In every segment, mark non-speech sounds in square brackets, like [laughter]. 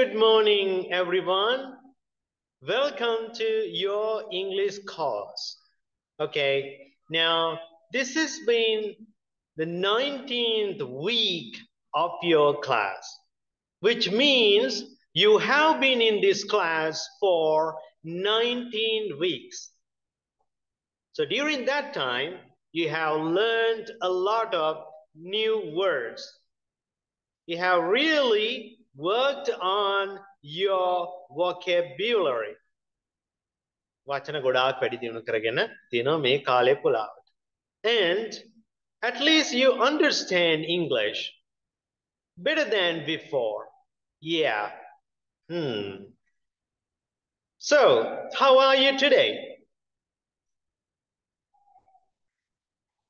good morning, everyone. Welcome to your English course. Okay, now this has been the 19th week of your class, which means you have been in this class for 19 weeks. So during that time, you have learned a lot of new words. You have really worked on your vocabulary. වචන ගොඩාක් වැඩි දියුණු කරගෙන තියෙනවා මේ කාලය පුලාවට. And at least you understand English better than before. Yeah. Hmm. So, how are you today?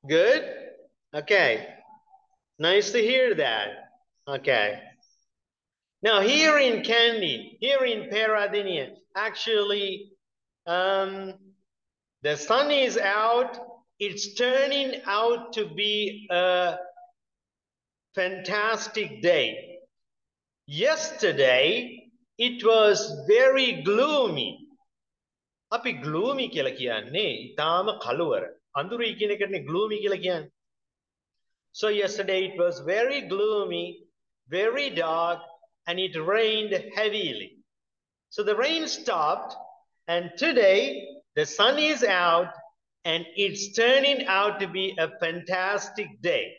Good? Okay. Nice to hear that. Okay. Now, here in Candy, here in Paradinian, actually, um, the sun is out. It's turning out to be a fantastic day. Yesterday, it was very gloomy. අපි gloomy කියලා කියන්නේ ඊටාම කළුවර. අඳුරයි කියන එකනේ gloomy කියලා කියන්නේ. So yesterday it was very gloomy, very dark, and it rained heavily. So the rain stopped, and today the sun is out, and it's turning out to be a fantastic day.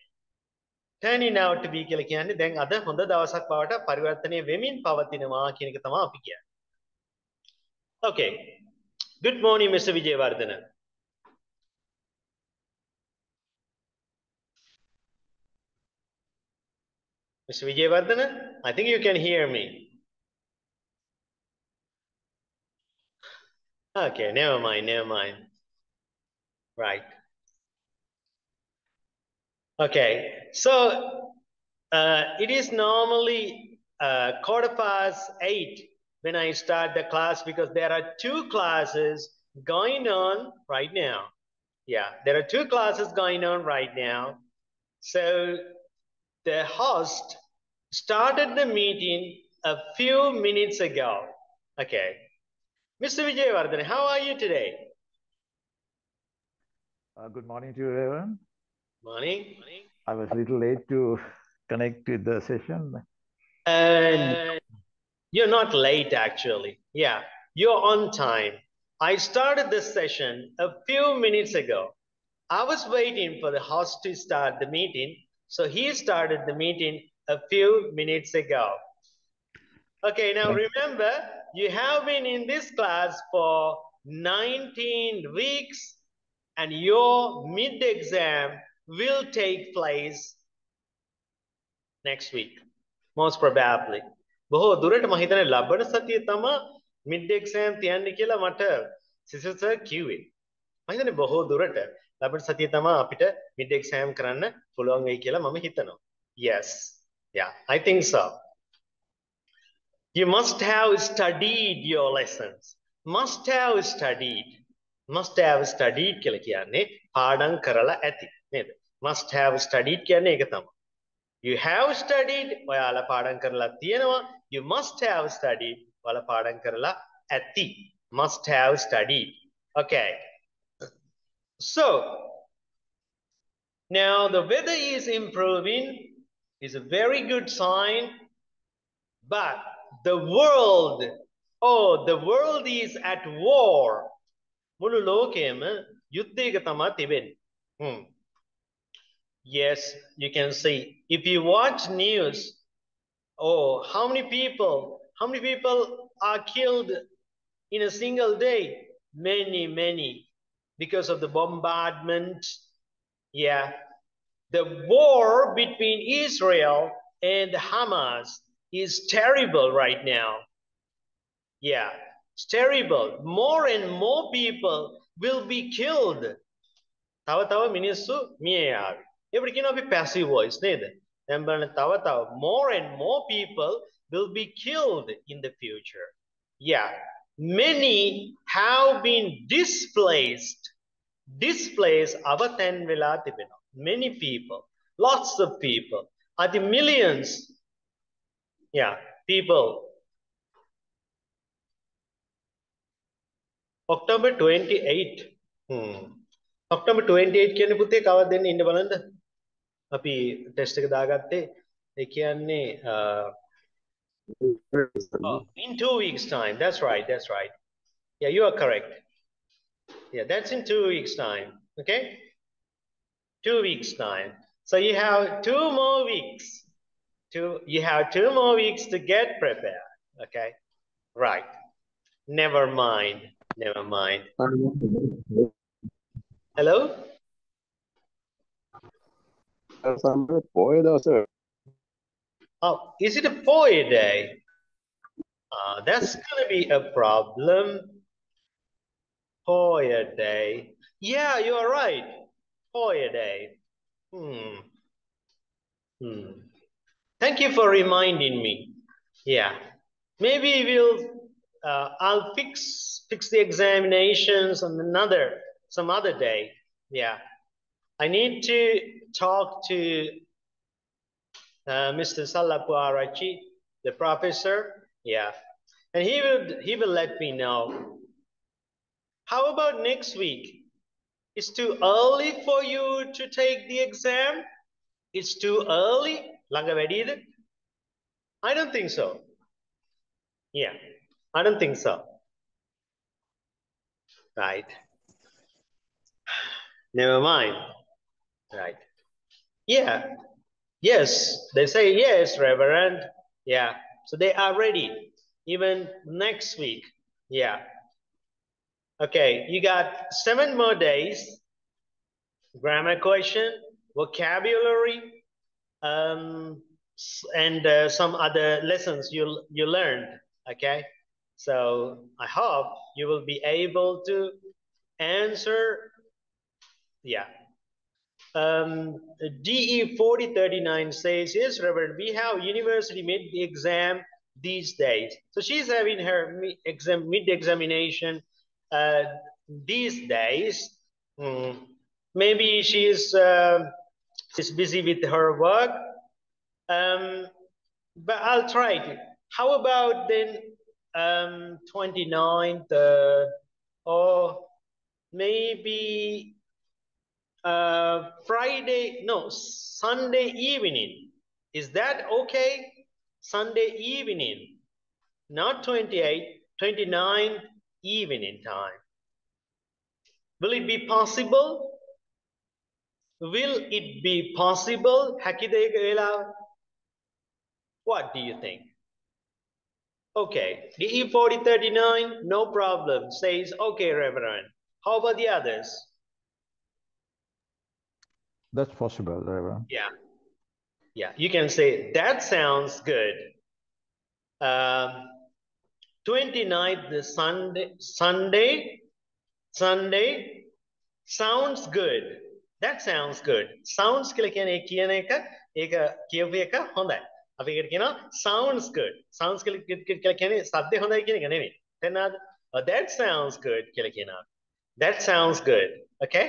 Turning out to be කියලා කියන්නේ දැන් අද හොඳ දවසක් බවට පරිවර්තනය වෙමින් පවතිනවා කියන එක තමයි අපි කියන්නේ. Okay. Good morning, Mr. Vijayvardhana. Mr. Vijayvardhana, I think you can hear me. Okay, never mind, never mind. Right. Okay, so uh, it is normally uh, quarter past eight when I start the class because there are two classes going on right now. Yeah, there are two classes going on right now. So the host started the meeting a few minutes ago. Okay. Mr. Vijayvardhan, how are you today? Uh, good morning to you, everyone. Morning. I was a little late to connect with the session. And you're not late, actually. Yeah, you're on time. I started this session a few minutes ago. I was waiting for the host to start the meeting, so he started the meeting a few minutes ago. Okay, now remember, you have been in this class for 19 weeks, and your mid exam will take place next week, most probably. බොහෝ දුරට මම හිතන්නේ ලබන සතිය තමයි mid exam තියන්නේ කියලා මට සිසර් සර් කිව්වේ. මම හිතන්නේ බොහෝ දුරට ලබන සතිය තමයි අපිට මිඩ් එක්සෑම් කරන්න පුළුවන් වෙයි කියලා මම හිතනවා. Yes. Yeah, I think so. You must have studied your lessons. Must have studied. Must have studied කියලා කියන්නේ පාඩම් කරලා ඇති නේද? Must have studied කියන්නේ ඒක තමයි. You have studied ඔයාලා පාඩම් කරලා තියෙනවා. You must have studied ඔයාලා පාඩම් කරලා ඇති. Must have studied. Okay. So now the weather is improving is a very good sign. But the world, oh, the world is at war. මුළු ලෝකයම යුද්ධයක තමා තිබෙන්නේ. Hmm. Yes, you can see. If you watch news, oh, how many people, how many people are killed in a single day? Many, many, because of the bombardment. Yeah. The war between Israel and Hamas is terrible right now. Yeah, it's terrible. More and more people will be killed. තව තව මිනිස්සු මිය යාවි. ඒකට කියනවා අපි passive voice නේද? දැන් බලන්න තව තව more and more people will be killed in the future. Yeah, many have been displaced. Displaced අවතැන් වෙලා තිබෙනවා. many people, lots of people, are the millions, yeah, people. October 28 Hmm. October 28 කියන්නේ පුතේ කවද දෙන්න? ඉන්න බලන්න. අපි ටෙස්ට් එක දාගත්තේ. ඒ කියන්නේ uh, oh, in two weeks time. That's right that's right. Yeah you are correct. Yeah that's in two weeks time. Okay? two weeks time. So you have two more weeks. Two, you have two more weeks to get prepared. Okay, right. Never mind. Never mind. Hello. Oh, is it a Poya day? Uh, that's gonna be a problem. Poya day. Yeah, you are right. Poya day. Hmm. Hmm. Thank you for reminding me. Yeah. Maybe we'll uh, i'll fix fix the examinations on another some other day. Yeah. I need to talk to uh, mr Sallappu Arachchi the professor. Yeah. And he will he will let me know. How about next week it's too early for you to take the exam. It's too early. Langa? I don't think so. Yeah, I don't think so. Right. Never mind. Right. Yeah. Yes, they say yes, Reverend. Yeah. So they are ready even next week. Yeah okay you got seven more days. Grammar question vocabulary um and uh, some other lessons you you learned okay? So i hope you will be able to answer yeah. Um, DE 4039 says, yes, Reverend, we have university mid exam these days. So she's having her mid exam mid examination uh, these days. Hmm. Maybe she's uh, she's busy with her work. Um, but I'll try to. How about then um, 29th uh, or maybe uh, Friday, no, Sunday evening. Is that okay? Sunday evening, not 28, 29 even in time. Will it be possible? Will it be possible? What do you think? Okay, the E4039, no problem, says, okay, Reverend. How about the others? That's possible, Reverend. Yeah. Yeah, you can say, that sounds good. Um, 29th, the Sunday, Sunday, Sunday sounds good. That sounds good. Sounds කියලා කියන්නේ ඒ කියන එක ඒක කියපු එක හොඳයි. අපි ඒකට කියනවා sounds good. Sounds කියලා කියලා කියන්නේ සද්දේ හොඳයි කියන එක නෙවෙයි. තේරෙනවද? Oh, that sounds good කියලා කියනවා. That sounds good. Okay?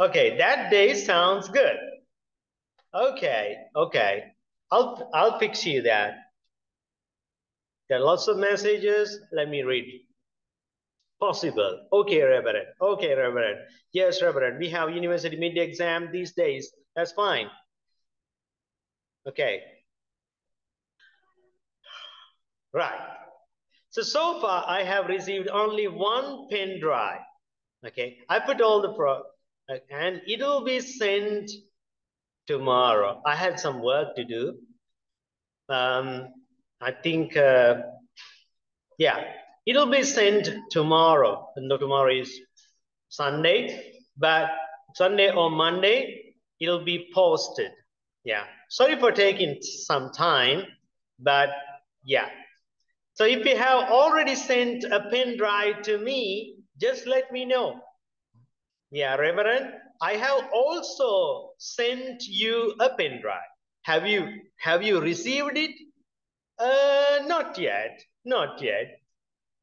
Okay, that day sounds good. Okay, okay. I'll I'll fix you that. There are lots of messages. Let me read. Possible. Okay, Reverend. Okay, Reverend. Yes, Reverend. We have university mid exam these days. That's fine. Okay. Right. So so far I have received only one pen drive. Okay. I put all the pro and it'll be sent tomorrow. I had some work to do. Um, I think, uh, yeah, it'll be sent tomorrow. No, tomorrow is Sunday, but Sunday or Monday, it'll be posted. Yeah. Sorry for taking some time, but yeah. So if you have already sent a pen drive to me, just let me know. Yeah, Reverend, I have also sent you a pen drive. Have you have you received it? Uh, not yet. Not yet.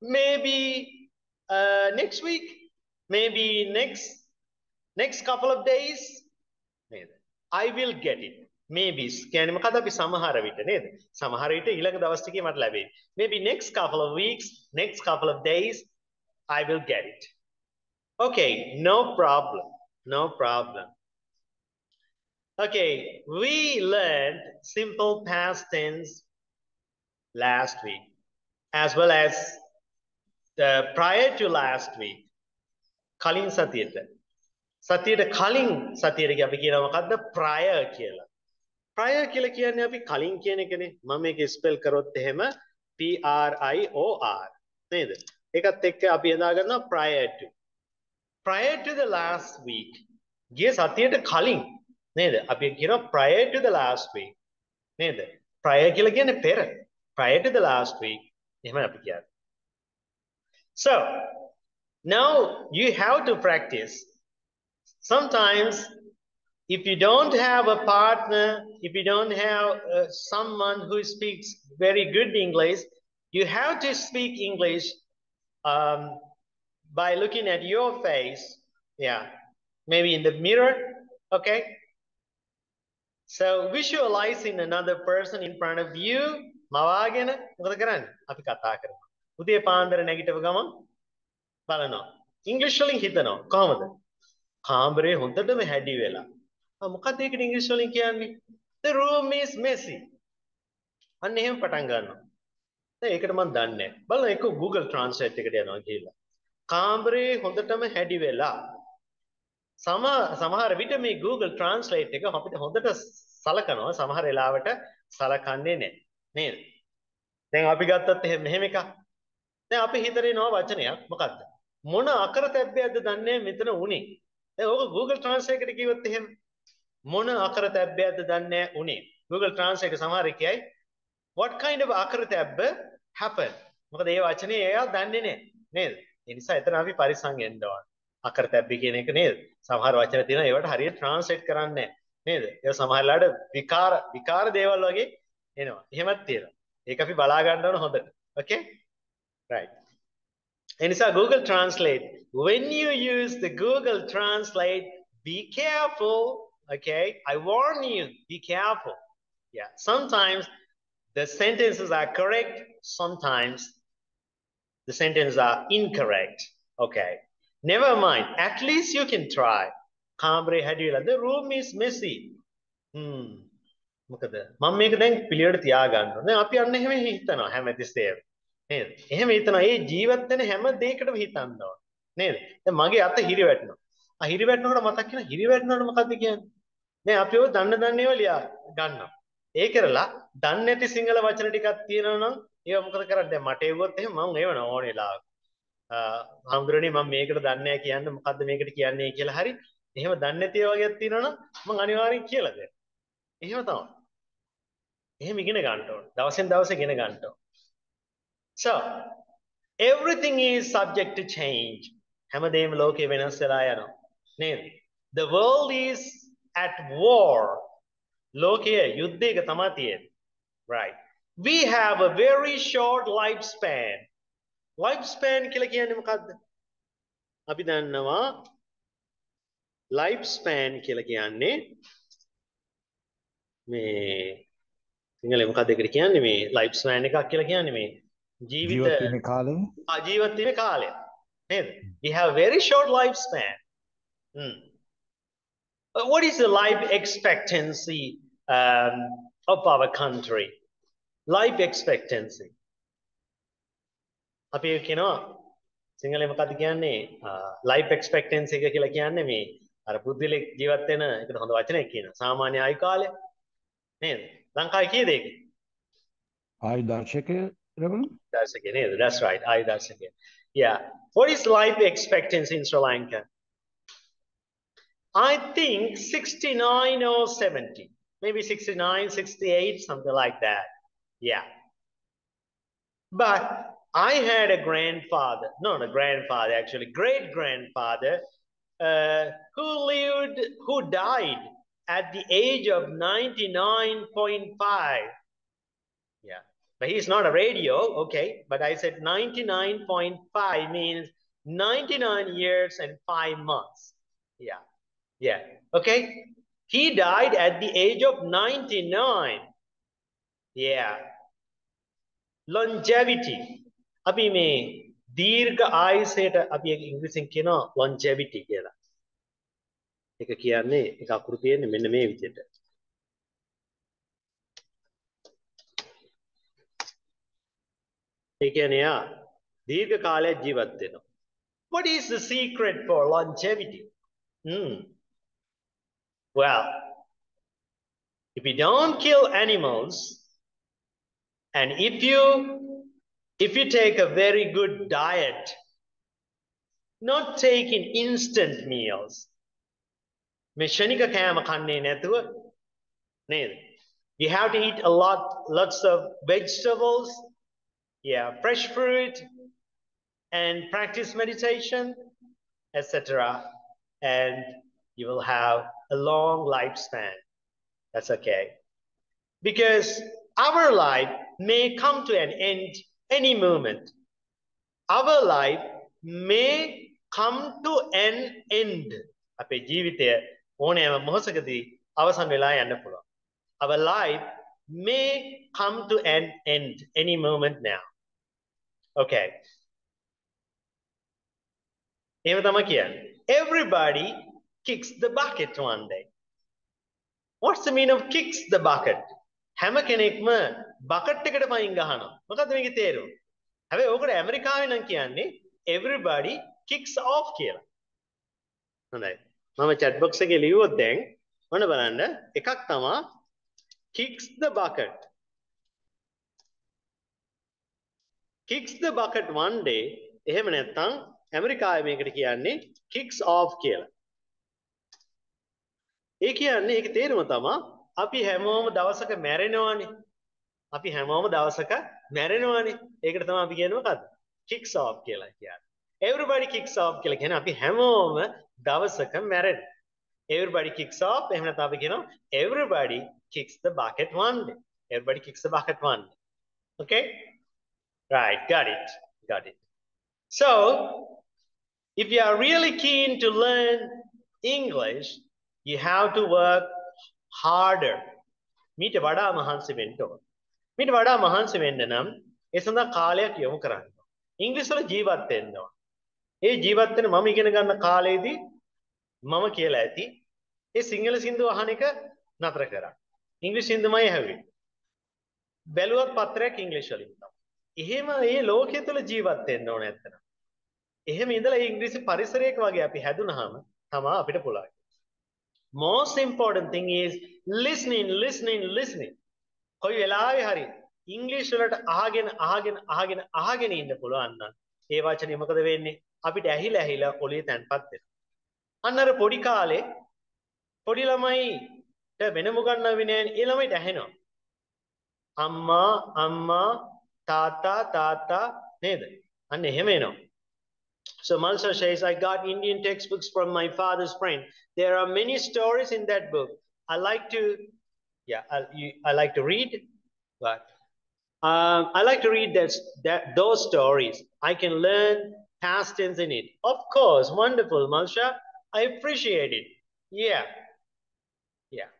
Maybe uh, next week. Maybe next next couple of days. නේද? I will get it. Maybe කියන්නේ මොකද අපි සමහර විට නේද? සමහර විට ඊළඟ දවස් ටිකේ මට ලැබෙයි. Maybe next couple of weeks, next couple of days, I will get it. Okay, no problem. No problem. Okay, we learned simple past tense last week, as well as the prior to last week. කලින් සතියට. සතියට කලින් සතියට අපි කියනවා මොකද්ද prior කියලා. prior කියලා කියන්නේ අපි කලින් කියන එකනේ. මම මේක ස්පෙල් කරොත් එහෙම P R I O R නේද? ඒකත් එක්ක අපි හදා ගන්නවා prior to. prior to the last week. ගිය සතියට කලින් නේද? අපි කියනවා prior to the last week. නේද? prior කියලා කියන්නේ පෙර. prior to the last week. එහෙම අපි කියන්නේ. So, now you have to practice. Sometimes if you don't have a partner, if you don't have uh, someone who speaks very good English, you have to speak English um, by looking at your face. Yeah, maybe in the mirror. Okay. So visualizing another person in front of you. මවාගෙන මොකද කරන්නේ? අපි කතා කරනවා. උදේ පාන්දර නැගිටව ගමන් බලනවා. ඉංග්‍රීසි වලින් හිතනවා. කොහමද? කාමරේ හොඳටම හැඩි වෙලා. ආ මොකක්ද ඒකට ඉංග්‍රීසි වලින් කියන්නේ? The room is messy. අන්න එහෙම පටන් ගන්නවා. දැන් ඒකට මම දන්නේ නැහැ. බලන්න ඒක Google Translate එකට යනවා කියලා. කාමරේ හොඳටම හැඩි වෙලා. සම සමහර විට මේ Google Translate එක අපිට හොඳට සලකනවා සමහර වෙලාවට සලකන්නේ නැහැ. නේද? දැන් අපි ගත්තත් එහෙම මෙහෙම එකක්. දැන් අපි හිතේ එනවා වචනයක් මොකද්ද? මොන අකර තැබ්බයක්ද දන්නේ මෙතන උනේ. දැන් ඕක Google Translate එකට කිව්වොත් එහෙම මොන අකර තැබ්බයක්ද දන්නේ උනේ. Google Translate එක සමහර කියයි what kind of අකර තැබ්බ happened. මොකද ඒ වචනේ එයා දන්නේ නැහැ. නේද? ඒ නිසා එතන අපි පරිස්සම් වෙන්න ඕන. අකර තැබ්බි කියන එක නේද? සමහර වචන තියෙනවා ඒවට හරියට translate කරන්නේ නේද? ඒක සමහරලාට විකාර විකාර දේවල් වගේ එනවා. එහෙමත් තියෙනවා. ඒක අපි බලා ගන්න ඕන හොඳට. Okay? Right. එනිසා Google Translate when you use the Google Translate be careful. Okay? I warn you, be careful. Yeah. Sometimes the sentences are correct, sometimes the sentences are incorrect. Okay. Never mind. At least you can try. කාමරේ හැඩියලා the room is messy. Hmm. මොකද මම මේක දැන් පිළිවෙලට තියාගන්න ඕනේ. දැන් අපි අන්න එහෙම හිතනවා හැමතිස්සෙම. නේද? එහෙම හිතනවා. ඒ ජීවත් වෙන හැම දෙයකටම හිතන්න ඕන. නේද? දැන් මගේ අත හිරි වැටෙනවා. ආ හිරි වැටෙනකොට මතක් වෙනවා හිරි වැටෙනකොට මොකද්ද කියන්නේ? දැන් අපි ඔය දන්න දන්න ඒවා ලියා ගන්නවා. ඒ කරලා දන්නේ නැති සිංහල වචන ටිකක් තියෙනවා නම් ඒවා මොකද කරන්නේ? දැන් මට එව්වොත් එහෙම මම ඒව ඕනේ ලාව. හම්දුරනේ මම මේකට දන්නේ නැහැ කියන්න මොකද්ද මේකට කියන්නේ කියලා හරි. එහෙම දන්නේ නැති ඒවා වගේක් තියෙනවා නම් මම අනිවාර්යෙන් කියලා දෙන්න. එහෙම තමයි. එහෙම ඉගෙන ගන්න ඕන. දවසෙන් දවස ඉගෙන ගන්න ඕන. So, everything is subject to change. හැමදේම ලෝකේ වෙනස් වෙලා යනවා. නේද? The world is at war. ලෝකයේ යුද්ධයක තමයි තියෙන්නේ. Right. We have a very short lifespan. Lifespan කියලා කියන්නේ මොකද්ද? අපි දන්නවා lifespan කියලා කියන්නේ මේ සිංහලෙන් මොකක්ද ඒකට කියන්නේ මේ lifespan එකක් කියලා කියන්නේ මේ ජීවිත ජීවත් වෙන කාලය ජීවත් වෙන කාලය නේද? We have very short lifespan. Hmm. But what is the life expectancy um, of our country? Life expectancy. අපි කියනවා සිංහලෙන් මොකක්ද කියන්නේ life expectancy එක කියලා කියන්නේ මේ අර පුද්ගලෙක් ජීවත් වෙන එකට හොඳ වචනයක් කියනවා. සාමාන්‍ය ආයු කාලය නේද? ලංකාවේ කීයද ඒක? ආයු දර්ශකය රබන දර්ශකය නේද? That's right. ආයු දර්ශකය. Yeah. What is life expectancy in Sri Lanka? I think 69 or 70. Maybe 69, 68, something like that. Yeah. But I had a grandfather, not a grandfather, actually, great grandfather, uh, who lived, who died at the age of 99.5. Yeah. But he's not a radio, okay. But I said 99.5 means 99 years and five months. Yeah. Yeah. Okay. He died at the age of 99. Yeah. Longevity. අපි මේ දීර්ඝ ආයුෂයට අපි ඒක ඉංග්‍රීසියෙන් කියනවා longevity කියලා. ඒක කියන්නේ ඒක අකුරු තියෙන්නේ මෙන්න මේ විදිහට. ඒ කියන්නේ යා දීර්ඝ කාලයක් ජීවත් වෙනවා. What is the secret for longevity? Hmm. Well, if you don't kill animals, and if you if you take a very good diet, not taking instant meals, මේ ෂණික කෑම කන්නේ නැතුව නේද? You have to eat a lot, lots of vegetables, yeah, fresh fruit, and practice meditation, etc. And you will have a long lifespan. That's okay. Because our life may come to an end any moment. Our life may come to an end. අපේ ජීවිතය ඕනෑම මොහොතකදී අවසන් වෙලා යන්න පුළුවන්. Our life may come to an end any moment now. Okay. එහෙම තමයි කියන්නේ. Everybody kicks the bucket one day. What's the meaning of kicks the bucket? හැම කෙනෙක්ම බකට් එකට පයින් ගහනවා. මොකද්ද මේකේ තේරුම? හැබැයි ඕකට ඇමරිකාවේ නම් කියන්නේ everybody kicks off කියලා. හොඳයි. මම chat box එකේ ලියුවොත් දැන් ඔන්න බලන්න එකක් තමයි kicks the bucket. kicks the bucket one day එහෙම නැත්නම් ඇමරිකාවේ මේකට කියන්නේ kicks off කියලා. ඒ කියන්නේ ඒක තේරුම තමයි අපි හැමෝම දවසක මැරෙනවානේ. අපි හැමෝම දවසක මැරෙනවානේ. ඒකට තමයි අපි කියන්නේ මොකද්ද? kicks off කියලා කියන්නේ. everybody kicks off කියලා කියන්නේ අපි හැමෝම දවසක මැරෙනවා. everybody kicks off එහෙම නැත්නම් අපි කියනවා everybody kicks the bucket one day. everybody kicks the bucket one day. Okay? Right, got it. Got it. So, if you are really keen to learn English, you have to work harder. මීට වඩා මහන්සි වෙන්න ඕන. මීට වඩා මහන්සි වෙන්න නම් ඒ සඳහා කාලයක් යොමු කරන්න ඕන. ඉංග්‍රීසි වල ජීවත් වෙන්න ඕන. ඒ ජීවත් වෙන මම ඉගෙන ගන්න කාලේදී මම කියලා ඇති ඒ සිංහල සින්දු අහන එක නතර කරා. ඉංග්‍රීසි සින්දුමයි ඇහුවේ. බැලුවත් පත්‍රයක් ඉංග්‍රීසි වලින් තමයි. එහෙම ඒ ලෝකයේ තුල ජීවත් වෙන්න ඕන ඇත්තට. එහෙම ඉඳලා ඒ ඉංග්‍රීසි පරිසරයක වගේ අපි හැදුනහම තමයි අපිට පුළුවන්. most important thing is listening listening listening කොයි වෙලාවෙ හරි ඉංග්‍රීසි වලට අහගෙන අහගෙන අහගෙන අහගෙන ඉන්න පුළුවන් නම් ඒ වචනේ මොකද වෙන්නේ අපිට ඇහිලා ඇහිලා කොළේ තැන්පත් වෙනවා. අන්න අර පොඩි කාලේ පොඩි ළමයිට වෙනම ගන්න විනයන් ඒ ළමයිට ඇහෙනවා. අම්මා අම්මා තාතා තාතා නේද? අන්න එහෙම එනවා. So Malsha says, I got Indian textbooks from my father's friend. There are many stories in that book. I like to, yeah, I, you, I like to read, but um, I like to read that, that, those stories. I can learn past tense in it. Of course, wonderful, Malsha. I appreciate it. Yeah, yeah.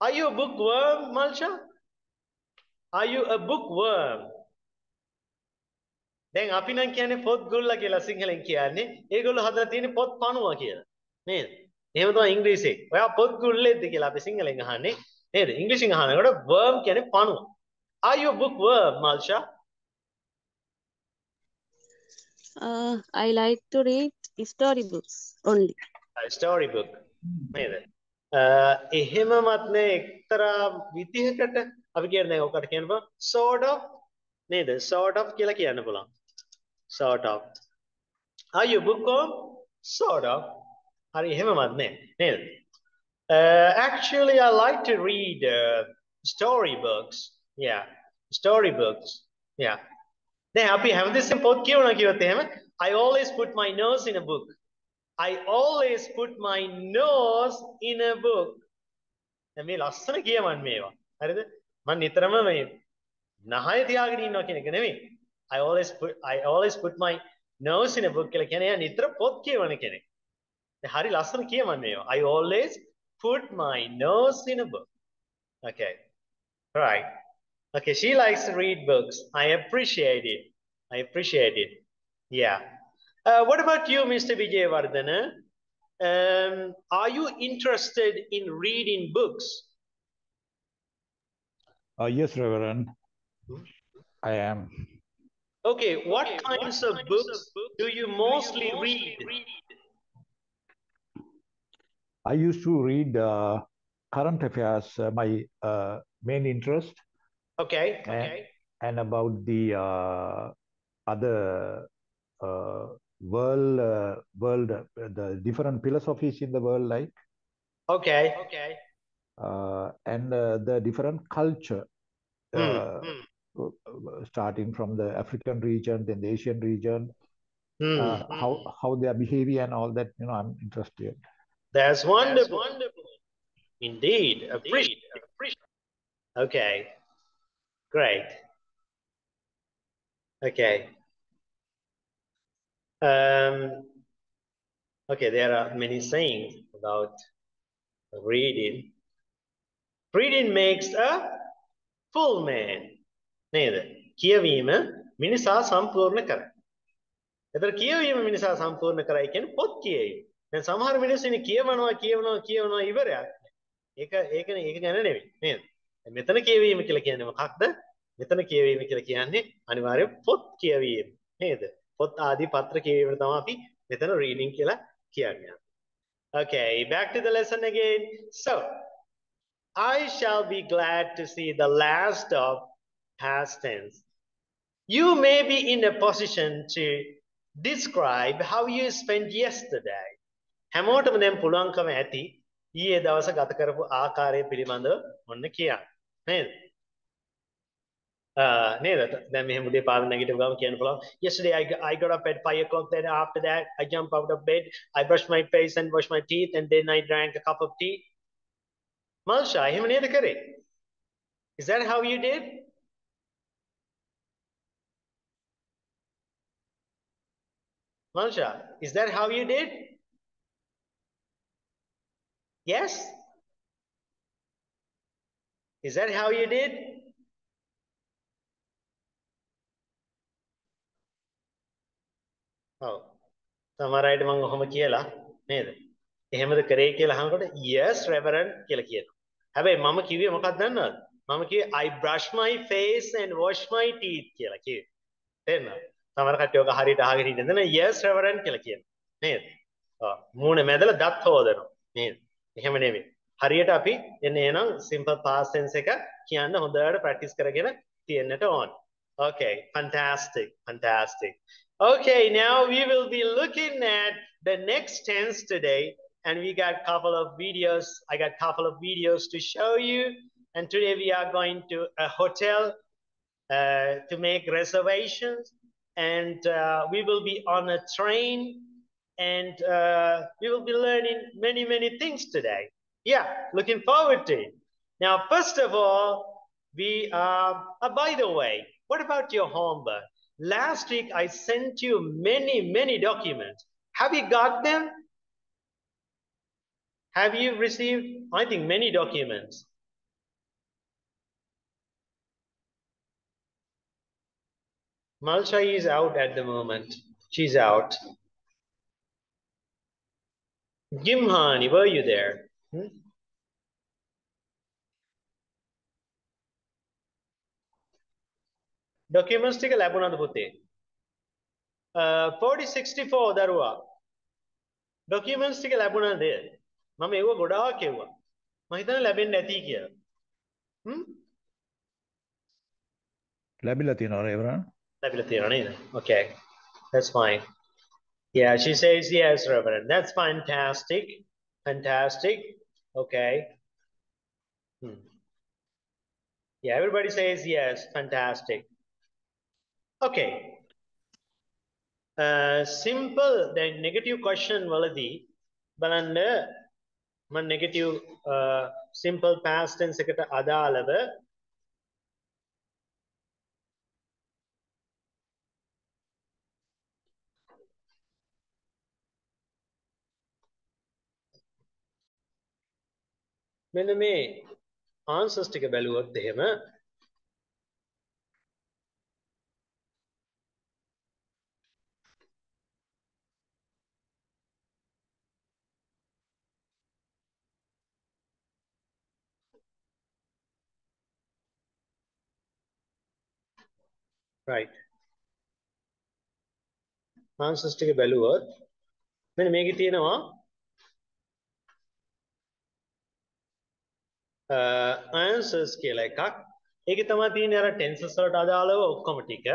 Are you a bookworm, Malsha? Are you a bookworm? දැන් අපි නම් කියන්නේ පොත් ගුල්ලා කියලා සිංහලෙන් කියන්නේ ඒගොල්ලෝ හදලා තියෙන්නේ පොත් පණුව කියලා නේද එහෙම තමයි ඉංග්‍රීසියෙන් ඔයා පොත් ගුල්ලෙද්ද කියලා අපි සිංහලෙන් අහන්නේ නේද ඉංග්‍රීසියෙන් අහනකොට worm කියන්නේ පණුව are you a bookworm malsha Uh, I like to read storybooks only. a story book. නේද? Uh, එහෙමමත් නේ එක්තරා විදිහකට අපි කියන්නේ දැන් ඔකට කියනවා sort of නේද? Sort of කියලා කියන්න පුළුවන්. Sort of. Are you bookworm sort of. හරි එහෙමමත් නේ. නේද? Uh, actually I like to read uh, storybooks yeah storybooks yeah. දැන් අපි හැමතිස්සෙම පොත් කියවනවා කිව්වොත් එහෙම I always put my nose in a book I always put my nose in a book දැන් මේ ලස්සන කියවන්නේ මේවා හරිද මම නිතරම මේ නහය තියාගෙන ඉන්නවා කියන එක නෙමෙයි I always put I always put my nose in a book කියලා කියන්නේ එයා නිතර පොත් කියවන කෙනෙක්. දැන් හරි ලස්සන කියවන්නේ මේවා. I always put my nose in a book. Okay. Right. Okay, she likes to read books. I appreciate it. I appreciate it. Yeah. Uh, what about you, Mr. Vijayavardhana? Um, are you interested in reading books? Uh, yes, Reverend. I am. Okay, what kinds of books do you mostly read? I used to read uh, current affairs, uh, my uh, main interest, Okay, and, okay. and about the uh, other uh, world, uh, world, uh, the different philosophies in the world, like, Okay, okay. uh, and uh, the different culture, hmm, uh, starting from the African region, then the Asian region, uh, how how their behavior and all that, you know, I'm interested. That's wonderful. wonderful, Indeed. Appreciate. Okay. Great. Okay. Um, okay, there are many sayings about reading. Reading makes a full man. නේද? කියවීම මිනිසා සම්පූර්ණ කරයි. එතකොට කියවීම මිනිසා සම්පූර්ණ කරයි කියන්නේ පොත් කියවීම. දැන් සමහර මිනිස්සු ඉන්නේ කියවනවා කියවනවා කියවනවා ඉවරයක්. ඒක ඒකනේ ඒක ගැන නෙවෙයි නේද? මෙතන කියවීම කියලා කියන්නේ මොකක්ද? මෙතන කියවීම කියලා කියන්නේ අනිවාර්යයෙන් පොත් කියවීම නේද? පොත් ආදී පත්‍ර කියවීම තමයි අපි මෙතන reading කියලා කියන්නේ. Okay, back to the lesson again. So, I shall be glad to see the last of past tense. You may be in a position to describe how you spent yesterday. හැමෝටම දැන් පුළුවන්කම ඇති ඊයේ දවස ගත කරපු ආකාරය පිළිබඳව ඔන්න කියන්න. නේද? Uh, නේද? දැන් මෙහෙම උදේ පාර නැගිටපු ගමන් කියන්න පුළුවන්. Yesterday I, got- I got up at 5 o'clock then after that I jumped out of bed, I brushed my face and washed my teeth and then I drank a cup of tea. මල්ෂා එහෙම නේද කරේ? Is that how you did? Malsha, is that how you did? Yes? Is that how you did? Oh, ඔව්. සමහර අයට මම ඔහොම කියලා නේද? එහෙමද කරේ කියලා අහනකොට yes reverend කියලා කියනවා. හැබැයි මම කිව්වේ මොකක්ද දන්නවද? මම කිව්වේ I brush my face and wash my teeth කියලා කිව්වේ. තේරෙනවද? සමහර කට්ටිය ඔක හරියට අහගෙන ඉඳන් නේද yes reverend කියලා කියනවා. නේද? ඔව්. මූණ මැදලා දත් හොදනවා. නේද? එහෙම නෙමෙයි. හරියට අපි එන්නේ එහෙනම් simple past tense එක කියන්න හොඳට practice කරගෙන තියෙන්නට ඕන. Okay, fantastic, fantastic. Okay, now we will be looking at the next tense today, and we got a couple of videos. I got a couple of videos to show you. And today we are going to a hotel uh, to make reservations, and uh, we will be on a train, and uh, we will be learning many, many things today. Yeah, looking forward to it. Now, first of all, we are, uh, by the way, what about your homework? Last week I sent you many, many documents. Have you got them? Have you received, I think, many documents? Malsha is out at the moment. She's out. Gimhani, were you there? Hmm? Documents ටික ලැබුණාද පුතේ? Uh, 4064 දරුවා. Documents ටික ලැබුණාද? මම ඒව ගොඩාක් එව්වා. මම හිතන්නේ ලැබෙන්නේ නැති කියලා. හ්ම්? ලැබිලා තියෙනවා Reverend. ලැබිලා තියෙනවා නේද? Okay. That's fine. Yeah, she says yes, Reverend. That's fantastic. Fantastic. Okay. Hmm. Yeah, everybody says yes. Fantastic. okay. Simple දැන් නෙගටව් කොස්්න් වලදී බලන්න ම නෙගටව් සිම්පල් පෑස්ටන්ස එකට අදාළව මෙන මේ ආන්සස් ටික බැලුවොත් එහෙම right. Answers ටික බැලුවොත් මෙන්න මේකේ තියෙනවා uh, answers කියලා එකක්. ඒකේ තමයි තියෙන්නේ අර tenses වලට අදාළව ඔක්කොම ටික.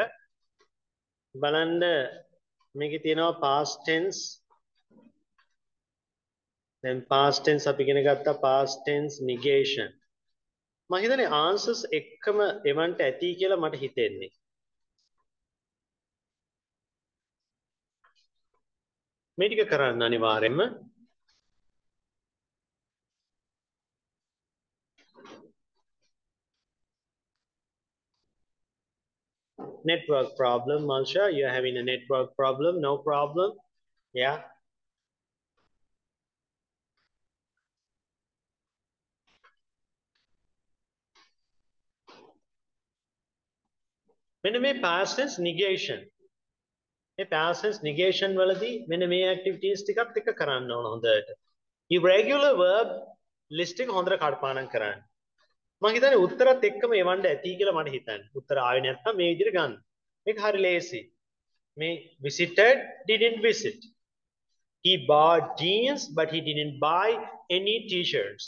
බලන්න මේකේ තියෙනවා past tense. Then past tense අපි ඉගෙන ගත්තා past tense negation. මම හිතන්නේ answers එක්කම එවන්ට ඇති කියලා මට හිතෙන්නේ. මේ ටික කරන්න අනිවාර්යෙන්ම network problem Malsha you're having a network problem no problem yeah මෙන්න මේ past tense negation මේ past tense negation වලදී මෙන්න මේ activities ටිකත් එක කරන්න ඕන හොඳට. Irregular verb list එක හොඳට කඩපාඩම් කරන්න. මම හිතන්නේ උත්තරත් එක්කම එවන්න ඇති කියලා මට හිතන්නේ. උත්තර ආවේ නැත්නම් මේ විදිහට ගන්න. මේක හරි ලේසි මේ visited didn't visit. He bought jeans but he didn't buy any t-shirts.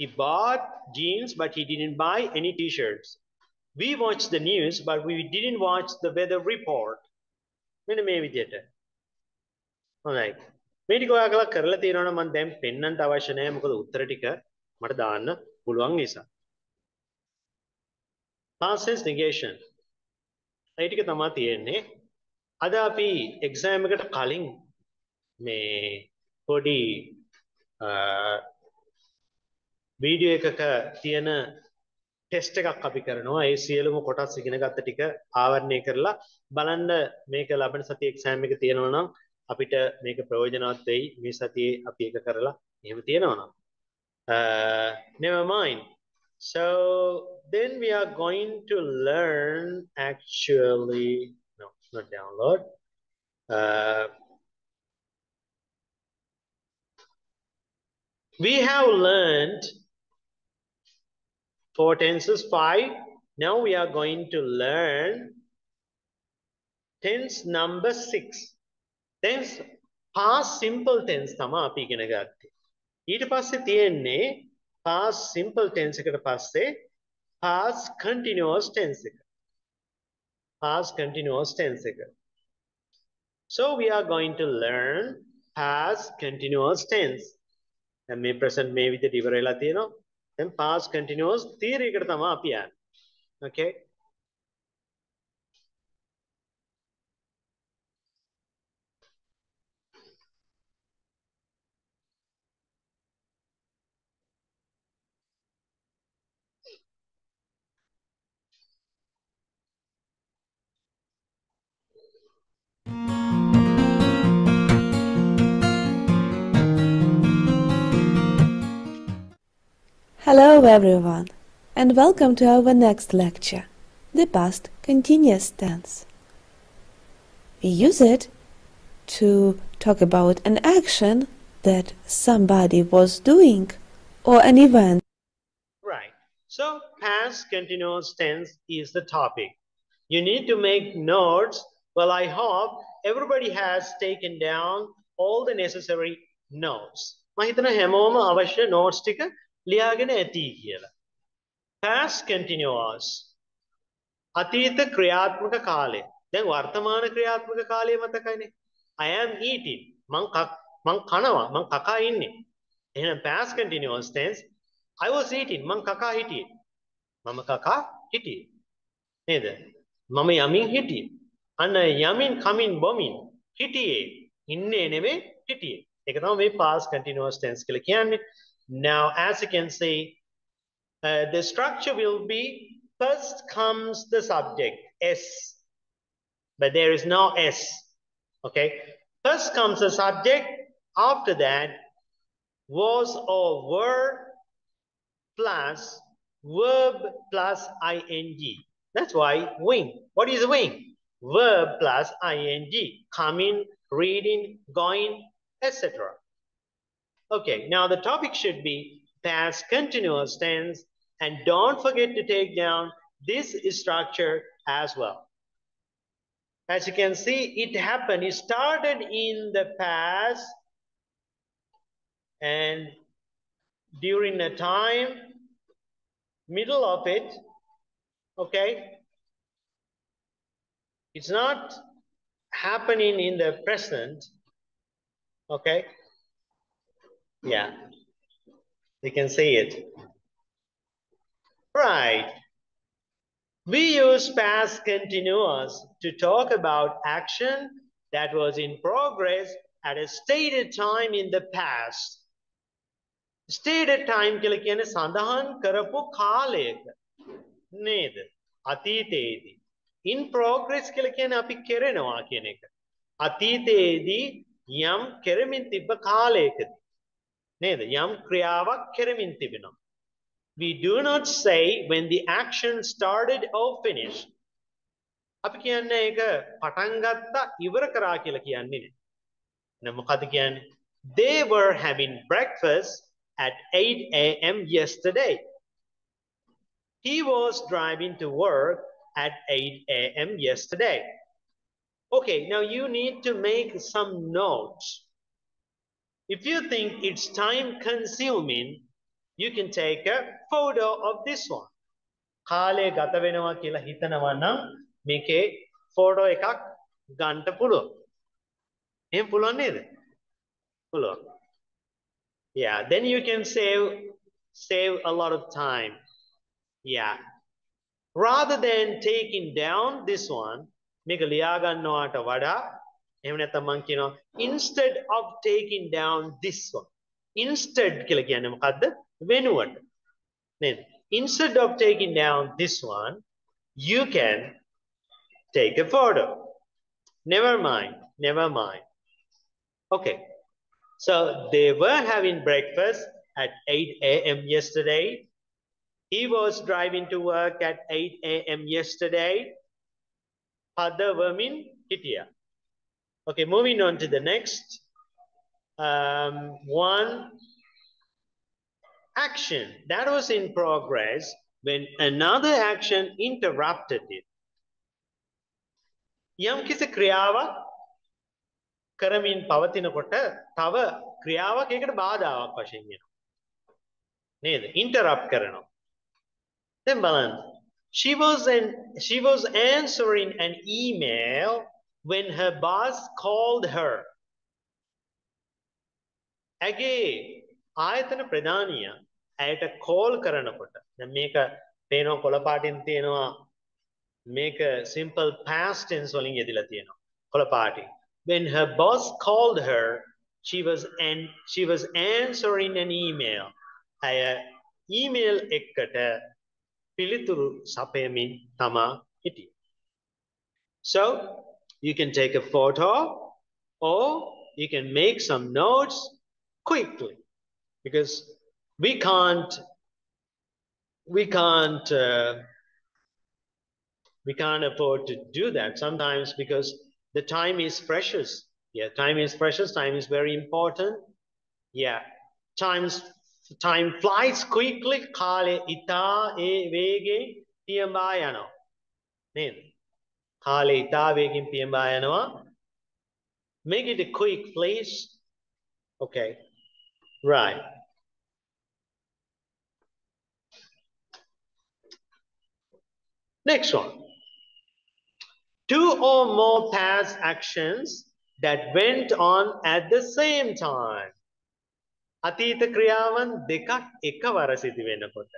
He bought jeans but he didn't buy any t-shirts. We watched the news but we didn't watch the weather report. මෙන්න මේ විදිහට හොඳයි. මේ ටික ඔයාලා කරලා තියෙනවා නම් මම දැන් පෙන්වන්න අවශ්‍ය නැහැ. මොකද උත්තර ටික මට දාන්න පුළුවන් නිසා. Past tense negation. ඒ ටික තමයි තියෙන්නේ. අද අපි එක්සෑම් එකට කලින් මේ පොඩි වීඩියෝ එකක තියෙන ටෙස්ට් එකක් අපි කරනවා. ඒ සියලුම කොටස් ඉගෙන ගත්ත ටික ආවරණය කරලා බලන්න මේක ලබන සතියේ එක්සෑම් එක තියෙනවා නම් අපිට මේක ප්‍රයෝජනවත් වෙයි. මේ සතියේ අපි ඒක කරලා එහෙම තියෙනවා නම්. Uh, never mind. So then we are going to learn actually no not download. Uh, we have learned four tenses five now we are going to learn tense number six tense past simple tense තමයි අපි ඉගෙන ගත්තේ ඊට පස්සේ තියෙන්නේ past simple tense එකට පස්සේ past continuous tense එක past continuous tense එක so we are going to learn past continuous tense දැන් මේ present මේ විදිහට ඉවර වෙලා තියෙනවා Then past continuous theory kritama appear. Okay. Thank you. Hello everyone and welcome to our next lecture, the past continuous tense. We use it to talk about an action that somebody was doing or an event. Right. So past continuous tense is the topic. You need to make notes. Well, I hope everybody has taken down all the necessary notes. මම හිතන හැමෝම අවශ්‍ය notes ටික ලියාගෙන ඇති කියලා. past continuous අතීත ක්‍රියාත්මක කාලය. දැන් වර්තමාන ක්‍රියාත්මක කාලය මතකයිනේ. I am eating. මං මං කනවා. මං කකා ඉන්නේ. එහෙනම් past continuous tense I was eating. මං කකා හිටියේ. මම කකා හිටියේ. නේද? මම යමින් හිටියේ. අන්න යමින් කමින් බොමින් හිටියේ. ඉන්නේ නෙමෙයි හිටියේ. ඒක තමයි මේ past continuous tense කියලා කියන්නේ. Now, as you can see, uh, the structure will be first comes the subject, S, but there is no S, okay? First comes the subject, after that, was or were plus verb plus ing. That's why wing. What is wing? Verb plus ing. Coming, reading, going, etc. Okay, now the topic should be past continuous tense and don't forget to take down this structure as well. As you can see, it happened. It started in the past and during the time, middle of it, okay? It's not happening in the present, okay? Yeah, you can see it. Right. We use past continuous to talk about action that was in progress at a stated time in the past. stated time කියලා කියන්නේ සඳහන් කරපු කාලයක නේද? අතීතයේදී. in progress කියලා කියන්නේ අපි කරනවා කියන එක. අතීතයේදී යම් කෙරමින් තිබ්බ කාලයකදී නේද? යම් ක්‍රියාවක් කෙරමින් තිබෙනවා. We do not say when the action started or finished. අපි කියන්නේ ඒක පටන් ගත්තා ඉවර කරා කියලා කියන්නේ නෑ. නෑ මොකද කියන්නේ? They were having breakfast at 8 a.m. yesterday. He was driving to work at 8 a.m. yesterday. Okay, now you need to make some notes. If you think it's time consuming, you can take a photo of this one. කාලය ගත වෙනවා කියලා හිතනවා නම් මේකේ photo එකක් ගන්න පුළුවන්. එහෙම පුළුවන් නේද? පුළුවන්. Yeah, then you can save save a lot of time. Yeah. Rather than taking down this one, මේක ලියා ගන්නවට වඩා instead of taking down this one. Instead instead of taking down this one you can take a photo. Never mind never mind. Okay. So they were having breakfast at 8 a.m yesterday. He was driving to work at 8 a.m yesterday. Other hit here Okay, moving on to the next. Um, one action that was in progress when another action interrupted it. යම් කිසි ක්‍රියාවක් කරමින් පවතිනකොට තව ක්‍රියාවක් ඒකට බාධාවක් වශයෙන් වෙනවා. නේද? interrupt කරනවා. දැන් බලන්න. She was an she was answering an email when her boss called her. ඇගේ ආයතන ප්‍රධානිය ඇයට කෝල් කරනකොට දැන් මේක පේනවා කොළ පාටින් තියෙනවා මේක simple past tense වලින් යෙදලා තියෙනවා කොළ පාටින් when her boss called her she was and she was answering an email ඇය email එකකට පිළිතුරු සපයමින් තමා හිටියේ so you can take a photo or you can make some notes quickly because we can't we can't uh, we can't afford to do that sometimes because the time is precious yeah time is precious time is very important yeah times time flies quickly කාලේ ඉතා ඒ වේගෙන් පියඹා යනවා නේද කාලේ ඉතා වේගෙන් පියඹා යනවා make it a quick please okay right Next one. Two or more past actions that went on at the same time. අතීත ක්‍රියාවන් දෙකක් එකවර සිදු වෙනකොට.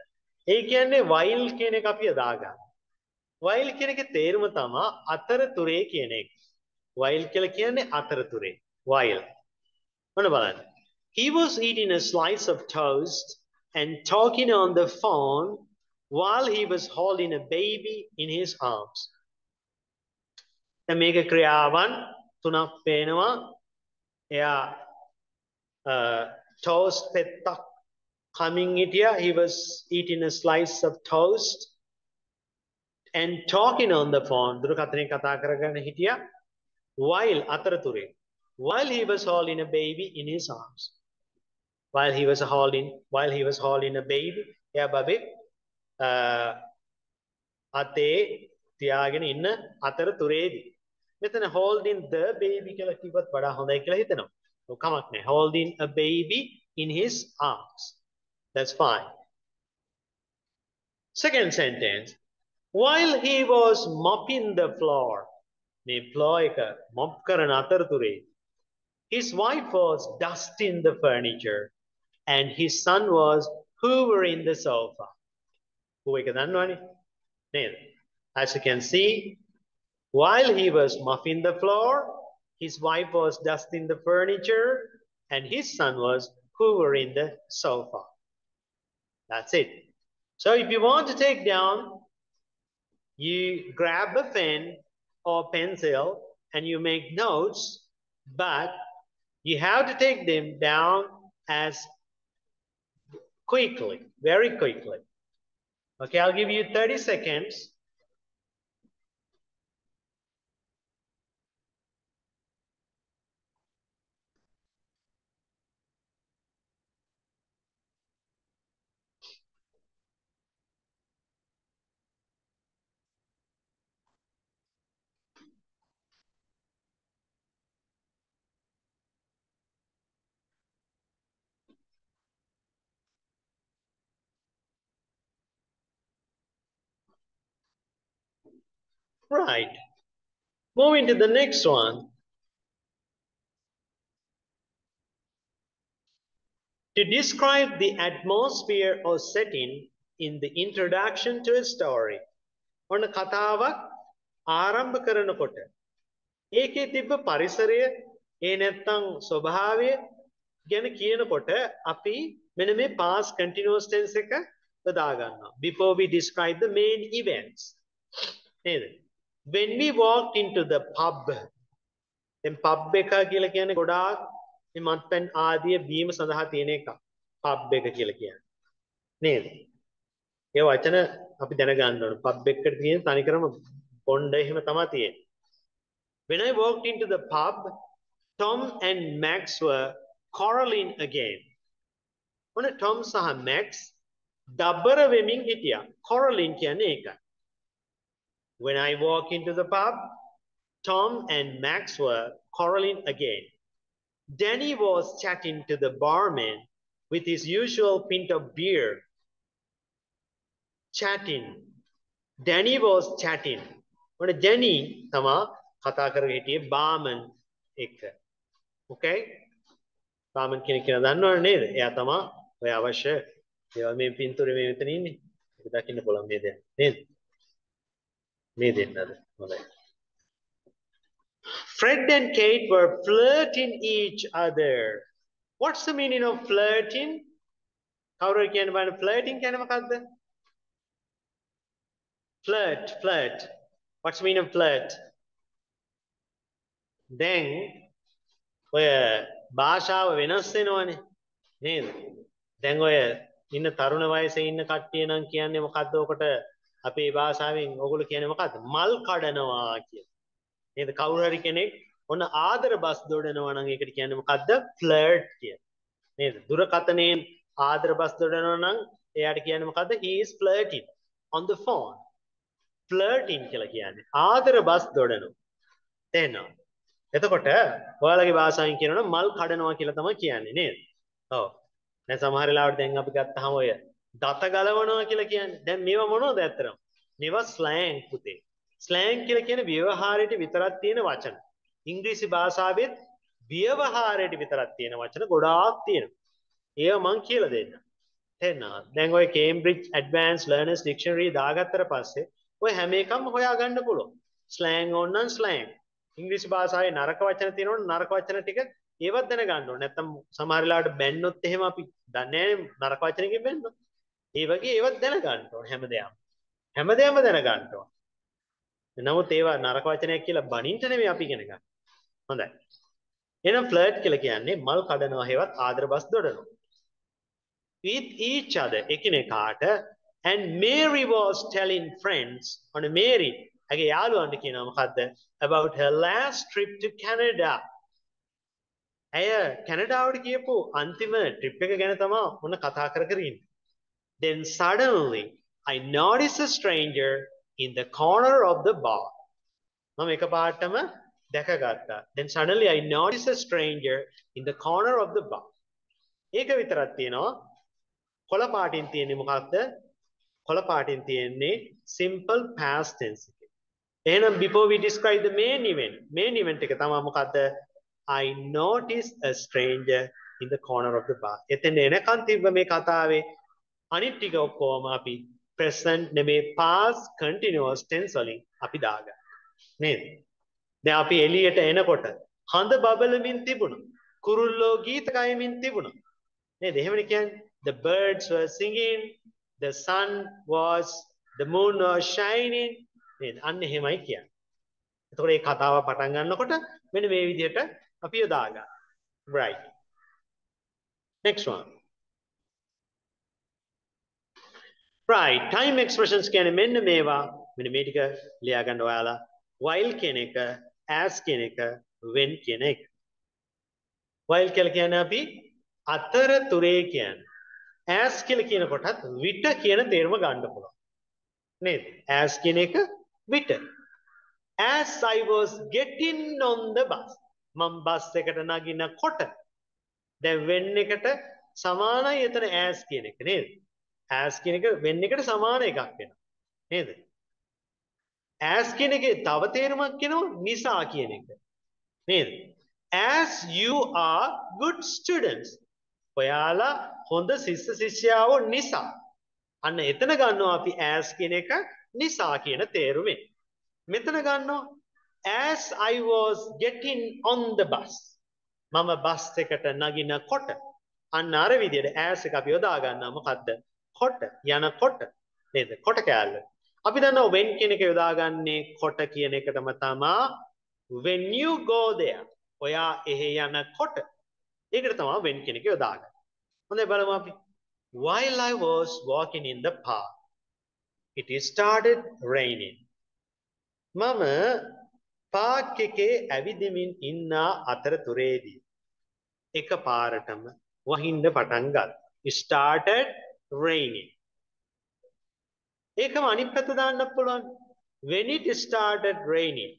ඒ කියන්නේ while කියන එක අපි යදාගන්න. while කියන එකේ තේරුම තමයි අතරතුරේ කියන එක. while කියලා කියන්නේ අතරතුරේ. while. මොන බලන්න. He was eating a slice of toast and talking on the phone while he was holding a baby in his arms. දැන් මේක ක්‍රියාවන් තුනක් පේනවා. එයා toast පෙත්තක් කමින් හිටියා. He was eating a slice of toast and talking on the phone. දුරකථනයෙන් කතා කරගෙන හිටියා. While අතරතුරේ while he was holding a baby in his arms. While he was holding while he was holding a baby. එයා බබෙක් අතේ තියාගෙන ඉන්න අතර තුරේදී මෙතන holding the baby කියලා කිව්වත් වඩා හොඳයි කියලා හිතෙනවා. ඔව් කමක් නැහැ. holding a baby in his arms. That's fine. Second sentence. While he was mopping the floor, මේ floor එක mop කරන අතරතුරේ his wife was dusting the furniture and his son was hoovering the sofa. Who එක දන්නවනේ? නේද? As you can see, while he was mopping the floor, his wife was dusting the furniture and his son was hoovering the sofa. That's it. So if you want to take down, you grab a pen or pencil and you make notes, but you have to take them down as quickly, very quickly. Okay, I'll give you 30 seconds. Right. Moving to the next one. To describe the atmosphere or setting in the introduction to a story. ඔන්න කතාවක් ආරම්භ කරනකොට ඒකේ තිබ්බ පරිසරය ඒ නැත්තම් ස්වභාවය ගැන කියනකොට අපි මෙන්න මේ past continuous tense එක යොදා ගන්නවා before we describe the main events නේද when we walked into the pub දැන් pub එක කියලා කියන්නේ ගොඩාක් මේ මත්පැන් ආදිය බීම සඳහා තියෙන එක pub එක කියලා කියන්නේ. නේද? ඒ වචන අපි දැනගන්න ඕන. Pub එකකට තියෙන තනිකරම බොණ්ඩ එහෙම තමයි තියෙන්නේ. When i walked into the pub tom and max were quarreling again. ඔන්න tom සහ max දබර වෙමින් හිටියා. Quarreling කියන්නේ ඒකයි. When I walk into the pub, Tom and Max were quarreling again. Danny was chatting to the barman with his usual pint of beer. Chatting. Danny was chatting. ඔන්න Danny තමා කතා කරගෙන හිටියේ barman එක්ක. Okay? barman කෙනෙක් කියලා දන්නවනේ නේද? එයා තමා ඔය අවශ්‍ය ඒවා මේ පින්තූරේ මේ මෙතන ඉන්නේ. ඒක දකින්න පුළුවන් මේ දැන් නේද? මේ දෙන්නද හොඳයි Fred and Kate were flirting each other. What's the meaning of flirting? කවුරු කියන්නේ බලන්න flirting කියන්නේ මොකක්ද? Flirt, flirt. What's the meaning of flirt? දැන් ඔය භාෂාව වෙනස් වෙනවනේ නේද? දැන් ඔය ඉන්න තරුණ වයසේ ඉන්න කට්ටිය නම් කියන්නේ මොකද්ද ඔකට අපේ භාෂාවෙන් ඔගොල්ලෝ කියන්නේ මොකද්ද? මල් කඩනවා කිය. නේද? කවුරු හරි කෙනෙක් ඔන්න ආදර බස් දොඩනවා නම් ඒකට කියන්නේ මොකද්ද? ෆ්ලර්ට් කිය. නේද? දුරකථනයෙන් ආදර බස් දොඩනවා නම් එයාට කියන්නේ මොකද්ද? he is flirting on the phone. flirting කියලා කියන්නේ ආදර බස් දොඩනවා. තේරෙනවද? එතකොට ඔයාලගේ භාෂාවෙන් කියනවනම් මල් කඩනවා කියලා තමයි කියන්නේ නේද? ඔව්. දැන් සමහර වෙලාවට දැන් අපි ගත්තාම ඔය දත ගලවනවා කියලා කියන්නේ. දැන් මේවා මොනවද ඇත්තටම? මේවා ස්ලෑන්ග් පුතේ. ස්ලෑන්ග් කියලා කියන්නේ ව්‍යවහාරයට විතරක් තියෙන වචන. ඉංග්‍රීසි භාෂාවෙත් ව්‍යවහාරයට විතරක් තියෙන වචන ගොඩාක් තියෙනවා. ඒවා මං කියලා දෙන්න. තේරෙනවද? දැන් ඔය Cambridge Advanced Learners Dictionary දාගත්තට පස්සේ ඔය හැම එකක්ම හොයාගන්න පුළුවන්. ස්ලෑන්ග් ඕනනම් ස්ලෑන්ග්. ඉංග්‍රීසි භාෂාවේ නරක වචන තියෙනවනේ නරක වචන ටික ඒවත් දැනගන්න ඕනේ. නැත්තම් සමහර වෙලාවට බැන්නොත් එහෙම අපි දන්නේ නැහැ නරක වචනකින් බැන්නොත්. ඒ වගේ ඒවත් දැනගන්න ඕනේ හැමදේම. හැමදේම දැනගන්න ඕනේ. නමුත් ඒවා නරක වචනයක් කියලා බනින්න නෙමෙයි අපි ඉගෙන ගන්න. හොඳයි. එහෙනම් ෆ්ලර්ට් කියලා කියන්නේ මල් කඩනවා හේවත් ආදර බස් දොඩනවා. with each other එකිනෙකාට and Mary was telling friends on Mary ඇගේ යාළුවන්ට කියනවා මොකද්ද about her last trip to Canada. ඇය කැනඩාවට ගියපු අන්තිම ට්‍රිප් එක ගැන තමයි මොන කතා කර කර ඉන්නේ. Then suddenly I noticed a stranger in the corner of the bar. මම එකපාරටම දැකගත්තා. Then suddenly I noticed a stranger in the corner of the bar. ඒක විතරක් තියෙනවා. කොළ පාටින් තියෙන්නේ මොකක්ද? කොළ පාටින් තියෙන්නේ simple past tense එක. එහෙනම් before we describe the main event, main event එක තමයි මොකද්ද? I noticed a stranger in the corner of the bar. එතෙන් එනකන් තිබ්බ මේ කතාවේ අනිත් ටික ඔක්කොම අපි present නෙමේ past continuous tense වලින් අපි දාගන්න. නේද? දැන් අපි එළියට එනකොට හඳ බබලමින් තිබුණා. කුරුල්ලෝ ගීත ගයමින් තිබුණා. නේද? එහෙමනේ කියන්නේ. The birds were singing, the sun was, the moon was shining. නේද? අන්න එහෙමයි කියන්නේ. එතකොට මේ කතාව පටන් ගන්නකොට මෙන්න මේ විදිහට අපි යොදා ගන්න. Right. Next one. Right. Time expressions කියන්නේ මෙන්න මේවා. මෙන්න මේ ටික ලියා ගන්න ඔයාලා. while කියන එක, as කියන එක, when කියන එක. while කියලා කියන්නේ අපි අතරතුරේ කියන්නේ. as කියලා කියන කොටත් විට කියන තේරුම ගන්න පුළුවන්. නේද? as කියන එක විට. as I was getting on the bus. මම බස් එකට නගිනකොට දැන් when එකට සමානයි එතන as කියන එක නේද? As කියන එක when එකට සමාන එකක් වෙනවා. නේද? as කියන එකේ තව තේරුමක් කියනවා නිසා කියන එක. නේද? as you are good students. ඔයාලා හොඳ ශිෂ්‍ය ශිෂ්‍යාවෝ නිසා. අන්න එතන ගන්නවා අපි as කියන එක නිසා කියන තේරුමෙන්. මෙතන ගන්නවා as I was getting on the bus. මම බස් එකට නගිනකොට අන්න අර විදිහට as එක අපි යොදා ගන්නවා මොකද්ද? කොට යනකොට නේද? කොට කෑල්ල. අපි දන්නවා when කියන එක යොදාගන්නේ කොට කියන එකටම තමා when you go there. ඔයා එහෙ යනකොට ඒකට තමයි when කියන එක යොදාගන්නේ. හොඳයි බලමු අපි. While i was walking in the park it started raining. මම පාක් එකේ ඇවිදිමින් ඉන්න අතරතුරේදී එක පාරටම වහින්න පටන් ගත්තා. It started raining ඒකම අනිත් පැත්ත දාන්න පුළුවන්. When it started raining,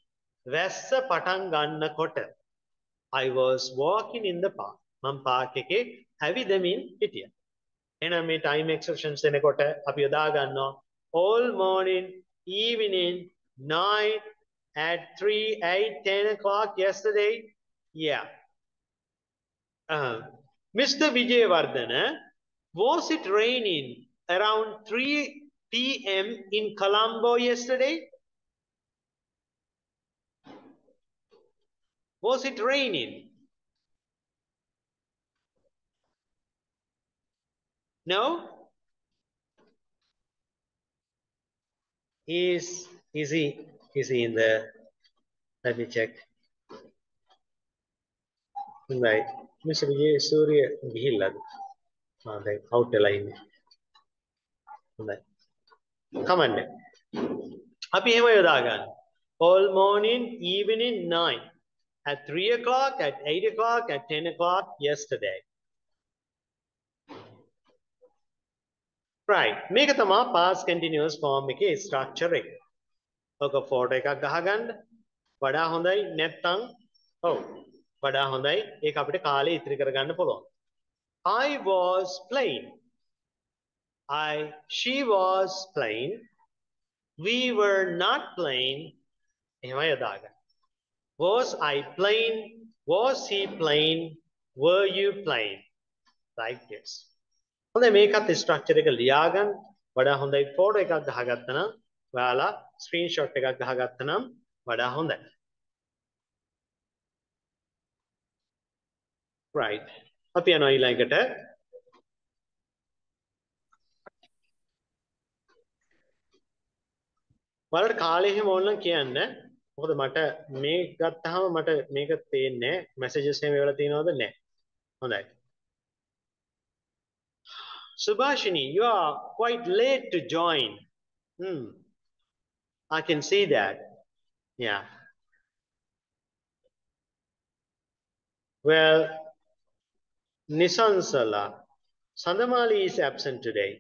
වැස්ස පටන් ගන්නකොට I was walking in the park. මම පාක් එකේ ඇවිදමින් හිටියා. එහෙනම් මේ time exceptions එනකොට අපි යොදා ගන්නවා all morning, evening, night, at 3, 8, 10 o'clock yesterday. Yeah. Uh, Mr. Vijayvardhana, Was it raining around 3 p.m. in Colombo yesterday? Was it raining? No? Is, is, he, is he in the, let me check. Right. Mr. Vijay Surya, he ආ දැන් out වෙලා ඉන්නේ. හොඳයි. කමන්නේ. අපි එහෙම යොදා ගන්න. All morning, evening, night. At 3 o'clock, at 8 o'clock, at 10 o'clock yesterday. Right. මේක තමා past continuous form එකේ structure එක. ඔක ෆෝටෝ එකක් ගහගන්න. වඩා හොඳයි නැත්නම් ඔව් වඩා හොඳයි ඒක අපිට කාලේ ඉතිරි කරගන්න පුළුවන්. I was playing I, she was playing. We were not playing. එහෙමයි යොදාගන්න. Was I playing? Was he playing? Were you playing? Like this. හොඳයි මේකත් ස්ට්‍රක්චර් එක ලියාගන්න. වඩා හොඳයි ෆෝටෝ එකක් ගහගත්තා නම් ඔයාලා ස්ක්‍රීන්ෂොට් එකක් ගහගත්තා නම් වඩා හොඳයි. right. අපි යනවා ඊළඟට ඔයාලට කාලේ එහෙම ඕන නම් කියන්න. මොකද මට මේ ගත්තාම මට මේක පේන්නේ නැහැ. මැසේජස් එහෙම ඒවල තියෙනවද නැහැ. හොඳයි. Subhashini, you are quite late to join. Hmm. I can see that. Yeah. Well, Nisansala, Sandamali is absent today.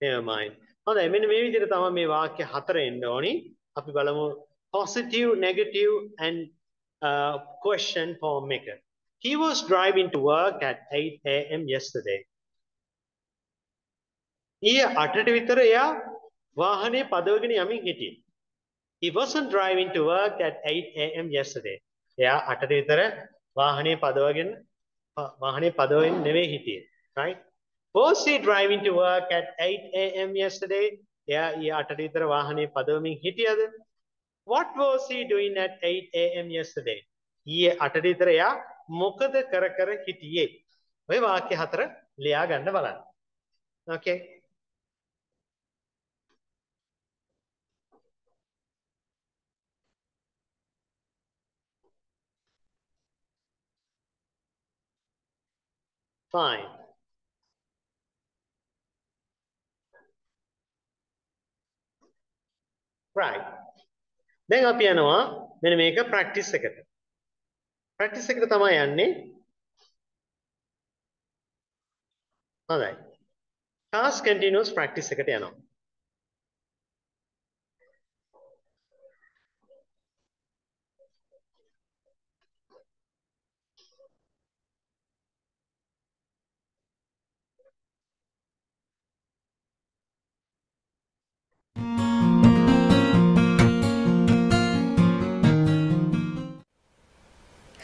Never mind. හොඳයි මෙන්න මේ විදිහට තමයි මේ වාක්‍ය හතර එන්න ඕනි. අපි බලමු positive, negative and uh, question form maker. He was driving to work at 8 a.m. yesterday. ඊයේ 8ට විතර එයා වාහනේ පදවගෙන යමින් හිටියේ. He wasn't driving to work at 8 a.m. yesterday. එයා 8ට විතර වාහනේ පදවගෙන වාහනේ පදවගෙන නෙවෙයි හිටියේ. Right? Was he driving to work at 8 a.m. yesterday? එයා ඊයේ 8ට විතර වාහනේ පදවමින් හිටියද? What was he doing at 8 a.m. yesterday? ඊයේ 8ට විතර එයා මොකද කර කර හිටියේ? ඔය වාක්‍ය හතර ලියා ගන්න බලන්න. Okay. Fine. Right. දැන් අපි යනවා මෙන්න මේක ප්‍රැක්ටිස් එකට. ප්‍රැක්ටිස් එකට තමයි යන්නේ. හොඳයි. task continuous practice එකට යනවා.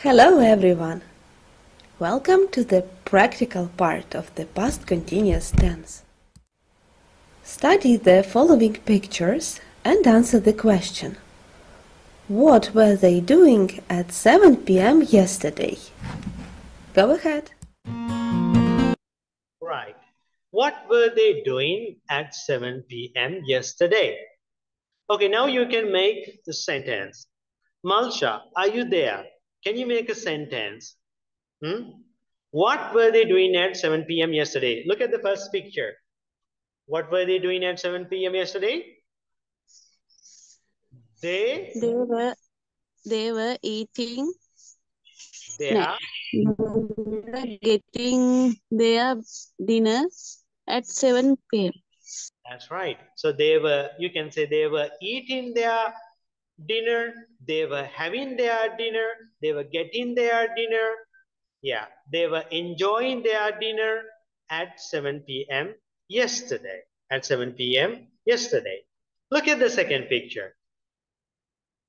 Hello everyone. Welcome to the practical part of the past continuous tense. Study the following pictures and answer the question. What were they doing at 7 p.m. yesterday? Go ahead. Right. What were they doing at 7 p.m. yesterday? Okay, now you can make the sentence. Malsha, are you there? Can you make a sentence? Hmm? What were they doing at 7 p.m. yesterday? Look at the first picture. What were they doing at 7 p.m. yesterday? They, They were they were eating, they No. are, they were getting their dinner at 7 p.m. that's right. So they were, you can say they were eating their dinner, they were having their dinner, they were getting their dinner. Yeah, they were enjoying their dinner at 7 p.m. yesterday. At 7 p.m. yesterday. Look at the second picture.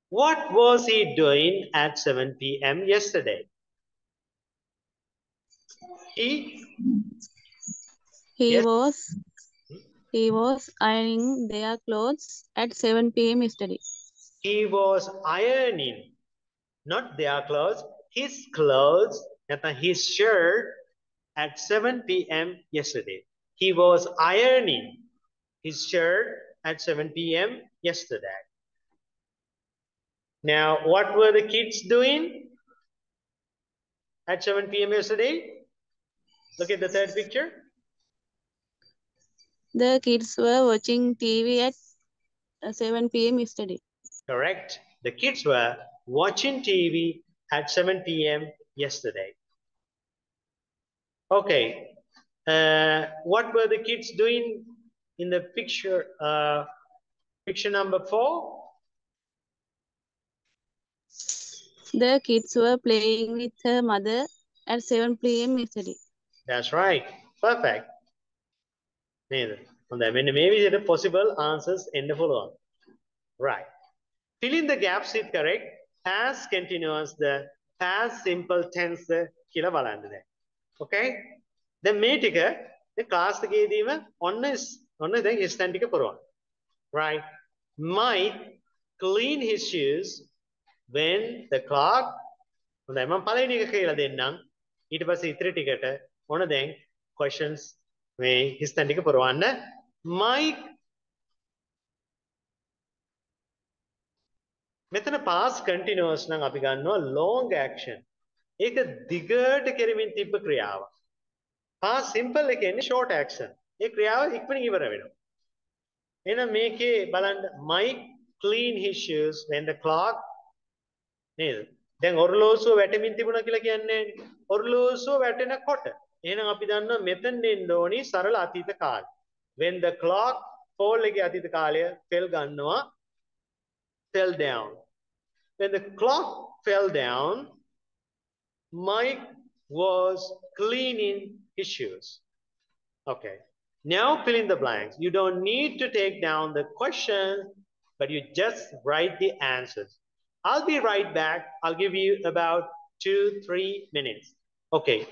What was he doing at 7 p.m. yesterday? He, He Yes. was he was ironing their clothes at 7 p.m. yesterday. He was ironing, not their clothes, his clothes, his shirt at 7 p.m. yesterday. He was ironing his shirt at 7 p.m. yesterday. Now, what were the kids doing at 7 p.m. yesterday? Look at the third picture. The kids were watching TV at uh, 7 p.m. yesterday. Correct? The kids were watching TV at 7 p.m. yesterday. Okay. Uh, what were the kids doing in the picture, uh, picture number four? The kids were playing with her mother at 7 p.m. yesterday. That's right. Perfect. Neither. On the possible answers in the following. Right. Fill in the gaps with correct past continuous the past simple tense ද කියලා බලන්න දැන්. Okay? දැන් මේ ටික දැන් class එකේදීම ඔන්න is- ඔන්න දැන් ඉස්තන් ටික පුරවන්න. Right. Mike clean his shoes when the clock හොඳයි මම පළවෙනි එක කියලා දෙන්නම්. ඊට පස්සේ ඉතිරි ටිකට ඕන දැන් questions මේ හිස්තැන් ටික පුරවන්න. Mike මෙතන past continuous නම් අපි ගන්නවා long action. ඒක දිගට කෙරෙමින් තිබ්බ ක්‍රියාව. past simple එකේ ඉන්නේ short action. ඒ ක්‍රියාව ඉක්මනින් ඉවර වෙනවා. එහෙනම් මේකේ බලන්න Mike clean his shoes when the clock නේද? දැන් ඔරලෝසුව වැටෙමින් තිබුණා කියලා කියන්නේ ඔරලෝසුව වැටෙනකොට එහෙනම් අපි දන්නවා මෙතෙන් එන්න ඕනි සරල අතීත කාලය. When the clock ෆෝල් එකේ අතීත කාලය fell ගන්නවා fell down. When the clock fell down Mike was cleaning his shoes. Okay. Now fill in the blanks. You don't need to take down the questions but you just write the answers. I'll be right back. I'll give you about two three minutes. Okay.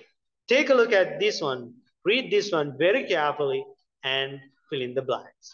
Take a look at this one. Read this one very carefully and fill in the blanks.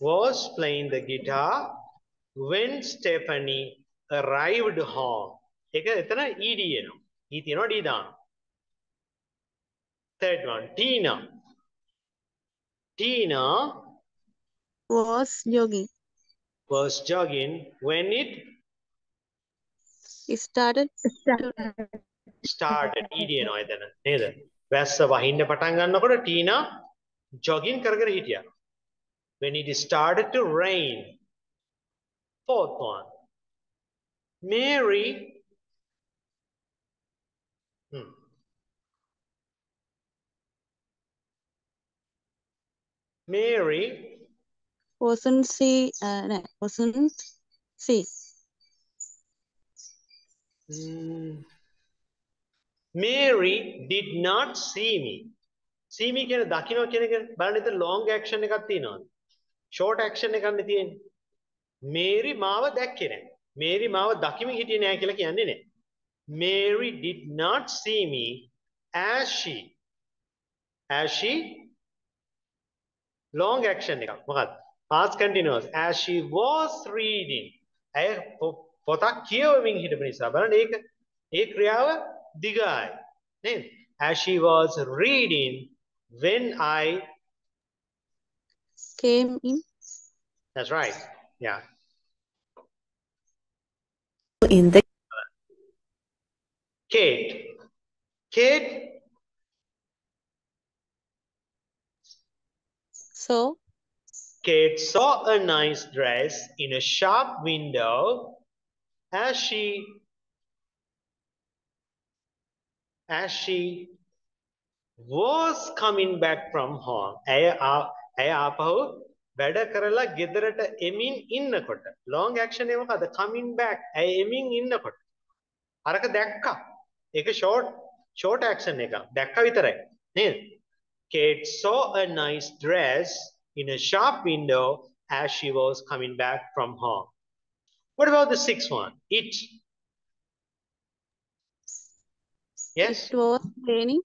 was playing the guitar when Stephanie arrived home. ඒක එතන ED එනවා. E තියෙනවා D දානවා. Third one, Tina. Tina was jogging. was jogging when it started started ඊඩිය එනවා එතන නේද වැස්ස වහින්න පටන් ගන්නකොට ටීනා ජොගින් කර කර හිටියා when it started to rain fourth one Mary hmm. Mary wasn't see uh, no, wasn't see Mm. Mary did not see me. See me කියන දකින්න කියන එක බලන්න ඉතින් long action එකක් තියෙනවා. Short action එකක් නේ තියෙන්නේ. මේරි මාව දැක්කේ නැහැ. මේරි මාව දකිමින් හිටියේ නැහැ කියලා කියන්නේ නැහැ. Mary did not see me as she as she long action එකක්. මොකක්ද? past continuous as she was reading. ඇය පොතක් කියවමින් හිටපු නිසා බලන්න ඒක ඒ ක්‍රියාව දිගයි නේද as she was reading when i came in. That's right. Yeah. In the Kate. Kate. So? Kate saw a nice dress in a shop window as she as she was coming back from home. ඇය ආපහු වැඩ කරලා ගෙදරට එමින් ඉන්නකොට long action එක මොකද coming back ඇය එමින් ඉන්නකොට අරක දැක්කා ඒක short short action එක දැක්ක විතරයි නේද Kate saw a nice dress in a shop window as she was coming back from home what about the sixth one? It. Yes, it was raining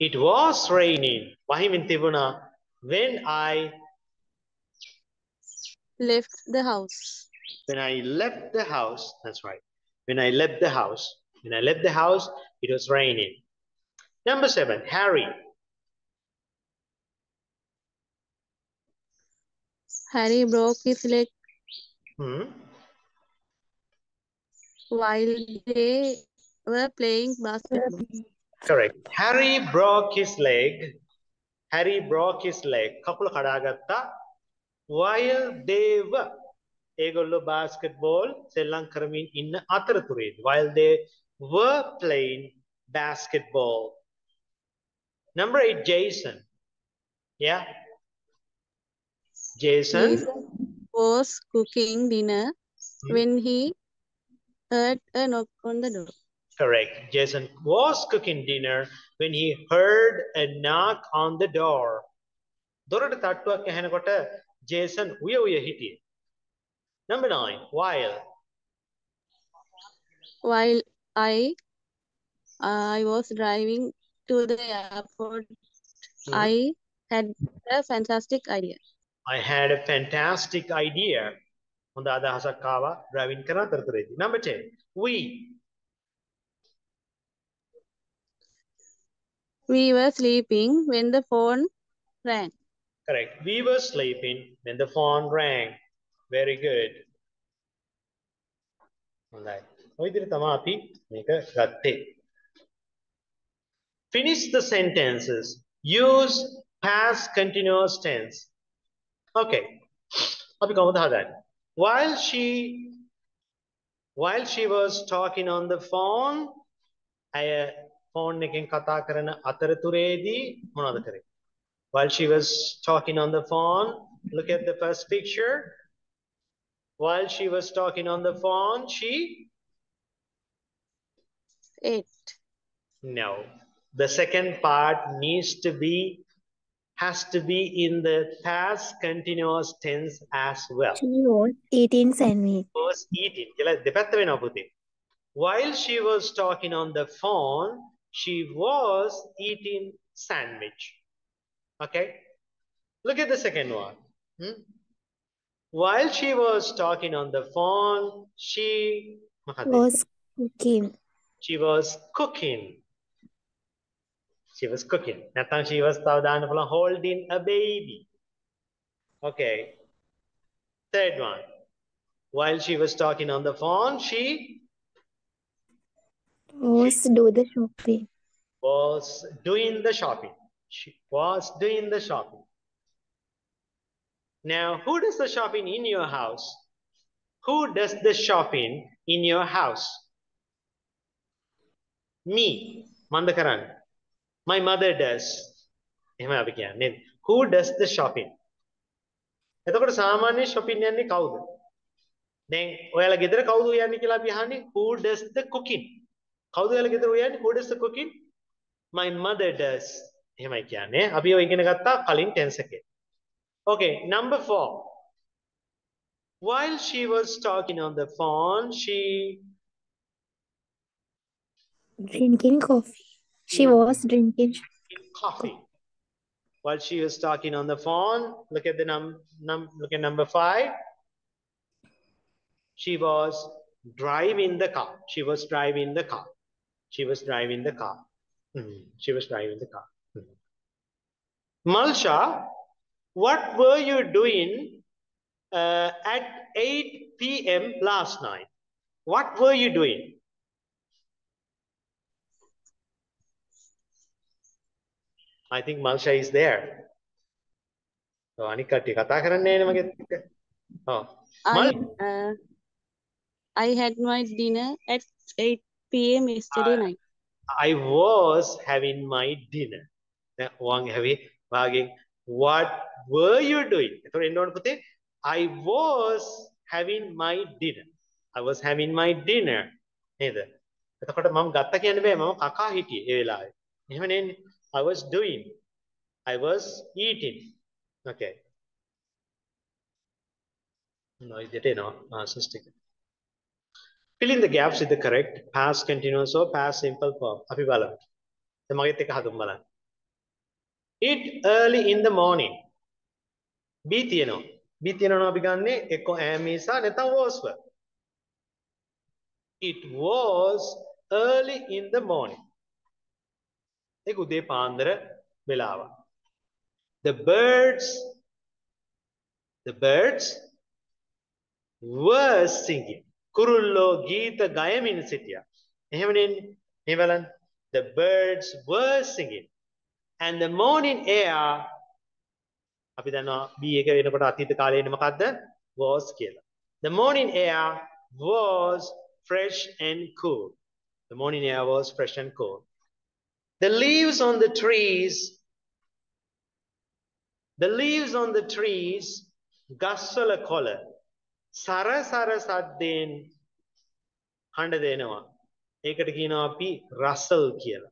it was raining. වහිමින් තිබුණා when I left the house when I left the house. That's right. When I left the house. When I left the house, it was raining. Number seven, Harry. Harry broke his leg Hmm. while they were playing basketball Correct. Harry broke his leg. Harry broke his leg. කකුල කඩාගත්තා. While they were ඒගොල්ලෝ basketball සෙල්ලම් කරමින් ඉන්න අතරතුරේදී. While they were playing basketball. Number eight, Jason. Yeah. Jason. he was cooking dinner when he heard a knock on the door Correct. Jason was cooking dinner when he heard a knock on the door. දොරට තට්ටුවක් ඇහෙනකොට ජේසන් උය උය හිටියේ. Number nine, while. while I I was driving to the airport, Mhm. I had a fantastic idea. I had a fantastic idea. හොඳ අදහසක් ආවා driving කරන අතරතුරේදී. Number 10, we. We were sleeping when the phone rang. Correct. We were sleeping when the phone rang. Very good. හොඳයි. ඔය විදිහට තමයි අපි මේක ගත්තේ. Finish the sentences. Use past continuous tense. Okay. අපි කොහොමද හදන්නේ? While she while she was talking on the phone ඇය ෆෝන් එකෙන් කතා කරන අතරතුරේදී මොනවද කරේ? While she was talking on the phone, look at the first picture. While she was talking on the phone, she Ate. no. The second part needs to be has to be in the past continuous tense as well. She was eating sandwich. was eating. කියලා දෙපැත්ත වෙනවා පුතේ. While she was talking on the phone, she was eating sandwich. Okay? Look at the second one. Hmm? While she was talking on the phone, she මොකක්ද? Was cooking. she was cooking. She was cooking. නැත්නම් she was තව දාන්න පුළුවන් holding a baby. Okay. Third one. While she was talking on the phone, she Was do the shopping. was doing the shopping. She was doing the shopping. Now, who does the shopping in your house? Who does the shopping in your house? Me, Mandakaran. My mother does. එහෙම අපි කියන්නේ. Who does the shopping? එතකොට සාමාන්‍ය shopping යන්නේ කවුද? දැන් ඔයාලා ගෙදර කවුද යන්නේ කියලා අපි අහන්නේ who does the cooking? කවුද ඔයාලා ගෙදර යන්නේ who does the cooking? My mother does. එහෙමයි කියන්නේ. අපි ඔය ඉගෙන ගත්තා කලින් tense එකේ. Okay, number 4. While she was talking on the phone, she Drinking coffee. She was drinking. coffee. While she was talking on the phone, look at the num, num look at number 5. She was driving the car. She was driving the car. She was driving the car. Mhm. She was driving the car. Mhm. Malsha, what were you doing uh, at 8 p.m. last night? What were you doing? I think Malsha is there. ඔව් අනික් කට්ටිය කතා කරන්නේ නැහැ නේ මගෙත් එක්ක. ඔව්. I Mal- uh, I had my dinner at 8 p.m. yesterday Ah. night. I was having my dinner. දැන් ඔයන් හැවි වාගෙන් what were you doing? එතකොට එන්න ඕන පුතේ I was having my dinner. I was having my dinner. නේද? එතකොට මම ගත්ත කියන්න බෑ මම කකා හිටියේ ඒ වෙලාවේ. එහෙම නෙන්නේ. I was doing. I was eating. Okay. noise එට එනවා answers ටික. Fill in the gaps with the correct past continuous or past simple form. අපි බලමු. දැන් මගෙත් එක හදුම් බලන්න. Eat early in the morning. B තියෙනවා. B තියෙනවා අපි ගන්නෙ එක්ක am is හා නැත්නම් was වල. It was early in the morning. ඒක උදේ පාන්දර වෙලාව. The birds the birds were singing. කුරුල්ලෝ ගීත ගයමින් සිටියා. එහෙමනේ මේ බලන්න. The birds were singing. And the morning air අපි දන්නවා B එක වෙනකොට අතීත කාලේ එන්නේ මොකද්ද? was කියලා. The morning air was fresh and cool. The morning air was fresh and cool. The leaves on the trees the leaves on the trees ගස්වල කොළ සර සර සද්දෙන් හඬ දෙනවා. ඒකට කියනවා අපි රසල් කියලා.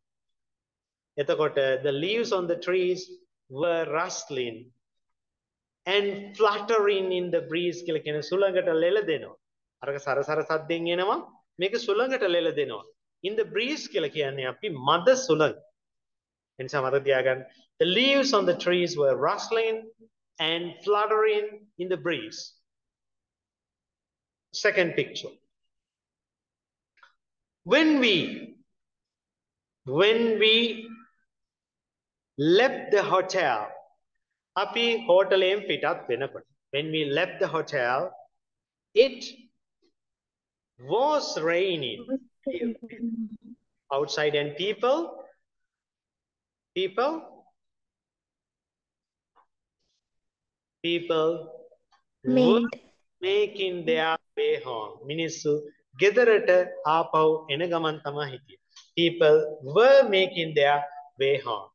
එතකොට the leaves on the trees were rustling and fluttering in the breeze කියලා කියන සුළඟට ලෙල දෙනවා. අරක සර සර සද්දෙන් එනවා මේක සුළඟට ලෙල දෙනවා. in the breeze කියලා කියන්නේ අපි මද සුළඟ. එනිසා මතක තියාගන්න the leaves on the trees were rustling and fluttering in the breeze. Second picture. When we when we left the hotel, අපි හෝටලයෙන් පිටත් වෙනකොට when we left the hotel, it was raining outside and people people people were Made. making their way home. මිනිස්සු ගෙදරට ආපහු එන ගමන් තමයි හිටියේ. People were making their way home.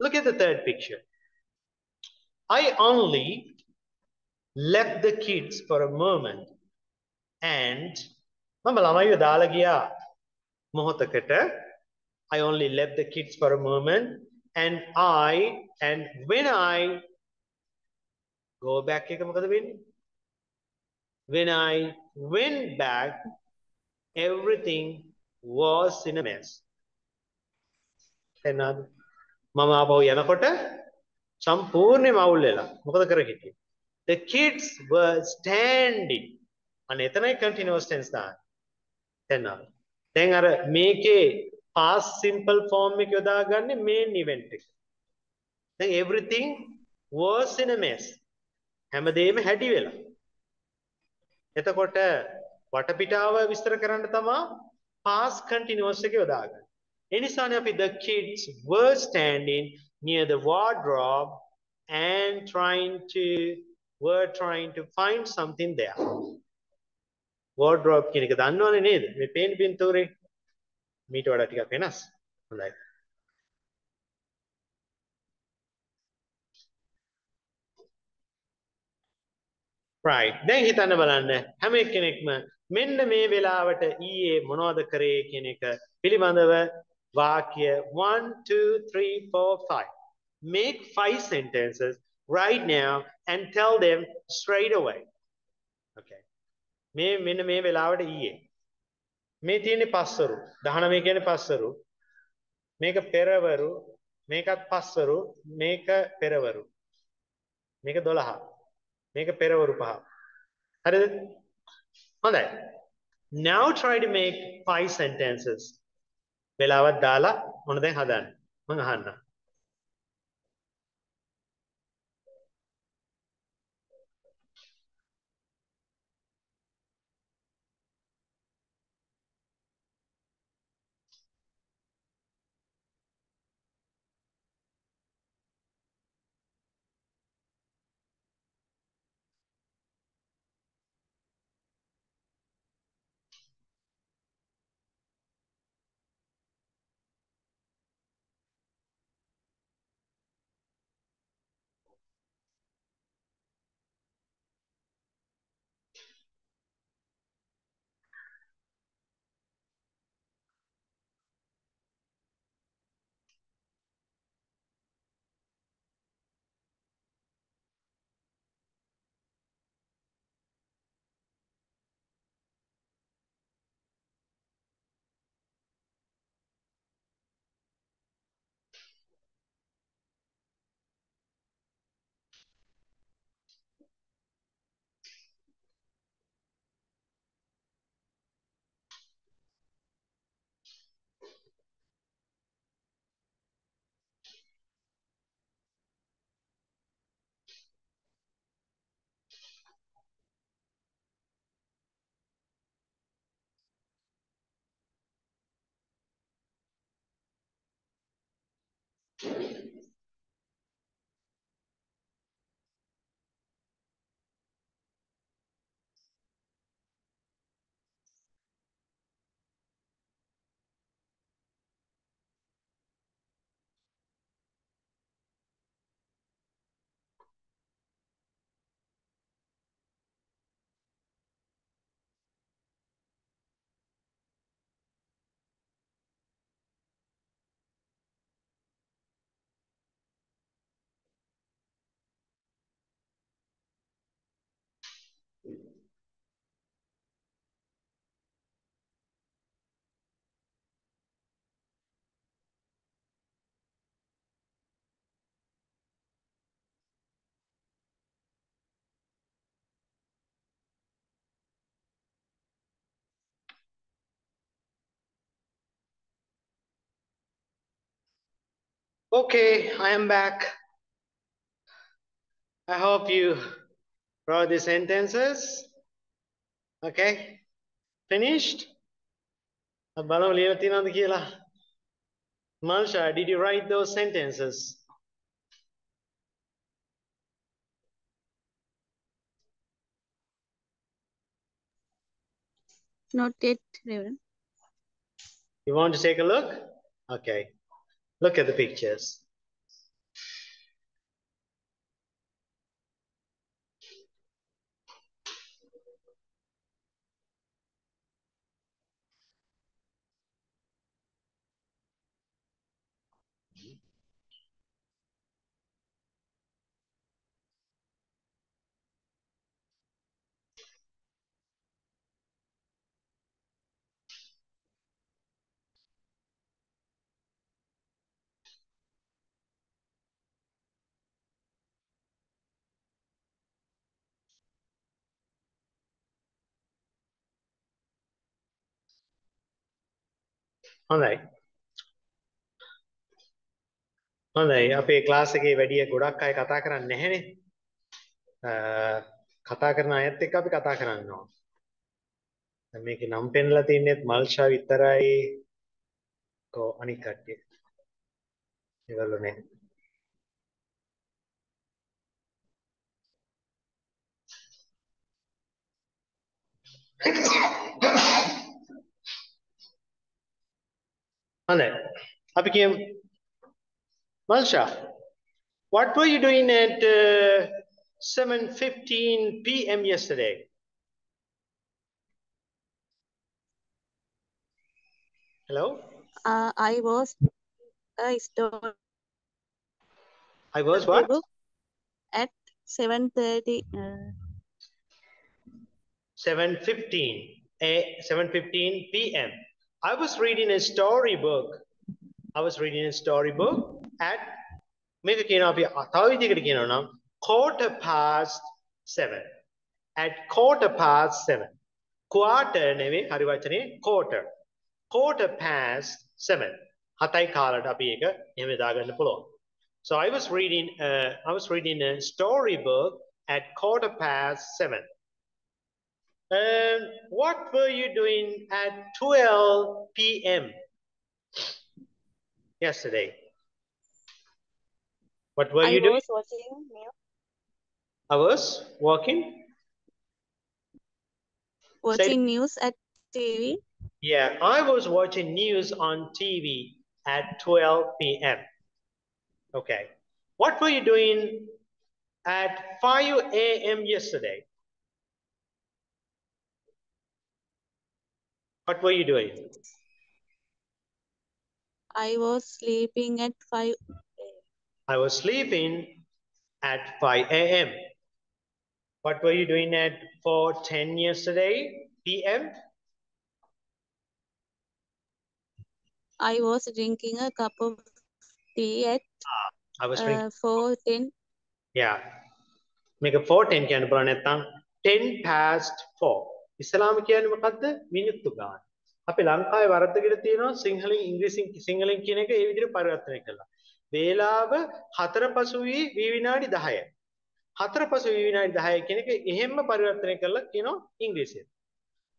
Look at the third picture. I only left the kids for a moment and මම ළමයිව දාලා ගියා මොහොතකට I only left the kids for a moment and I and when I go back එක මොකද වෙන්නේ? When I went back, everything was in a mess. එන්නද? මම ආපහු යනකොට සම්පූර්ණයෙන්ම අවුල් වෙලා. මොකද කර හිටියේ? The kids were standing. අන්න එතනයි continuous tense දාන්නේ. එන්නද? දැන් අර මේකේ past simple form එක යොදාගන්නේ main event එක. දැන් everything was in a mess. හැමදේම හැටි වෙලා. එතකොට වටපිටාව විස්තර කරන්න තමා past continuous එක යොදා ගන්න. ඒ නිසානේ අපි the kids were standing near the wardrobe and trying to were trying to find something there. wardrobe කියන එක දන්නවනේ නේද? මේ පේන පින්තූරේ මීට වඩා ටිකක් වෙනස්. හොඳයි. Right දැන් හිතන්න බලන්න හැම එක්කෙනෙක්ම මෙන්න මේ වෙලාවට ඊයේ මොනවද කරේ කියන එක පිළිබඳව වාක්‍ය 1 2 3 4 5 make five sentences right now and tell them straight away. Okay. මේ මෙන්න මේ වෙලාවට ඊයේ. මේ තියෙන්නේ පස්වරු. 19 කියන්නේ පස්වරු. මේක පෙරවරු. මේකත් පස්වරු. මේක පෙරවරු. මේක 12 මේක පෙරවරු පහ. හරිද? හොඳයි. Now try to make five sentences. වෙලාවක් දාලා මොන දැන් හදන්න? මම අහන්නම් Okay, I am back. I hope you wrote the sentences. Okay, finished? Malsha, did you write those sentences? Not yet, Reverend. You want to take a look? Okay. Look at the pictures. හොඳයි. හොඳයි අපේ class එකේ වැඩිය ගොඩක් අය කතා කරන්නේ නැහැනේ. කතා කරන අයත් එක්ක අපි කතා කරන්න ඕන. දැන් මේකේ නම් පෙන්ලා තින්නේත් මල්ෂා විතරයි. කො අනික් කට්ටිය. ඒගොල්ලෝ නේ. on. I became Malsha. What were you doing at uh, 7.15 p.m. yesterday? Hello? Uh, I was uh, store. I was what? At 7.30. Uh, 7.15 a 7.15 p.m. I was reading a storybook. I was reading a storybook at මේක කියනවා අපි තව විදිහකට කියනවා නම් quarter past 7 at quarter past 7 quarter නෙවෙයි හරි වචනේ quarter quarter past 7 හතයි කාලට අපි ඒක එහෙම දාගන්න පුළුවන් so I was reading uh, I was reading a storybook at quarter past 7 um, what were you doing at 12 p.m. yesterday? What were I you doing? I was watching news, I was walking. watching news at TV. Yeah, I was watching news on TV at 12 p.m. Okay. What were you doing at 5 a.m. yesterday? What were you doing? I was sleeping at 5 I was sleeping at 5 a.m. What were you doing at 4.10 yesterday p.m.? I was drinking a cup of tea at ah, I was uh, drinking. 4.10. Yeah. Make a 4.10 can 10 past 4. ඉස්ලාම කියන්නේ මොකද්ද? මිනිත්තු ගාන. අපි ලංකාවේ වරද්දගෙන තියෙනවා සිංහලෙන් ඉංග්‍රීසියෙන් සිංහලෙන් කියන එක ඒ විදිහට පරිවර්තනය කළා. වේලාව 4 පසු වී වී විනාඩි 10යි. 4 පසු වී විනාඩි 10යි කියන එක එහෙම්ම පරිවර්තනය කරලා කියනවා ඉංග්‍රීසියෙන්.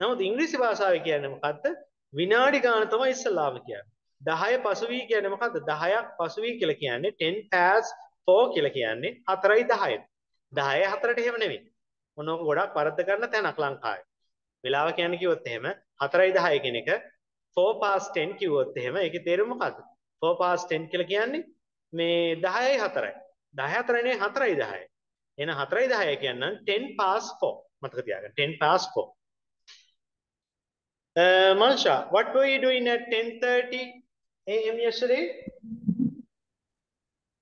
නමුත් ඉංග්‍රීසි භාෂාවේ කියන්නේ මොකද්ද? විනාඩි ගාන තමයි ඉස්සලාම කියන්නේ. 10 පසු වී කියන්නේ මොකද්ද? 10ක් පසු වී කියලා කියන්නේ 10 past 4 කියලා කියන්නේ 4යි 10යි. 10 4ට එහෙම නෙමෙයි. මොනෝක ගොඩක් වරද්ද ගන්න තැනක් ලංකාවේ. වෙලාව කියන්න කිව්වොත් එහෙම 4යි 10 කියන එක 4 past 10 කිව්වොත් එහෙම ඒකේ තේරුම මොකද්ද? 4 past 10 කියලා කියන්නේ මේ 10යි 4යි. 10 4 නේ 4යි 10යි. එහෙනම් 4යි 10යි කියන්නම් 10 past 4. මතක තියාගන්න 10 past 4. Uh, Malsha, what were you doing at 10:30 a.m. yesterday?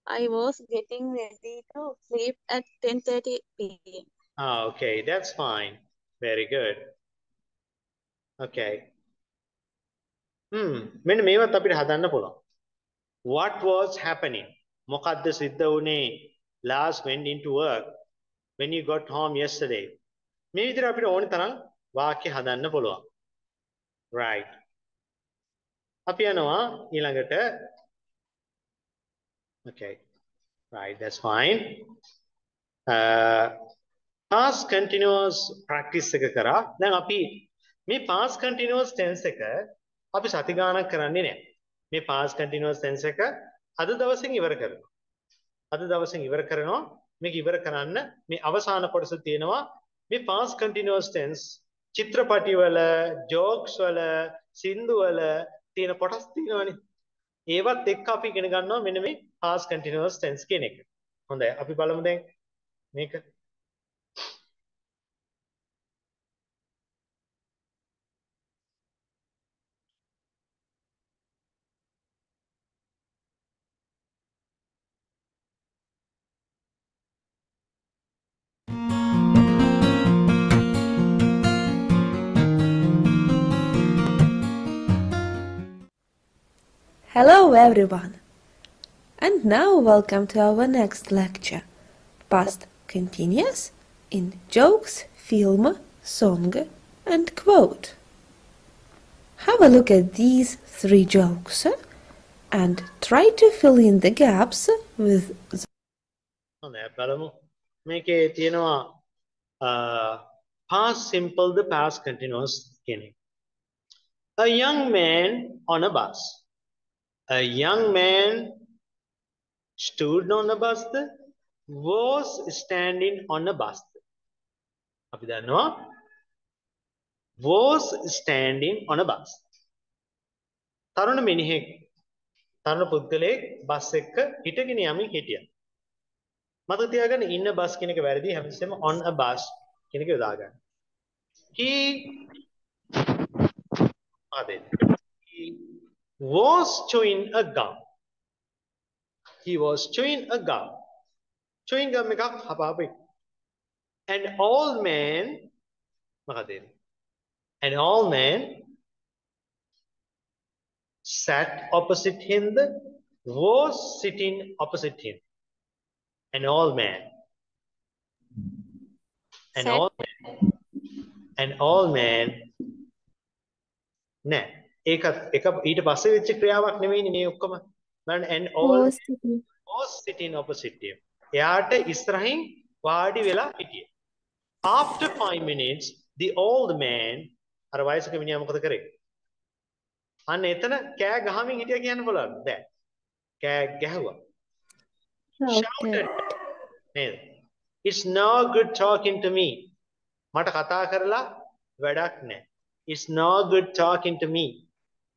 I was getting ready to sleep at 10.30 p.m. Ah, okay, that's fine. Very good. Okay. Hmm, මෙන්න මේවත් අපිට හදන්න පුළුවන්. What was happening? මොකද්ද සිද්ධ වුණේ last went into work when you got home yesterday? මේ විදිහට අපිට ඕනි තරම් වාක්‍ය හදන්න පුළුවන්. Right. අපි යනවා ඊළඟට Okay. Right, that's fine. Uh, past continuous practice එක කරා. දැන් අපි මේ past continuous tense එක අපි සති ගාණක් කරන්නේ නැහැ. මේ past continuous tense එක අද දවසෙන් ඉවර කරනවා. අද දවසෙන් ඉවර කරනවා. මේක ඉවර කරන්න මේ අවසාන කොටස තියෙනවා මේ past continuous tense චිත්‍රපටි වල, jokes වල, සින්දු වල තියෙන කොටස් තියෙනවනේ. ඒවත් එක්ක අපි ඉගෙන ගන්නවා මෙන්න මේ past continuous tense කියන එක. හොඳයි අපි බලමු දැන් මේක. Hello everyone! And now welcome to our next lecture. Past continuous in jokes, film, song and quote. Have a look at these three jokes and try to fill in the gaps with හොඳයි අපි බලමු. මේකේ තියෙනවා uh, past simple ද past continuous කියන එක. A young man on a bus. A young man stood on a bus was standing on a bus. අපි දන්නවා was standing on a bus. තරුණ මිනිහෙක් තරුණ පුද්ගලයෙක් බස් එක්ක හිටගෙන යමින් හිටියා. මතක තියාගන්න ඉන්න බස් කියන එක වැරදි හැමතිස්සෙම on a bus කියන එක යොදා ගන්න. He ආදෙන්. was chewing a gum. He was chewing a gum. Chewing gum ka hababig. An old man, makadiri. An old man sat opposite him, was sitting opposite him. An old man. An old man. An old man. Ne. ඒකත් එක ඊට පස්සේ වෙච්ච ක්‍රියාවක් නෙවෙයිනේ මේ ඔක්කොම බලන්න an old Was sitting. opposite him. එයාට ඉස්සරහින් වාඩි වෙලා හිටියේ. After five minutes, the old man අර වයසක මිනිහා මොකද කරේ? අන්න එතන කෑ ගහමින් හිටියා කියන්න බලන්න බෑ. කෑ ගැහුවා. Shouted. නේද? It's no good talking to me. මට කතා කරලා වැඩක් නැහැ. It's no good talking to me.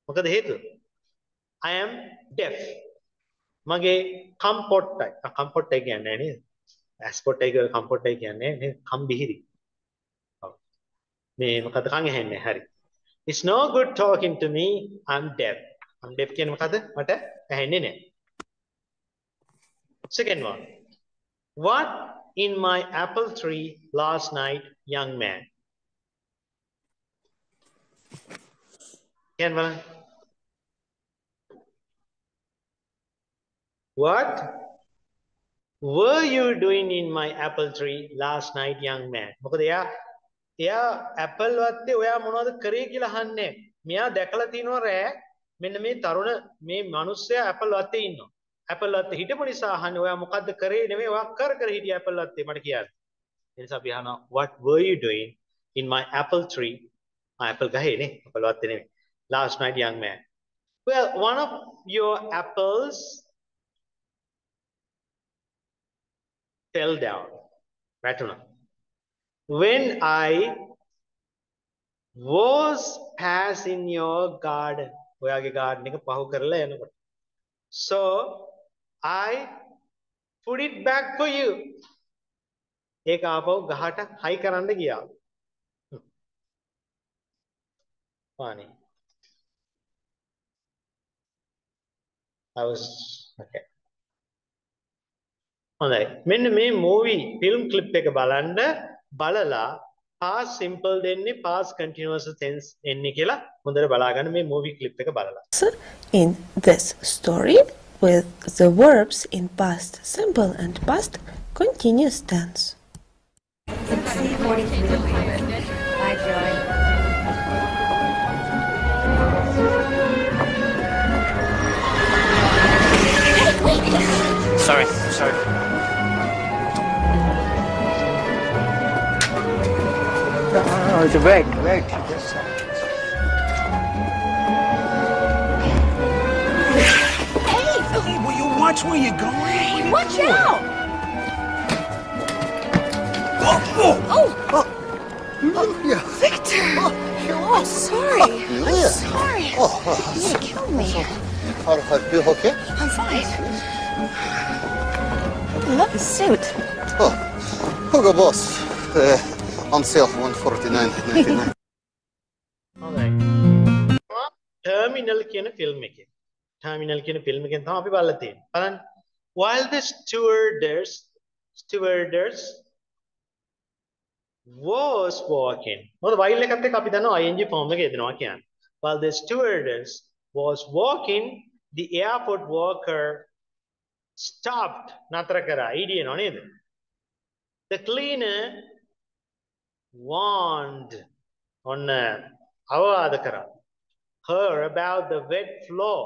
මොකද හේතුව? I am deaf. මගේ කම්පොට්ටයි. කම්පොට්ටයි කියන්නේ නෑ නේද? ඇස්පොට්ටයි කියලා කම්පොට්ටයි කියන්නේ නේද? කම්බිහිරි. ඔව්. මේ මොකද කන් ඇහෙන්නේ හරි. It's no good talking to me. I'm deaf. I'm deaf කියන්නේ මොකද? මට ඇහෙන්නේ නෑ. Second one. What in my apple tree last night, young man? Can බලන්න. What were you doing in my apple tree last night, young man? මොකද එයා එයා Apple වත්තේ ඔයා මොනවද කරේ කියලා අහන්නේ. මෙයා දැකලා තිනවා රෑ මෙන්න මේ තරුණ මේ මිනිස්සයා ඇපල් වත්තේ ඉන්නවා. ඇපල් වත්තේ හිටපු නිසා අහන්නේ ඔයා මොකද්ද කරේ නෙමෙයි ඔයා කර කර හිටිය ඇපල් වත්තේ මට කියන්න. ඒ නිසා අපි අහනවා what were you doing in my apple tree? ආ ඇපල් ගහේ නේ ඇපල් වත්තේ නෙමෙයි. Last night, young man. Well, one of your apples fell down. වැටුණා. When I was passing your garden. ඔයාගේ garden එක පහු කරලා යනකොට. So I put it back for you. ඒක ආපහු ගහට හයි කරන්න ගියා. Funny. I was okay. හොඳයි. මෙන්න මේ මූවි ෆිල්ම් ක්ලිප් එක බලන්න බලලා past simple දෙන්නේ past continuous tense එන්නේ කියලා හොඳට බලා ගන්න මේ මූවි ක්ලිප් එක බලලා. in this story with the verbs in past simple and past continuous tense. Bye, Joy. Sorry, sorry. No, no, no, wait, wait. Just Hey, will you watch where you're going? Watch out! yeah. Victor! Oh, I'm sorry. I'm sorry. Oh, You're gonna kill me. how, how, you okay? I'm fine. I love the suit. Oh, Hugo Boss. Uh, on sale, 149.99. හොඳයි. Terminal කියන film එකේ. Terminal කියන film එකෙන් තමයි අපි බලලා තියෙන්නේ. බලන්න. While the stewardess stewardess was walking. මොකද while එකත් එක්ක අපි දන්නවා ing form එක යදෙනවා කියන්නේ. While the stewardess was walking, the airport worker stopped. නතර කරා. ඊඩි එනවා නේද? The cleaner warned ඔන්න අවවාද කරා her about the wet floor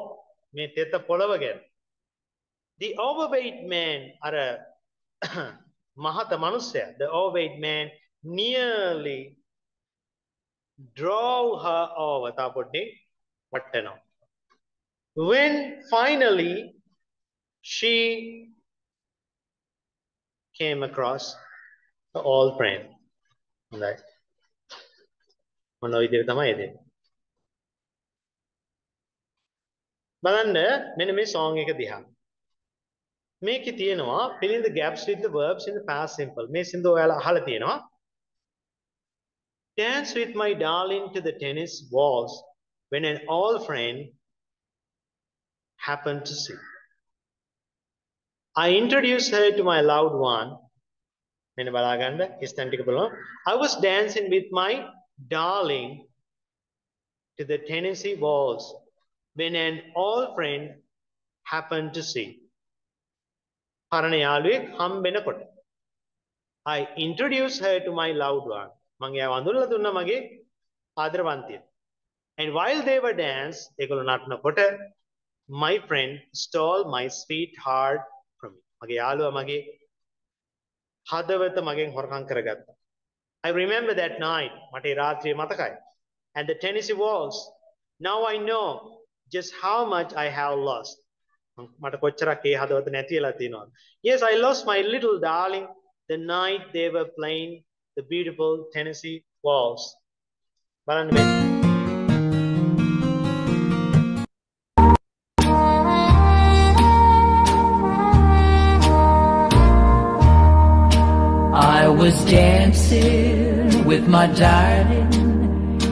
මේ තෙත පොළව ගැන the overweight man අර මහත මනුස්සයා the overweight man nearly drove her over තාපොඩ්ඩේ වට්ටනවා when finally she came across the old friend හොඳයි. මොන විදිහට තමයි එදෙන්නේ බලන්න මෙන්න මේ song එක දිහා. මේකේ තියෙනවා fill in the gaps with the verbs in the past simple. මේ සින්දුව ඔයාලා අහලා තියෙනවා. Dance with my darling to the tennis balls when an old friend happened to see. I introduced her to my loved one මෙන්න බලා ගන්න ඉස්තන් ටික බලමු I was dancing with my darling to the Tennessee balls when an old friend happened to see. පරණ යාළුවෙක් හම්බෙනකොට. I introduced her to my loved one. මං එයාව අඳුරලා දුන්නා මගේ ආදරවන්තිය. And while they were dance, ඒගොල්ලෝ නටනකොට my friend stole my sweetheart from me. මගේ යාළුවා මගේ හදවත මගෙන් හොරකම් කරගත්තා. I remember that night. මට රාත්‍රියේ මතකයි. And the Tennessee Waltz. Now I know just how much I have lost. මට කොච්චරක් ඒ හදවත නැති වෙලා තියෙනවද? Yes, I lost my little darling the night they were playing the beautiful Tennessee Waltz. බලන්න මේ dancing with my darling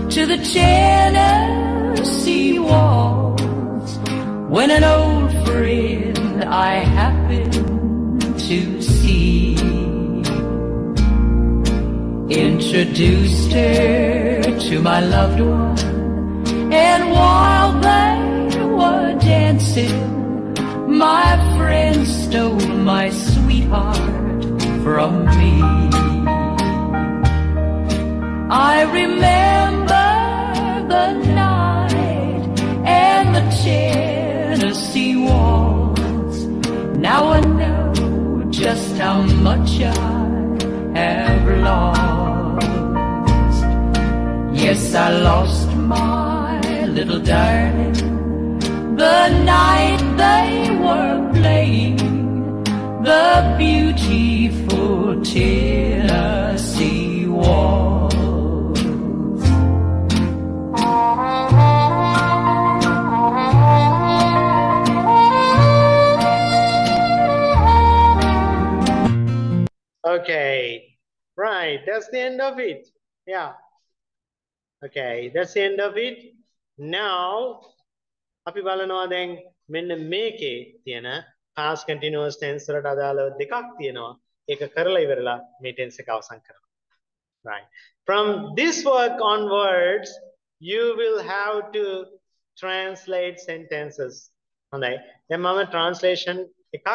to the Tennessee waltz when an old friend I happened to see introduced her to my loved one and while they were dancing my friend stole my sweetheart from me. I remember the night and the Tennessee waltz. Now I know just how much I have lost. Yes, I lost my little darling Okay, right. That's the end of it. Yeah. Okay, that's the end of it. Now, අපි බලනවා දැන් මෙන්න මේකේ තියෙන past continuous tense වලට අදාළව දෙකක් තියෙනවා. ඒක කරලා ඉවරලා මේ tense එක අවසන් කරනවා. Right. From this work onwards, you will have to translate sentences. හොඳයි. දැන් මම translation එකක්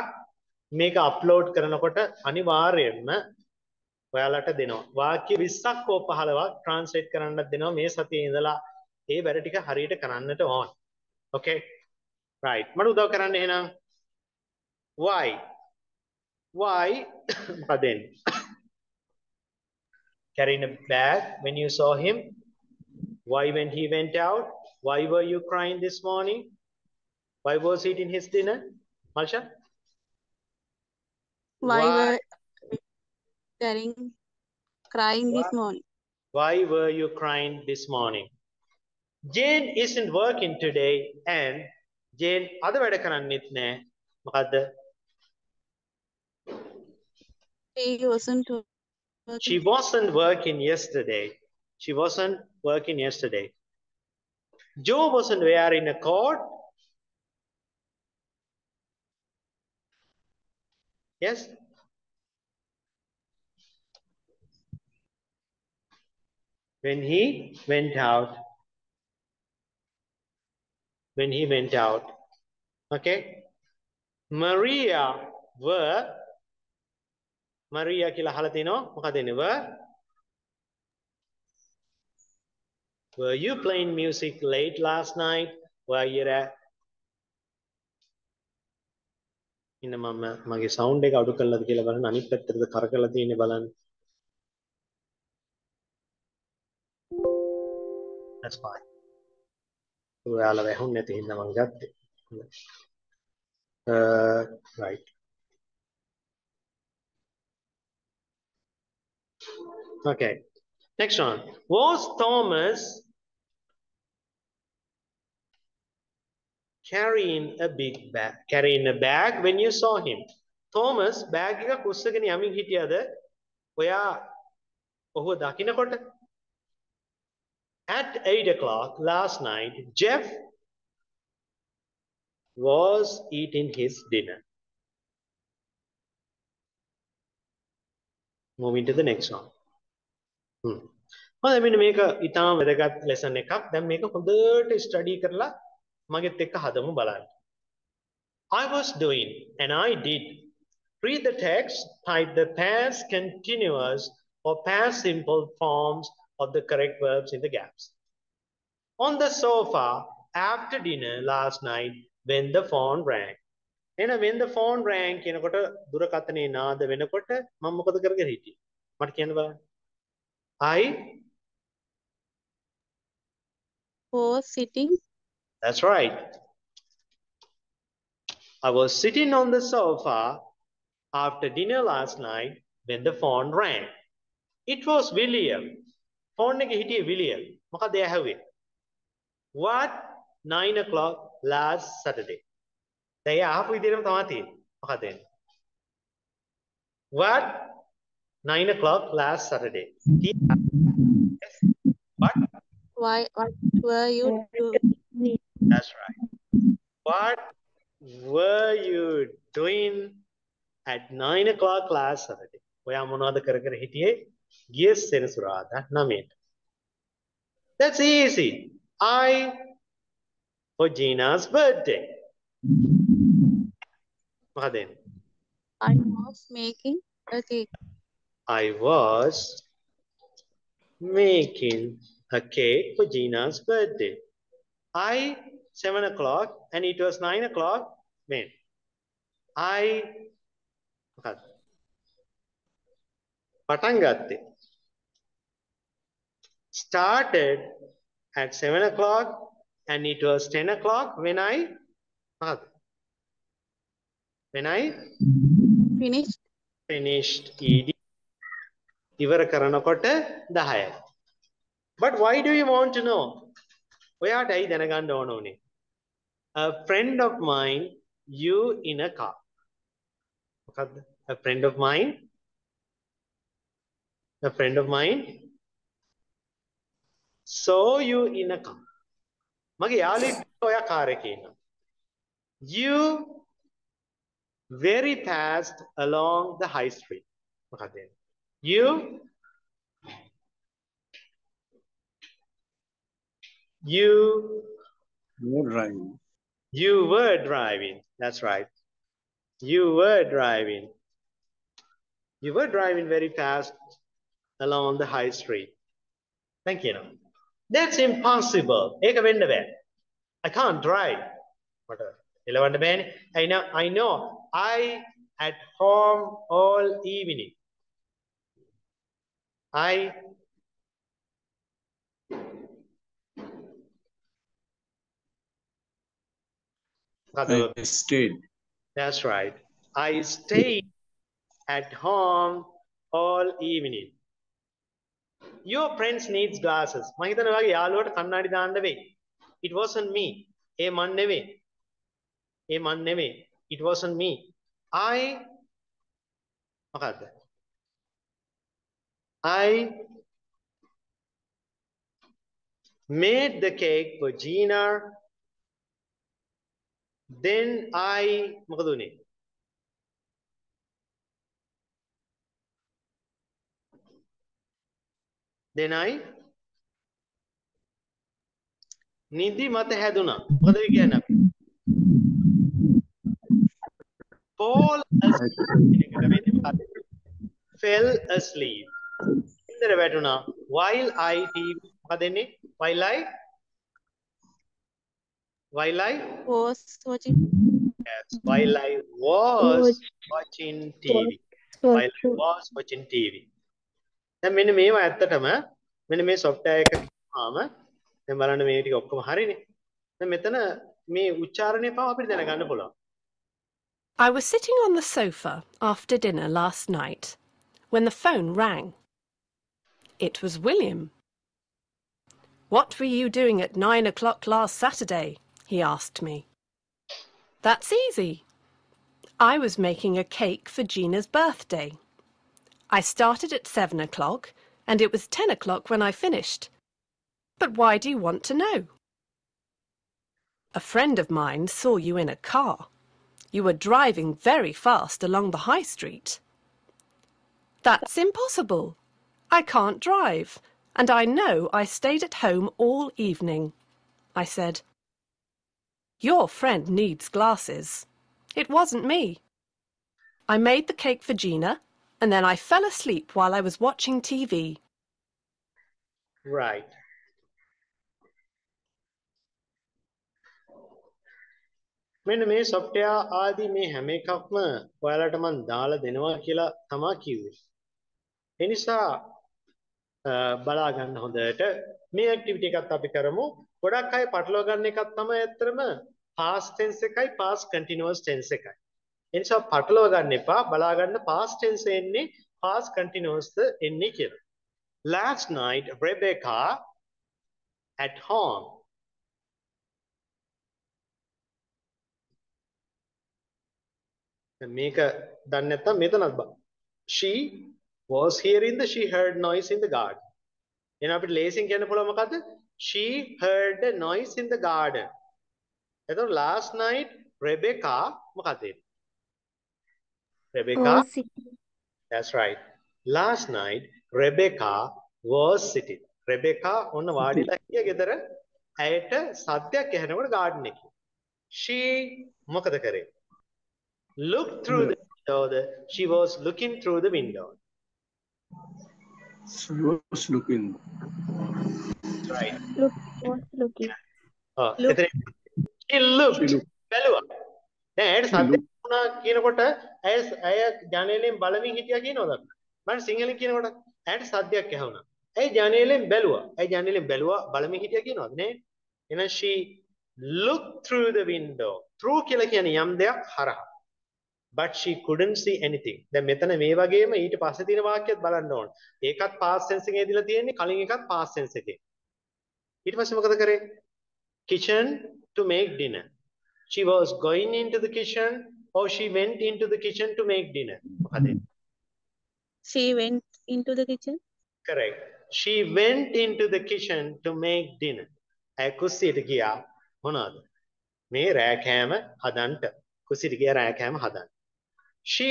මේක අප්ලෝඩ් කරනකොට අනිවාර්යයෙන්ම ඔයාලට දෙනවා. වාක්‍ය 20ක් හෝ 15ක් ට්‍රාන්ස්ලේට් කරන්නත් දෙනවා මේ සතියේ ඉඳලා ඒ වැඩ ටික හරියට කරන්නට ඕන. Okay? Right. මට උදව් කරන්න එහෙනම්. Why? Why? [coughs] පදෙන්. [coughs] Carrying a bag when you saw him? Why when he went out? Why were you crying this morning? Why was he eating his dinner? Malsha? Why Why- were you carrying, crying this morning? Why were you crying this morning? Jane isn't working today and Jane අද වැඩ කරන්නෙත් නෑ. මොකද්ද? He wasn't She wasn't working yesterday. She wasn't working yesterday. Joe wasn't wearing a coat. Yes? When he went out. When he went out. Okay? Maria were Maria කියලා අහලා තිනවා මොකද එන්නේ were Were you playing music late last night? Were you there? ඉන්න මම මගේ sound එක අඩු කරලාද කියලා බලන්න. අනිත් පැත්තටද කරකලා තියෙන්නේ බලන්න. That's fine. ඔයාලා වැහුන්නේ නැති හින්දා මම ගත්තේ. Uh, right. Okay. Next one. Was Thomas carrying a big bag carrying a bag when you saw him. Thomas bag එකක් උස්සගෙන යමින් හිටියද ඔයා ඔහුව දකිනකොට? At 8 o'clock last night Jeff was eating his dinner. moving to the next one? hmm. හොඳයි මෙන්න මේක ඉතාම වැදගත් ලෙසන් එකක්. දැන් මේක හොඳට ස්ටඩි කරලා මගෙත් එක්ක හදමු බලන්න I was doing and I did read the text type the past continuous or past simple forms of the correct verbs in the gaps on the sofa after dinner last night when the phone rang එන when the phone rang කියනකොට දුරකථනයේ නාද වෙනකොට මම මොකද කරගෙන හිටියේ මට කියන්න බලන්න I was sitting That's right. I was sitting on the sofa after dinner last night when the phone rang. It was William. Phone එක හිටියේ William. මොකද එයා ඇහුවේ? What 9 o'clock last Saturday. දැන් එයා අහපු විදිහටම තමයි තියෙන්නේ. මොකද එන්නේ? What 9 o'clock last Saturday. He What? why what were you doing That's right. What were you doing at 9 o'clock last Saturday? ඔයා මොනවද කර කර හිටියේ ගිය සෙනසුරාදා 9ට. That's easy. I for Gina's birthday. මොකද එන්නේ? I was making a cake I was making a cake for Gina's birthday. I, 7 o'clock, and it was 9 o'clock when I මොකක්ද? පටන් ගත්තේ. Started at 7 o'clock and it was 10 o'clock when I මොකක්ද? when I finished finished eating ඉවර කරනකොට 10යි. But why do you want to know? ඔයාට ඇයි දැනගන්න ඕන උනේ? A friend of mine you in a car. මොකද්ද? A friend of mine A friend of mine saw you in a car. මගේ යාළුවෙක් ඔයා කාර් එකේ ඉන්නවා. You very fast along the high street. මොකක්ද එන්නේ? You you You're driving. you were driving. That's right. You were driving. You were driving very fast along the high street. Thank you. That's impossible. ඒක වෙන්න බෑ. I can't drive. මට එලවන්න බෑනේ. I know I know. I at home all evening. I I stayed. That's right. I stayed at home all evening. Your friends needs glasses. මම හිතනවා ඔයාගේ යාළුවට කණ්ණාඩි දාන්න වෙයි. It wasn't me. ඒ මන් නෙවෙයි. ඒ මන් නෙවෙයි. It wasn't me. I මොකද්ද? I made the cake for Gina. Then I මොකද උනේ? Then I නිදි මත හැදුනා. මොකද ඒ කියන්නේ අපි? fall asleep කියන එකට වෙන්නේ මොකක්ද? fell asleep. ඉන්දර වැටුණා. while I TV මොකද එන්නේ? while I while I was watching yes, while I was watching TV. while I was watching TV. දැන් මෙන්න මේවා ඇත්තටම මෙන්න මේ software එක ගියාම දැන් බලන්න මේ ටික ඔක්කොම හරිනේ. දැන් මෙතන මේ උච්චාරණය පව අපිට දැනගන්න පුළුවන්. I was sitting on the sofa after dinner last night when the phone rang. It was William. What were you doing at nine o'clock last Saturday? He asked me. That's easy. I was making a cake for Gina's birthday. I started at seven o'clock and it was ten o'clock when I finished. But why do you want to know? A friend of mine saw you in a car. You were driving very fast along the high street. That's impossible. I can't drive, and I know I stayed at home all evening, I said. Your friend needs glasses. It wasn't me. I made the cake for Gina, and then I fell asleep while I was watching TV. Right. මෙන්න මේ software ආදී මේ හැම එකක්ම ඔයාලට මම දාලා දෙනවා කියලා තමයි කිව්වේ. ඒ නිසා බලා ගන්න හොඳට මේ ඇක්ටිවිටි එකත් අපි කරමු. ගොඩක් අය පටලවා ගන්න එකක් තමයි ඇත්තටම past tense එකයි past continuous tense එකයි. ඒ නිසා පටලවා ගන්න එපා. බලා ගන්න past tense එන්නේ past continuous ද එන්නේ කියලා. Last night Rebecca at home මේක දන්නේ නැත්නම් මෙතනත් බලන්න. She was hearing the she heard noise in the garden. එහෙනම් අපිට ලේසින් කියන්න පුළුවන් මොකද්ද? She heard a noise in the garden. එතකොට last night Rebecca මොකද Rebecca was sitting. That's right. Last night Rebecca was sitting. Rebecca ඔන්න වාඩිලා හිටිය ගෙදර ඇයට සද්දයක් ඇහෙනකොට garden එකේ. She මොකද කරේ? looked through the window. The, she was looking through the window. She was looking. Right. Looked. බැලුවා. දැන් ඇයට looked. වුණා කියනකොට ඇය ඇය ජනේලෙන් බලමින් හිටියා කියනවද? මම සිංහලෙන් කියනකොට ඇයට සද්දයක් ඇහුණා. ඇයි ජනේලෙන් බැලුවා? ඇයි ජනේලෙන් බැලුවා බලමින් හිටියා කියනවද නේ? එහෙනම් she looked through the window. through කියලා කියන්නේ යම් දෙයක් හරහා. but she couldn't see anything. දැන් මෙතන මේ වගේම ඊට පස්සේ තියෙන වාක්‍යයත් බලන්න ඕන. ඒකත් past tense එකේ දීලා තියෙන්නේ කලින් එකත් past tense එකේ. ඊට පස්සේ මොකද කරේ? kitchen to make dinner. She was going into the kitchen or she went into the kitchen to make dinner. මොකද? She went into the kitchen. Correct. She went into the kitchen to make dinner. ඇය කුස්සියට ගියා මොනවද? මේ රෑ කෑම හදන්න. කුස්සියට ගියා රෑ කෑම හදන්න. She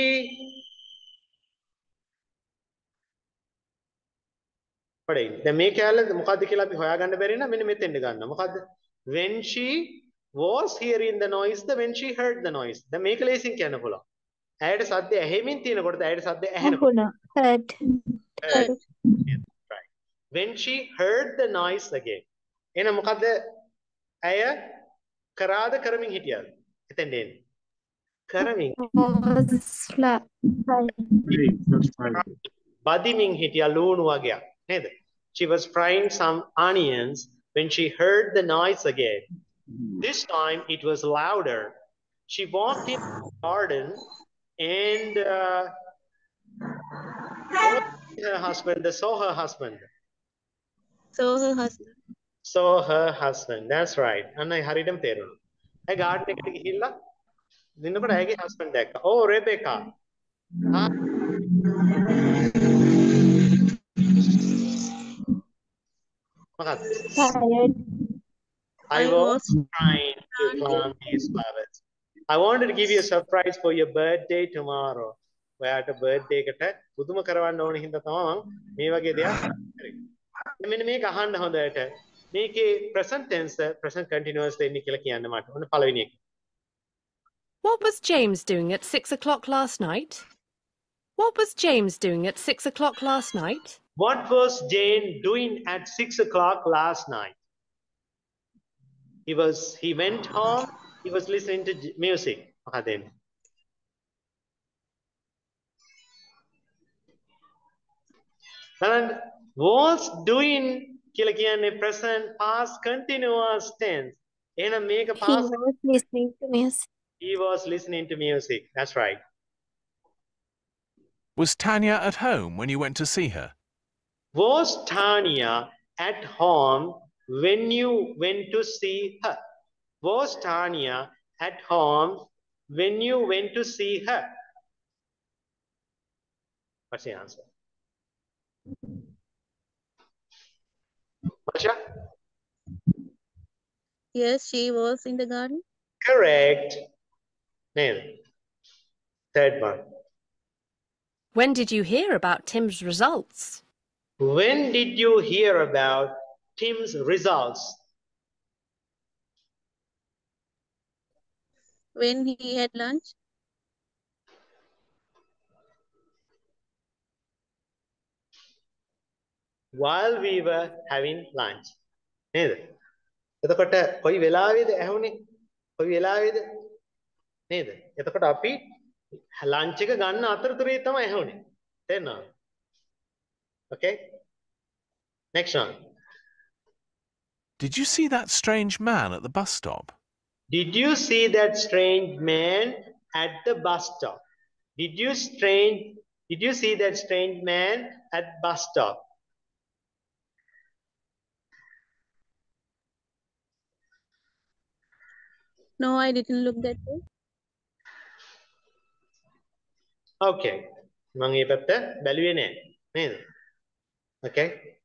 පඩේ. දැන් මේ කැලේ මොකද්ද කියලා අපි හොයාගන්න බැරි නම් මෙන්න මෙතෙන්ට ගන්න. මොකද්ද? When she was hearing the noise, the when she heard the noise. දැන් මේක ලේසින් කියන්න පුළුවන්. ඇයට සද්ද ඇහෙමින් තියෙනකොට ඇයට සද්ද ඇහෙනකොට. Heard. heard. Right. When she heard the noise again. එහෙනම් මොකද්ද? ඇය කරාද කරමින් හිටියද? එතෙන් එන්නේ. කරමින්. බදිමින් හිටියා ලූණු වගේක් neither. She was frying some onions when she heard the noise again. Mm-hmm. This time it was louder. She walked in the garden and uh, her husband, saw her husband. Saw her husband. Saw her husband, that's right. And Haridam Teru. I garden gilla. ನಿನ್ನ ಕೂಡ ಹೇಗೆ husband ಓ Rebecca. Ah. මොකක්ද? Tired. I was trying to plant these flowers. I wanted to give you a surprise for your birthday tomorrow. ඔයාට birthday එකට පුදුම කරවන්න ඕන හින්දා තමයි මම මේ වගේ දෙයක් කරේ. මෙන්න මේක අහන්න හොඳට. මේකේ present tense present continuous වෙන්නේ කියලා කියන්න මට. ඔන්න පළවෙනි එක. What was James doing at six o'clock last night? What was James doing at six o'clock last night? What was Jane doing at six o'clock last night? He was he went home. He was listening to j- music. මොකද එන්නේ? බලන්න was doing කියලා කියන්නේ present past continuous tense. එහෙනම් මේක He past was listening to music. he was listening to music. That's right. Was Tanya at home when you went to see her? Was Tanya at home when you went to see her? Was Tanya at home when you went to see her? What's the answer? Malsha? Yes, she was in the garden. Correct. Neil. Third one. When did you hear about Tim's results? When did you hear about Tim's results? When he had lunch. while we were having lunch. නේද? එතකොට කොයි වෙලාවේද ඇහුනේ? කොයි වෙලාවේද? නේද? එතකොට අපි lunch එක ගන්න අතරතුරේ තමයි ඇහුනේ. තේරෙනවද okay next one Did you see that strange man at the bus stop? did you see that strange man at the bus stop did you strange did you see that strange man at bus stop No, I didn't look that way. Okay. මම මේ පැත්ත බැලුවේ නෑ නේද? Okay.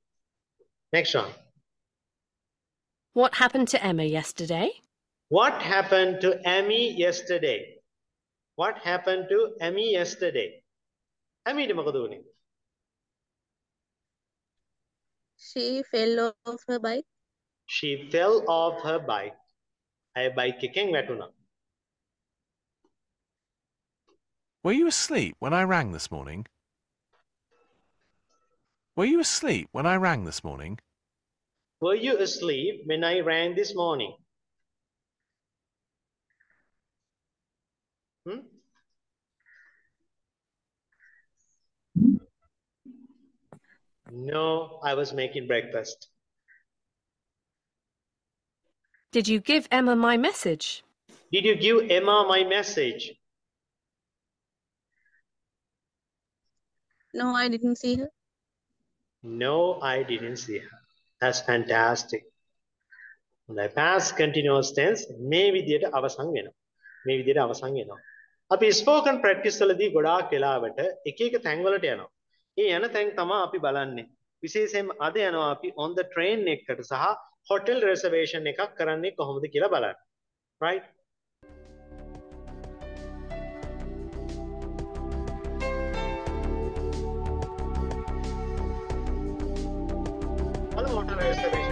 Next one. What happened to Emma yesterday? What happened to Amy yesterday? What happened to Amy yesterday? Amy මොකද වුනේ? She fell off her bike. She fell off her bike. ඇය bike එකෙන් වැටුණා. Were you asleep when I rang this morning? Were you asleep when I rang this morning? Were you asleep when I rang this morning? Hmm? No, I was making breakfast. Did you give Emma my message? Did you give Emma my message? No, I didn't see her. No, I didn't see her. That's fantastic. හොඳයි past continuous tense මේ විදිහට අවසන් වෙනවා. මේ විදිහට අවසන් වෙනවා. අපි spoken practice වලදී ගොඩාක් වෙලාවට එක එක තැන් වලට යනවා. ඒ යන තැන් තමයි අපි බලන්නේ. විශේෂයෙන්ම අද යනවා අපි on the train එකකට සහ hotel reservation එකක් කරන්නේ කොහොමද කියලා බලන්න. Right? este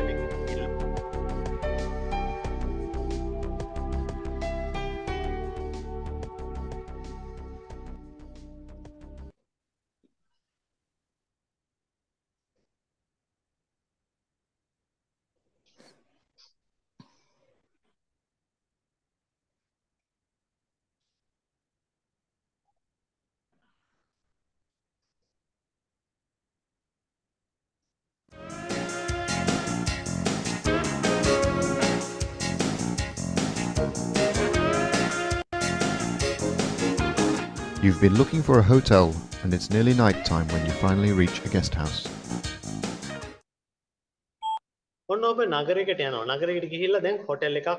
You've been looking for a hotel, and it's nearly night time when you finally reach a guest house. ඔන්න ඔබ නගරයකට යනවා. නගරයකට ගිහිල්ලා දැන් හොටෙල් එකක්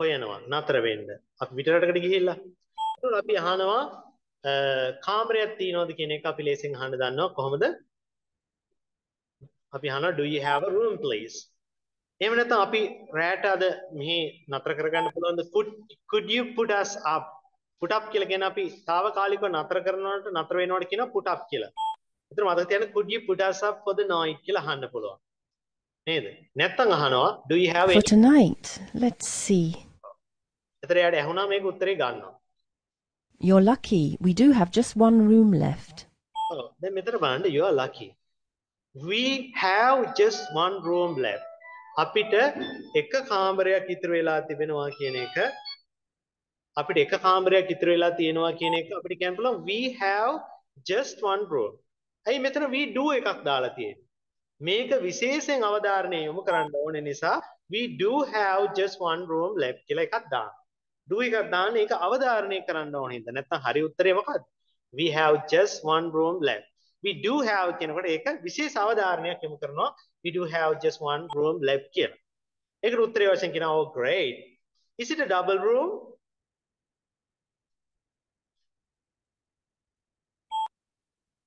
හොයනවා. නතර වෙන්න. අපි පිටරටකට ගිහිල්ලා. එතකොට අපි අහනවා අ, කාමරයක් තියෙනවද කියන එක අපි ලේසින් අහන්න දන්නවා. කොහොමද? අපි අහනවා do you have a room please? එහෙම නැත්නම් අපි රැට අද මෙහි නතර කරගන්න පුළුවන්ද? could could you put us up? Put up කියලා කියන අපි తాවකාලිකව නතර කරනවට නතර වෙනවට කියන put up කියලා. ඒතර මතක තියාගන්න could you put us up for the night කියලා අහන්න පුළුවන්. නේද? නැත්තම් අහනවා do you have For any tonight, let's see. එතන එයාට ඇහුණා මේක උත්තරේ ගන්නවා. You're lucky. We do have just one room left. ඔව් දැන් මෙතන බලන්න you are lucky. We have just one room left. අපිට එක කාමරයක් ඉතුරු වෙලා තිබෙනවා කියන එක අපිට එක කාමරයක් ඉතුරු වෙලා තියෙනවා කියන එක අපිට කියන්න පුළුවන් we have just one room. ඇයි මෙතන we do එකක් දාලා තියෙන්නේ? මේක විශේෂයෙන් අවධාරණය යොමු කරන්න ඕන නිසා we do have just one room left කියලා එකක් දාන්න. do එකක් දාන්න ඒක අවධාරණය කරන්න ඕන හින්දා. නැත්නම් හරි උත්තරේ මොකක්ද? we have just one room left. we do have කියනකොට ඒක විශේෂ අවධාරණයක් යොමු කරනවා. we do have just one room left කියලා. ඒකට උත්තරේ වශයෙන් කියනවා oh great. is it a double room?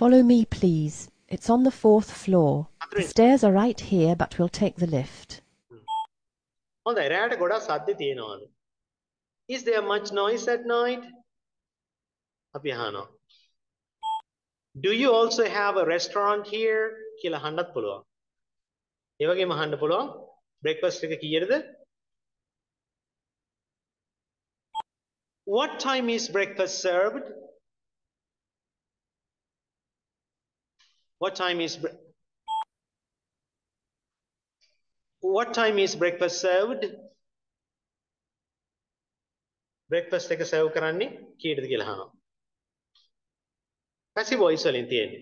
Follow me, please. It's on the fourth floor. The stairs are right here, but we'll take the lift. හොඳයි. රැයට ගොඩක් සද්ද තියෙනවාද? Is there much noise at night? අපි අහනවා. Do you also have a restaurant here? කියලා අහන්නත් පුළුවන්. ඒ වගේම අහන්න පුළුවන් breakfast එක කීයටද? What time is breakfast served? What time is bre- What time is breakfast served? breakfast එක serve කරන්නේ කීයටද කියලා අහනවා. passive voice වලින් තියෙන්නේ.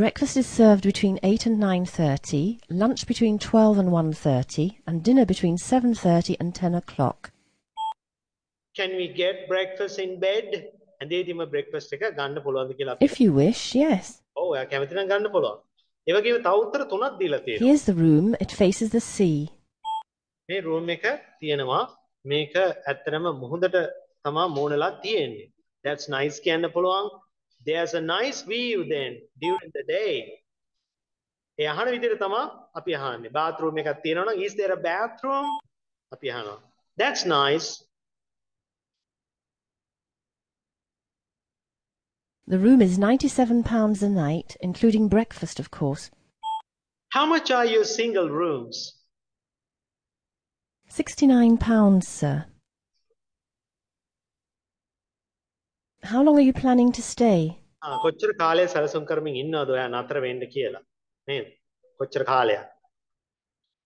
Breakfast is served between 8 and 9.30, lunch between 12 and 1.30, and dinner between 7.30 and 10 o'clock. Can we get breakfast in bed? ඇඳේදීම breakfast එක ගන්න පුළුවන්ද කියලා If you wish, yes. ඔව් එයා කැමති නම් ගන්න පුළුවන්. ඒ වගේම තව උත්තර තුනක් දීලා තියෙනවා. Here's the room. It faces the sea. මේ room එක තියෙනවා. මේක ඇත්තටම මුහුදට තමා මූණලා තියෙන්නේ. That's nice කියන්න පුළුවන්. There's a nice view then during the day. ඒ අහන විදිහට තමා අපි අහන්නේ. bathroom එකක් තියෙනවා නම් is there a bathroom? අපි අහනවා. That's nice. The room is £97 a night, including breakfast, of course. How much are your single rooms? £69, sir. How long are you planning to stay? ආ කොච්චර කාලයක් සැලසුම් කරමින් ඉන්නවද ඔයා නතර වෙන්න කියලා නේද කොච්චර කාලයක්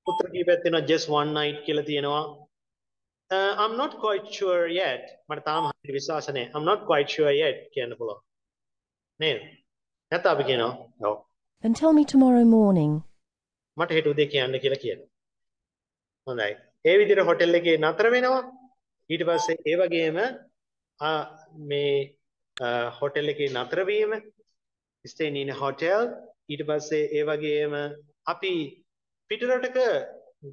උත්තර කීපයක් තියෙනවා just one night කියලා තියෙනවා uh, I'm not quite sure yet මට තාම හරියට විශ්වාස නැහැ I'm not quite sure yet කියන්න පුළුවන් නේද? නැත්නම් අපි කියනවා ඔව්. Then tell me tomorrow morning. මට හෙට උදේ කියන්න කියලා කියනවා. හොඳයි. ඒ විදිහට හොටෙල් එකේ නතර වෙනවා. ඊට පස්සේ ඒ වගේම මේ හොටෙල් එකේ නතර වීම staying in a hotel. ඊට පස්සේ ඒ වගේම අපි පිටරටක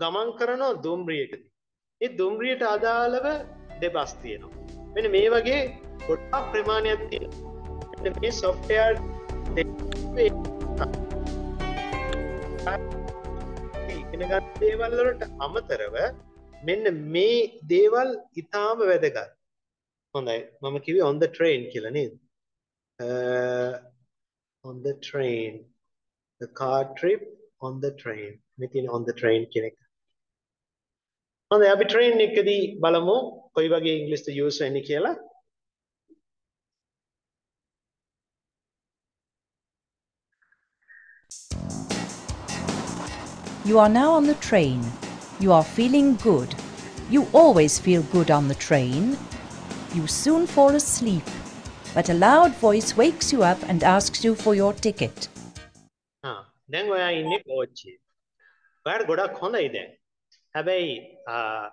ගමන් කරන දුම්රියකදී ඒ දුම්රියට අදාළව දෙබස් තියෙනවා. මෙන්න මේ වගේ ගොඩාක් ප්‍රමාණයක් තියෙනවා මෙන්න මේ software ඉගෙන ගන්න දේවල් වලට අමතරව මෙන්න මේ දේවල් ඊටාම වැදගත්. හොඳයි. මම කිව්වේ on the train කියලා නේද? uh, on the train. The car trip on the train. මේ තියෙන on the train කියන එක. හොඳයි. අපි train එකදී බලමු කොයි වගේ ඉංග්‍රීසිද use වෙන්නේ කියලා. You are now on the train. You are feeling good. You always feel good on the train. You soon fall asleep, but a loud voice wakes you up and asks you for your ticket. හා දැන් ඔයා ඉන්නේ කෝච්චියේ. ඔයාට ගොඩක් හොඳයි දැන්. හැබැයි ආ,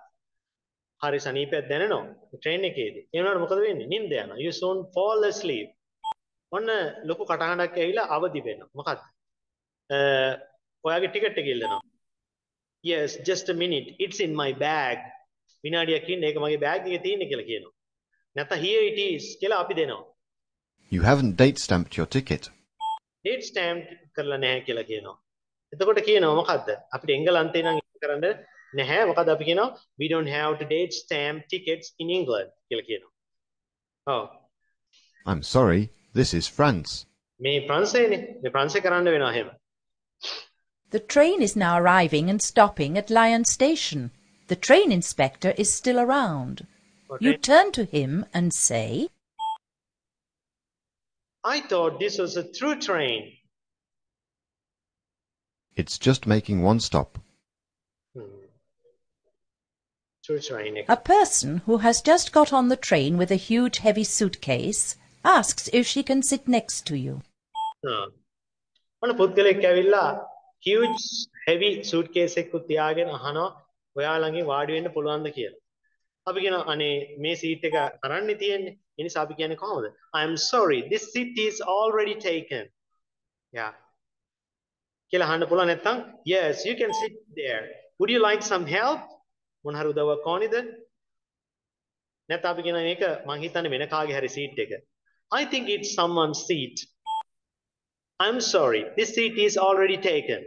හරි සනීපයක් දැනෙනවා ට්‍රේන් එකේදී. ඒ වුණාට මොකද වෙන්නේ? නිින්ද යනවා. You soon fall asleep. ඔන්න ලොකු කටහඬක් ඇවිල්ලා අවදි වෙනවා. මොකද්ද? අ, ඔයාගේ ටිකට් එක ඉල්ලනවා. Yes, just a minute. It's in my bag. විනාඩියක් ඉන්න ඒක මගේ බෑග් එකේ තියෙන්නේ කියලා කියනවා. නැත්නම් here it is කියලා අපි දෙනවා. You haven't date stamped your ticket. date stamp කරලා නැහැ කියලා කියනවා. එතකොට කියනවා මොකද්ද? අපිට එංගලන්තේ නම් ඒක කරන්න නැහැ. මොකද අපි කියනවා we don't have to date stamp tickets in England කියලා කියනවා. ඔව්. I'm sorry, this is France. මේ ප්‍රංශයනේ මේ ප්‍රංශ කරන්න වෙනවා එහෙම. The train is now arriving and stopping at Lyon Station. The train inspector is still around. You turn to him and say, I thought this was a through train. It's just making one stop. Hmm. Through train එක. A person who has just got on the train with a huge heavy suitcase asks if she can sit next to you. Hmm. ආ. ඔන්න පුද්ගලෙක් ඇවිල්ලා huge heavy suitcase එකකුත් තියාගෙන අහනවා ඔයා ළඟින් වාඩි වෙන්න පුළුවන්ද කියලා. අපි කියනවා අනේ මේ සීට් එක අරන්නේ තියෙන්නේ. ඒ නිසා අපි කියන්නේ කොහොමද? I am sorry this seat is already taken. Yeah. කියලා අහන්න පුළුවන් නැත්නම් yes you can sit there. Would you like some help? මොන හරි උදව්වක් ඕනේද? නැත්නම් අපි කියන මේක මං හිතන්නේ වෙන කාගේ හරි සීට් එක. I think it's someone's seat. I'm sorry, this seat is already taken.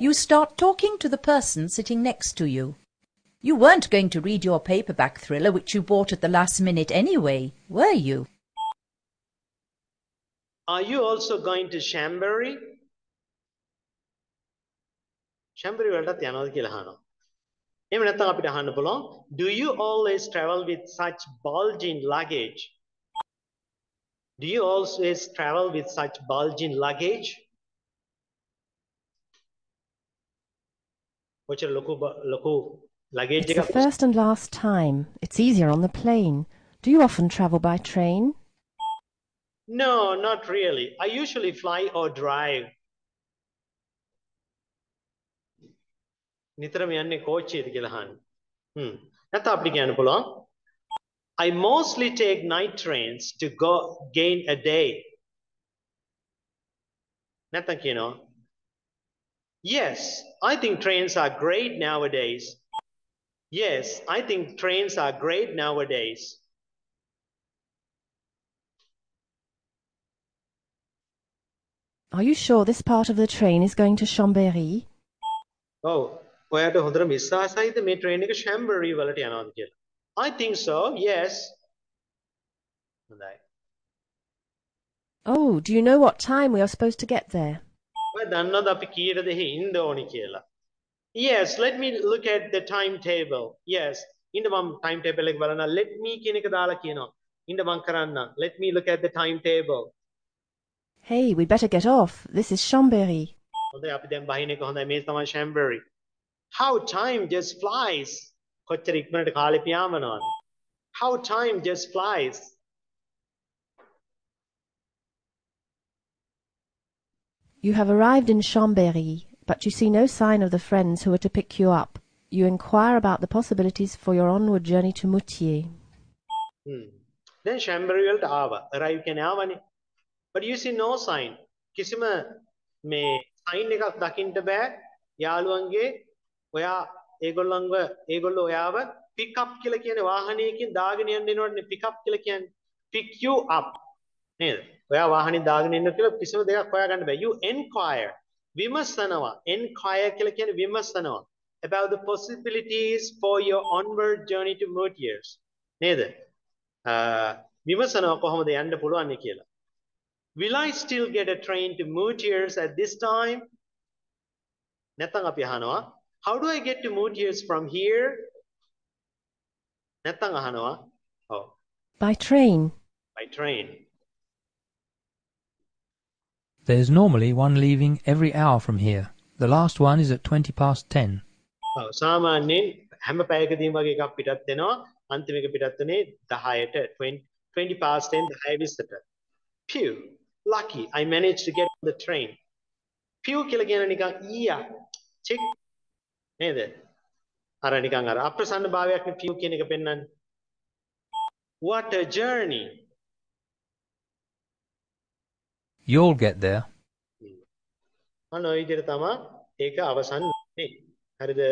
You start talking to the person sitting next to you. You weren't going to read your paperback thriller which you bought at the last minute anyway, were you? Are you also going to Chambéry? Chambéry වලටත් යනවාද කියලා එහෙම නැත්නම් අපිට අහන්න පුළුවන් Do you always travel with such bulging luggage? Do you always travel with such bulging luggage? කොච්චර ලොකු බ- ලොකු luggage It's the එකක් first and last time. It's easier on the plane. Do you often travel by train? No, not really. I usually fly or drive. නිතරම යන්නේ කෝච්චියද කියලා අහන්නේ. හ්ම්. නැත්නම් අපිට කියන්න පුළුවන් I mostly take night trains to go gain a day. නැත්නම් කියනවා Yes, I think trains are great nowadays. Yes, I think trains are great nowadays. Are you sure this part of the train is going to Chambéry? ඔව් ඔයාට හොඳට විශ්වාසයිද මේ train එක ශැම්බරි වලට යනවාද කියලා? I think so. Yes. හොඳයි. Oh, do you know what time we are supposed to get there? ඔයා දන්නවද අපි කීයටද එහි ඉන්න ඕනි කියලා? Yes, let me look at the timetable. Yes. ඉන්න මම timetable එක බලන්න. Let me කියන එක දාලා කියනවා. ඉන්න මම කරන්න. Let me look at the timetable. Hey, we better get off. This is Chambéry. හොඳයි අපි දැන් බහින එක හොඳයි මේ තමයි ශැම්බරි. How time just flies. කොච්චර ඉක්මනට කාලේ පියාඹනවද? How time just flies. You have arrived in Chambéry, but you see no sign of the friends who are to pick you up. You inquire about the possibilities for your onward journey to Moutier. Hmm. දැන් ශැම්බරි වලට ආවා. arrive කියන්නේ ආවනේ. But you see no sign. කිසිම මේ sign එකක් දකින්න බෑ. යාළුවන්ගේ ඔයා ඒගොල්ලන්ව ඒගොල්ලෝ ඔයාව pick up කියලා කියන්නේ වාහනයකින් දාගෙන යන්න එනවනේ pick up කියලා කියන්නේ. pick you up. නේද? ඔයා වාහනේ දාගෙන ඉන්න කියලා කිසිම දෙයක් හොයාගන්න බෑ. you enquire. විමසනවා. enquire කියලා කියන්නේ විමසනවා. about the possibilities for your onward journey to Moutiers. නේද? විමසනවා කොහොමද යන්න පුළුවන් කියලා. Will I still get a train to Moutiers at this time? නැත්නම් අපි අහනවා How do I get to Moutiers from here? නැත්තං අහනවා. ඔව්. By train. By train. There is normally one leaving every hour from here. The last one is at 20 past 10. ඔව් සාමාන්‍යයෙන් හැම පැයකදීම වගේ එකක් පිටත් වෙනවා. අන්තිම එක පිටත් වෙන්නේ 10ට 20 past 10 10:20ට. Phew. Lucky I managed to get on the train. Phew කියලා කියන නිකන් ඊයා. Check නේද? අර නිකන් අර අප්‍රසන්න භාවයක් නේ phew කියන එක පෙන්වන්නේ. What a journey. You'll get there. අන්න ඔය විදිහට තමයි ඒක අවසන් වෙන්නේ. හරිද?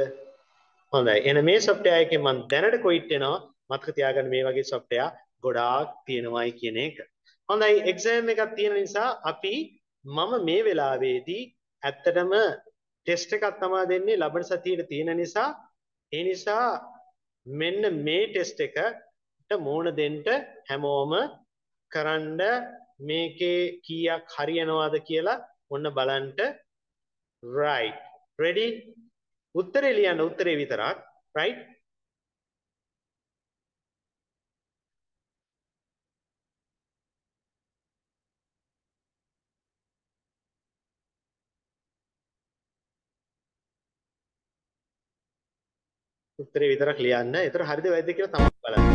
හොඳයි. එහෙනම් මේ software එකෙන් මම දැනට quit වෙනවා. මතක තියාගන්න මේ වගේ software ගොඩාක් තියෙනවායි කියන එක. හොඳයි exam එකක් තියෙන නිසා අපි මම මේ වෙලාවේදී ඇත්තටම ටෙස්ට් එකක් තමයි දෙන්නේ ලබන සතියේ තියෙන නිසා. ඒ නිසා මෙන්න මේ ටෙස්ට් එක මූුණ දෙන්ට හැමෝම කරන්ඩ මේකේ කීයක් හරියනවාද කියලා ඔන්න බලන්ට right. ready? උත්තරේ ලියන්න උත්තරේ විතරක්. right? උත්තරේ විතරක් ලියන්න. ඒතර හරිද වැරදිද කියලා තමයි බලන්න.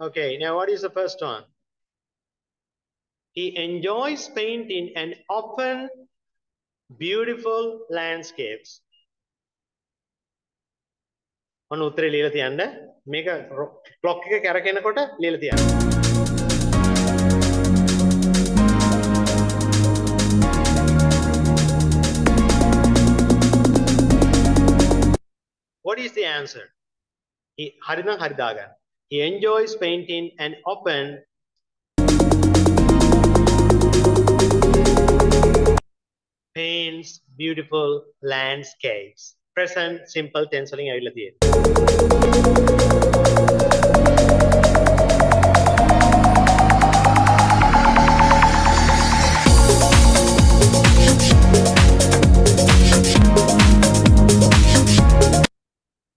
Okay, now what is the first one? He enjoys painting and often beautiful landscapes. ඔන්න උත්තරේ ලියලා තියන්න. මේක ක්ලොක් එක කැරකෙනකොට ලියලා තියන්න. What is the answer? He හරිනම් හරි දාගන්න. He enjoys painting and often paints beautiful landscapes. Present simple tense වලින් ඇවිල්ලා තියෙනවා.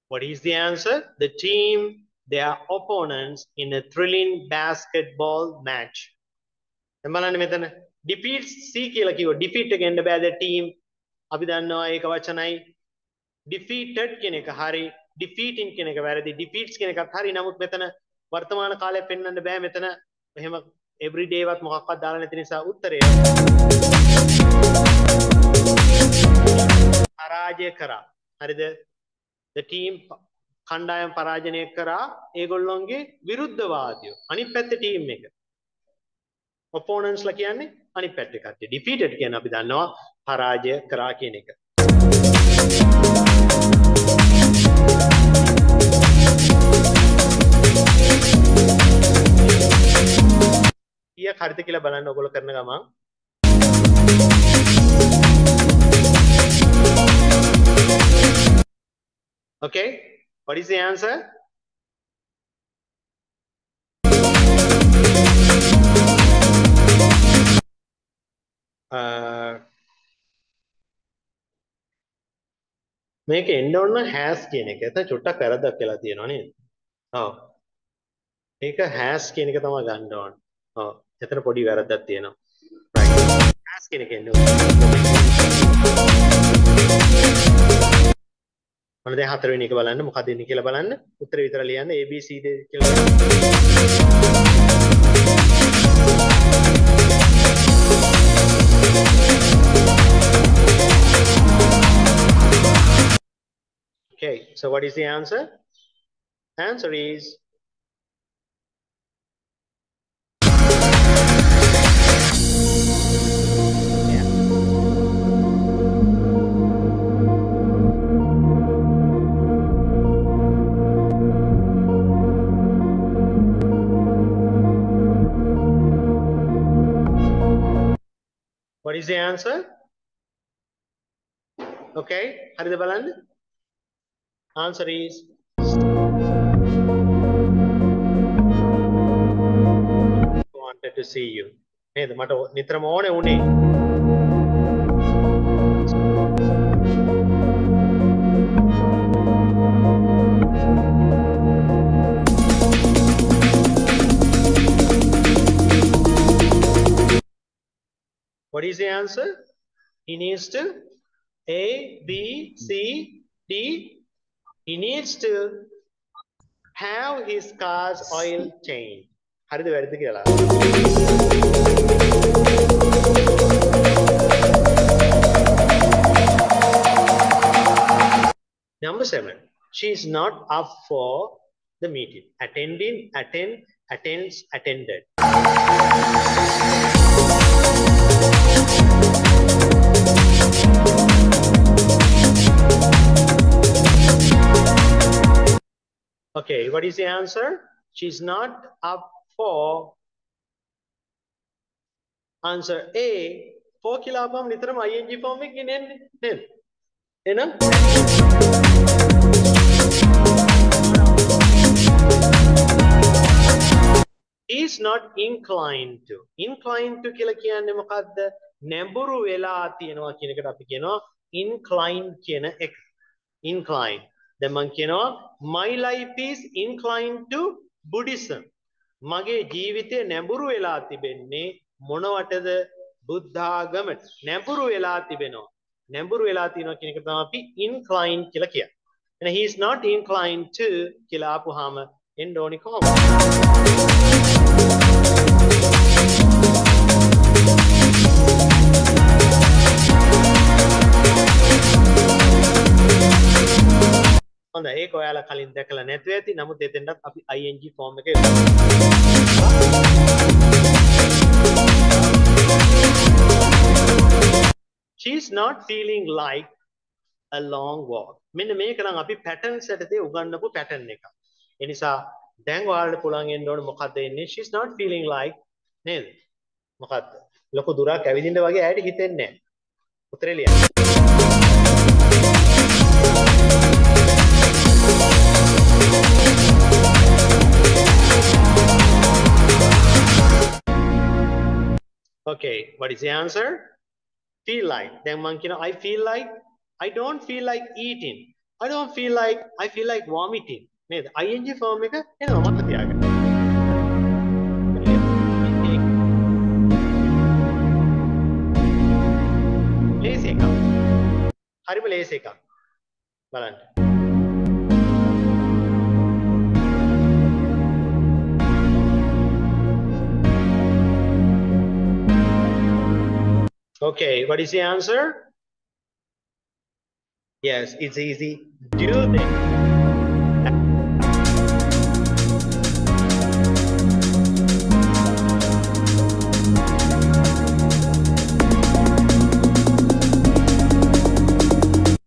What is the answer? The team, their opponents in a thrilling basketball match. දැන් බලන්න මෙතන defeats C කියලා කිව්වා defeat එක එන්න බෑ. The team අපි දන්නවා ඒක වචනයි. Defeated කියන එක හරි defeating කියන එක වැරදි defeats කියන එකත් හරි. නමුත් මෙතන වර්තමාන කාලය පෙන්වන්න බෑ. මෙතන එහෙම everyday වත් මොකක්වත් දාලා නැති නිසා උත්තරය පරාජය කරා. හරිද? The team කණ්ඩායම් පරාජනය කරා. ඒගොල්ලොන්ගේ විරුද්ධවාදියෝ. අනිත් පැත්තේ ටීම් එක. ඔපෝනන්ස්ලා කියන්නේ අනිත් පැත්තේ කට්ටිය defeated කියන අපි දන්නවා පරාජය කරා කියන එක. කීයක් හරිද කියලා බලන්න ඔයගොල්ලෝ කරන ගමන්. Okay, what is the answer? මේක එන්න ඕන has කියන එක. එතන චුට්ටක් වැරද්දක් වෙලා තියෙනවා නේද? ඔව්. මේක has කියන එක තමයි ගන්න ඕන. ඔව්. එතන පොඩි වැරද්දක් තියෙනවා. right. has කියන එක එන්න ඕන. මම දැන් හතරවෙනි එක බලන්න මොකක්ද එන්නේ කියලා බලන්න උත්තරේ විතර ලියන්න A B C D කියලා Okay, so what is the answer? Answer is What is the answer? Okay, Haridabalan? Answer is wanted to see you. නේද? මට නිතරම ඕනේ උනේ. What is the answer? He needs to A, B, C, D. He needs to have his car's oil changed. හරිද වැරදිද කියලා? Number seven. She is not up for the meeting. Attending, attend, attends, attended. Okay, what is the answer? She's not up for answer A. For කියලා අපම නිතරම ing form එක ගෙනෙන්නේ නේද? එහෙනම් is not inclined to. inclined to කියලා කියන්නේ මොකද්ද? නැඹුරු වෙලා තියෙනවා කියන එකට අපි කියනවා inclined කියන එක. inclined. දැන් මම කියනවා my life is inclined to Buddhism. මගේ ජීවිතය නැඹුරු වෙලා තිබෙන්නේ මොනවටද? බුද්ධාගමට. නැඹුරු වෙලා තිබෙනවා. නැඹුරු වෙලා තියෙනවා කියන එක තමයි අපි inclined කියලා කියන්නේ. එහෙනම් he is not inclined to කියලා ආපුවාම එන්න ඕනි කොහොමද? හොඳයි ඒක ඔයාලා කලින් දැකලා නැතුව ඇති නමුත් එතෙන්ටත් අපි ing form එක යොදමු she's not feeling like a long walk මෙන්න මේක නම් අපි patterns යටතේ උගන්වපු pattern එක. ඒ නිසා දැන් ඔයාලට පුළුවන් එන්න ඕනේ මොකද්ද එන්නේ she's not feeling like නේද? මොකද්ද? ලොකු දුරක් ඇවිදින්න වගේ ඇයට හිතෙන්නේ නැහැ. උත්තරේ ලියන්න. Okay, what is the answer? Feel like. Then මං කියනවා I feel like I don't feel like eating. I don't feel like I feel like vomiting. නේද? ing form එක එනවා මතක තියාගන්න. ලේසි එකක්. හරිම ලේසි එකක්. බලන්න. Okay, what is the answer? Yes, it's easy. Do this.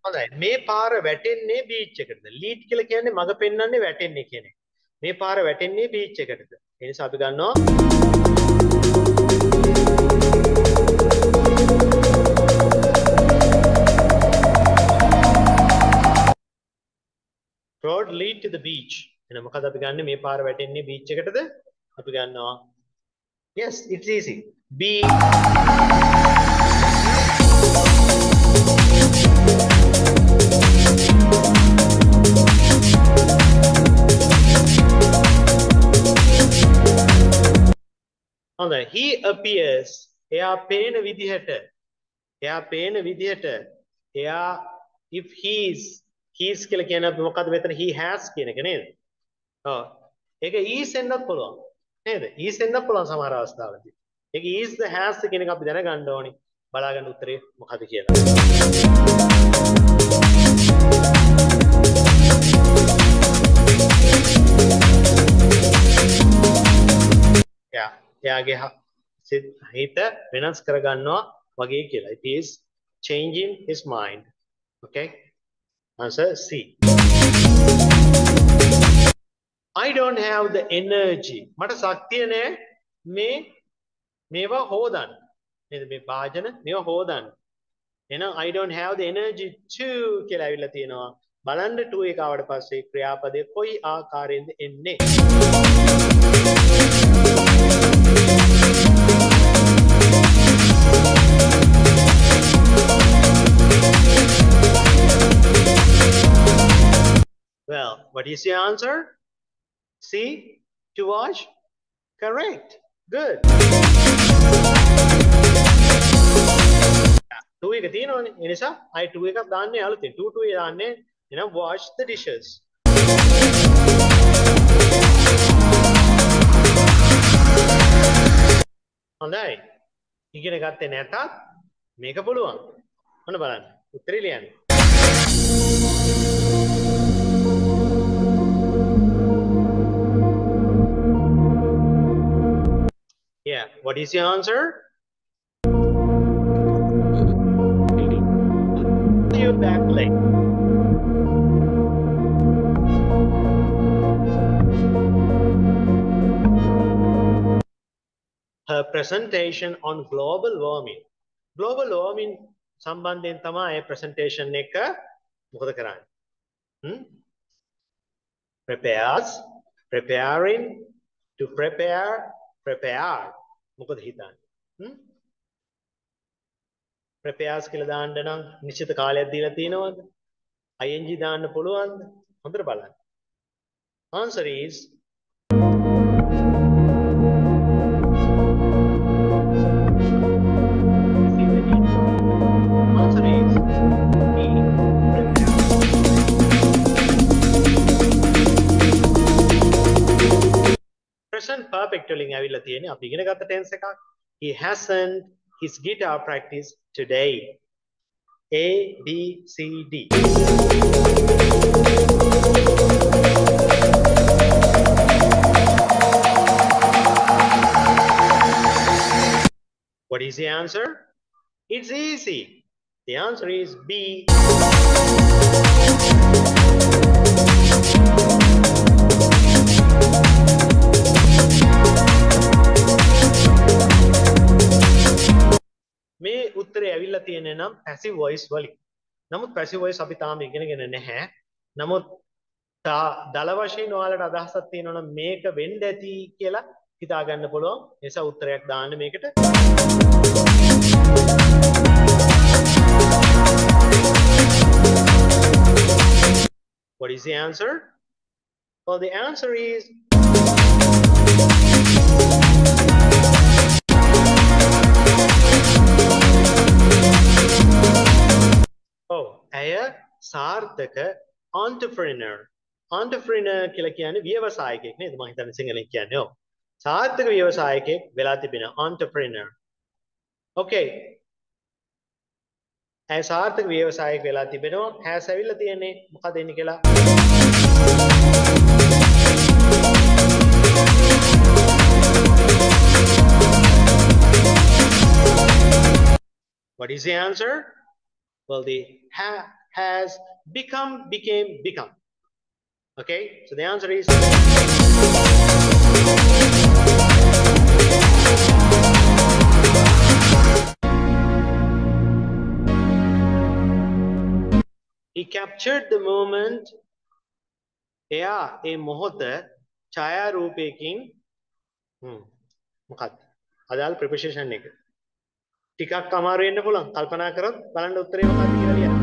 හොඳයි මේ පාර වැටෙන්නේ බීච් එකටද ලීඩ් කියලා කියන්නේ මඟ පෙන්වන්නේ වැටෙන්නේ කියන එක. මේ පාර වැටෙන්නේ බීච් එකටද. ඒ නිසා අපි ගන්නවා road lead to the beach. එහෙනම් මොකද අපි ගන්න මේ පාර වැටෙන්නේ බීච් එකටද? අපි ගන්නවා Yes, it's easy. B හොඳයි he appears එයා පේන විදිහට එයා පේන විදිහට එයා if he's he's කියලා කියන අපි මොකද්ද මෙතන he has කියන එක නේද? ඔව්. ඒක is එන්නත් පුළුවන්. නේද? is එන්නත් පුළුවන් සමහර අවස්ථාවලදී. ඒක is the has කියන එක අපි දැනගන්න ඕනි. බලාගන්න උත්තරේ මොකද්ද කියලා. එයා එයාගේ හ- සිත් හිත වෙනස් කරගන්නවා වගේ කියලා. It is changing his mind. Okay? Answer C. I don't have the energy. මට ශක්තිය නෑ මේ මේවා හොදන්න. නේද මේ භාජන මේවා හොදන්න. එහෙනම් I don't have the energy to කියලා ඇවිල්ලා තියෙනවා. බලන්න to එක ආවට පස්සේ ක්‍රියාපදය කොයි ආකාරයෙන්ද එන්නේ? Well, what is your answer? C. To wash? Correct. Good. two එක තියෙනවනේ. ඒ නිසා I two එකක් දාන්නේ අලුතෙන්. two two එක දාන්නේ එහෙනම් wash the dishes. හොඳයි. ඉගෙන ගත්තේ නැතත් මේක පුළුවන්. ඔන්න බලන්න. උත්තරේ ලියන්න. Yeah, what is your answer? Your back leg. Her presentation on global warming. Global warming, සම්බන්ධයෙන් presentation. ඒ ප්‍රසන්ටේෂන් එක මොකද කරන්න prepares preparing to prepare prepared. මොකද හිතන්නේ? Hmm? Prepares කියලා දාන්න නම් නිශ්චිත කාලයක් දීලා තියෙනවද? ing දාන්න පුළුවන්ද? හොඳට බලන්න. Answer is present perfect වලින් ඇවිල්ලා තියෙන්නේ අපි ඉගෙන ගත්ත tense එකක්. He hasn't his guitar practice today. A B C D. What is the answer? It's easy. The answer is B. මේ උත්තරේ ඇවිල්ලා තියෙන්නේ නම් passive voice වලින්. නමුත් passive voice අපි තාම ඉගෙනගෙන නැහැ. නමුත් තා දල වශයෙන් ඔයාලට අදහසක් තියෙනවා නම් මේක වෙන්න ඇති කියලා හිතා ගන්න පුළුවන්. ඒ නිසා උත්තරයක් දාන්න මේකට. What is the answer? Well, the answer is ඇය සාර්ථක entrepreneur. entrepreneur කියලා කියන්නේ ව්‍යවසායකයෙක් නේද? මම හිතන්නේ සිංහලෙන් කියන්නේ ඔව්. සාර්ථක ව්‍යවසායකයෙක් වෙලා තිබෙන entrepreneur. Okay. ඇය සාර්ථක ව්‍යවසායක වෙලා තිබෙනවා. has ඇවිල්ලා තියෙන්නේ මොකද එන්නේ කියලා? What is the answer? Well, the ha has become, became, become. Okay, so the answer is he captured the moment. එයා ඒ මොහොත ඡායාරූපයකින් හ්ම් මොකක්ද? අදාළ ප්‍රිපොසිෂන් එක. ටිකක් අමාරු වෙන්න පුළුවන්. කල්පනා කරොත් බලන්න උත්තරේ මොකක්ද කියලා ලියන්න.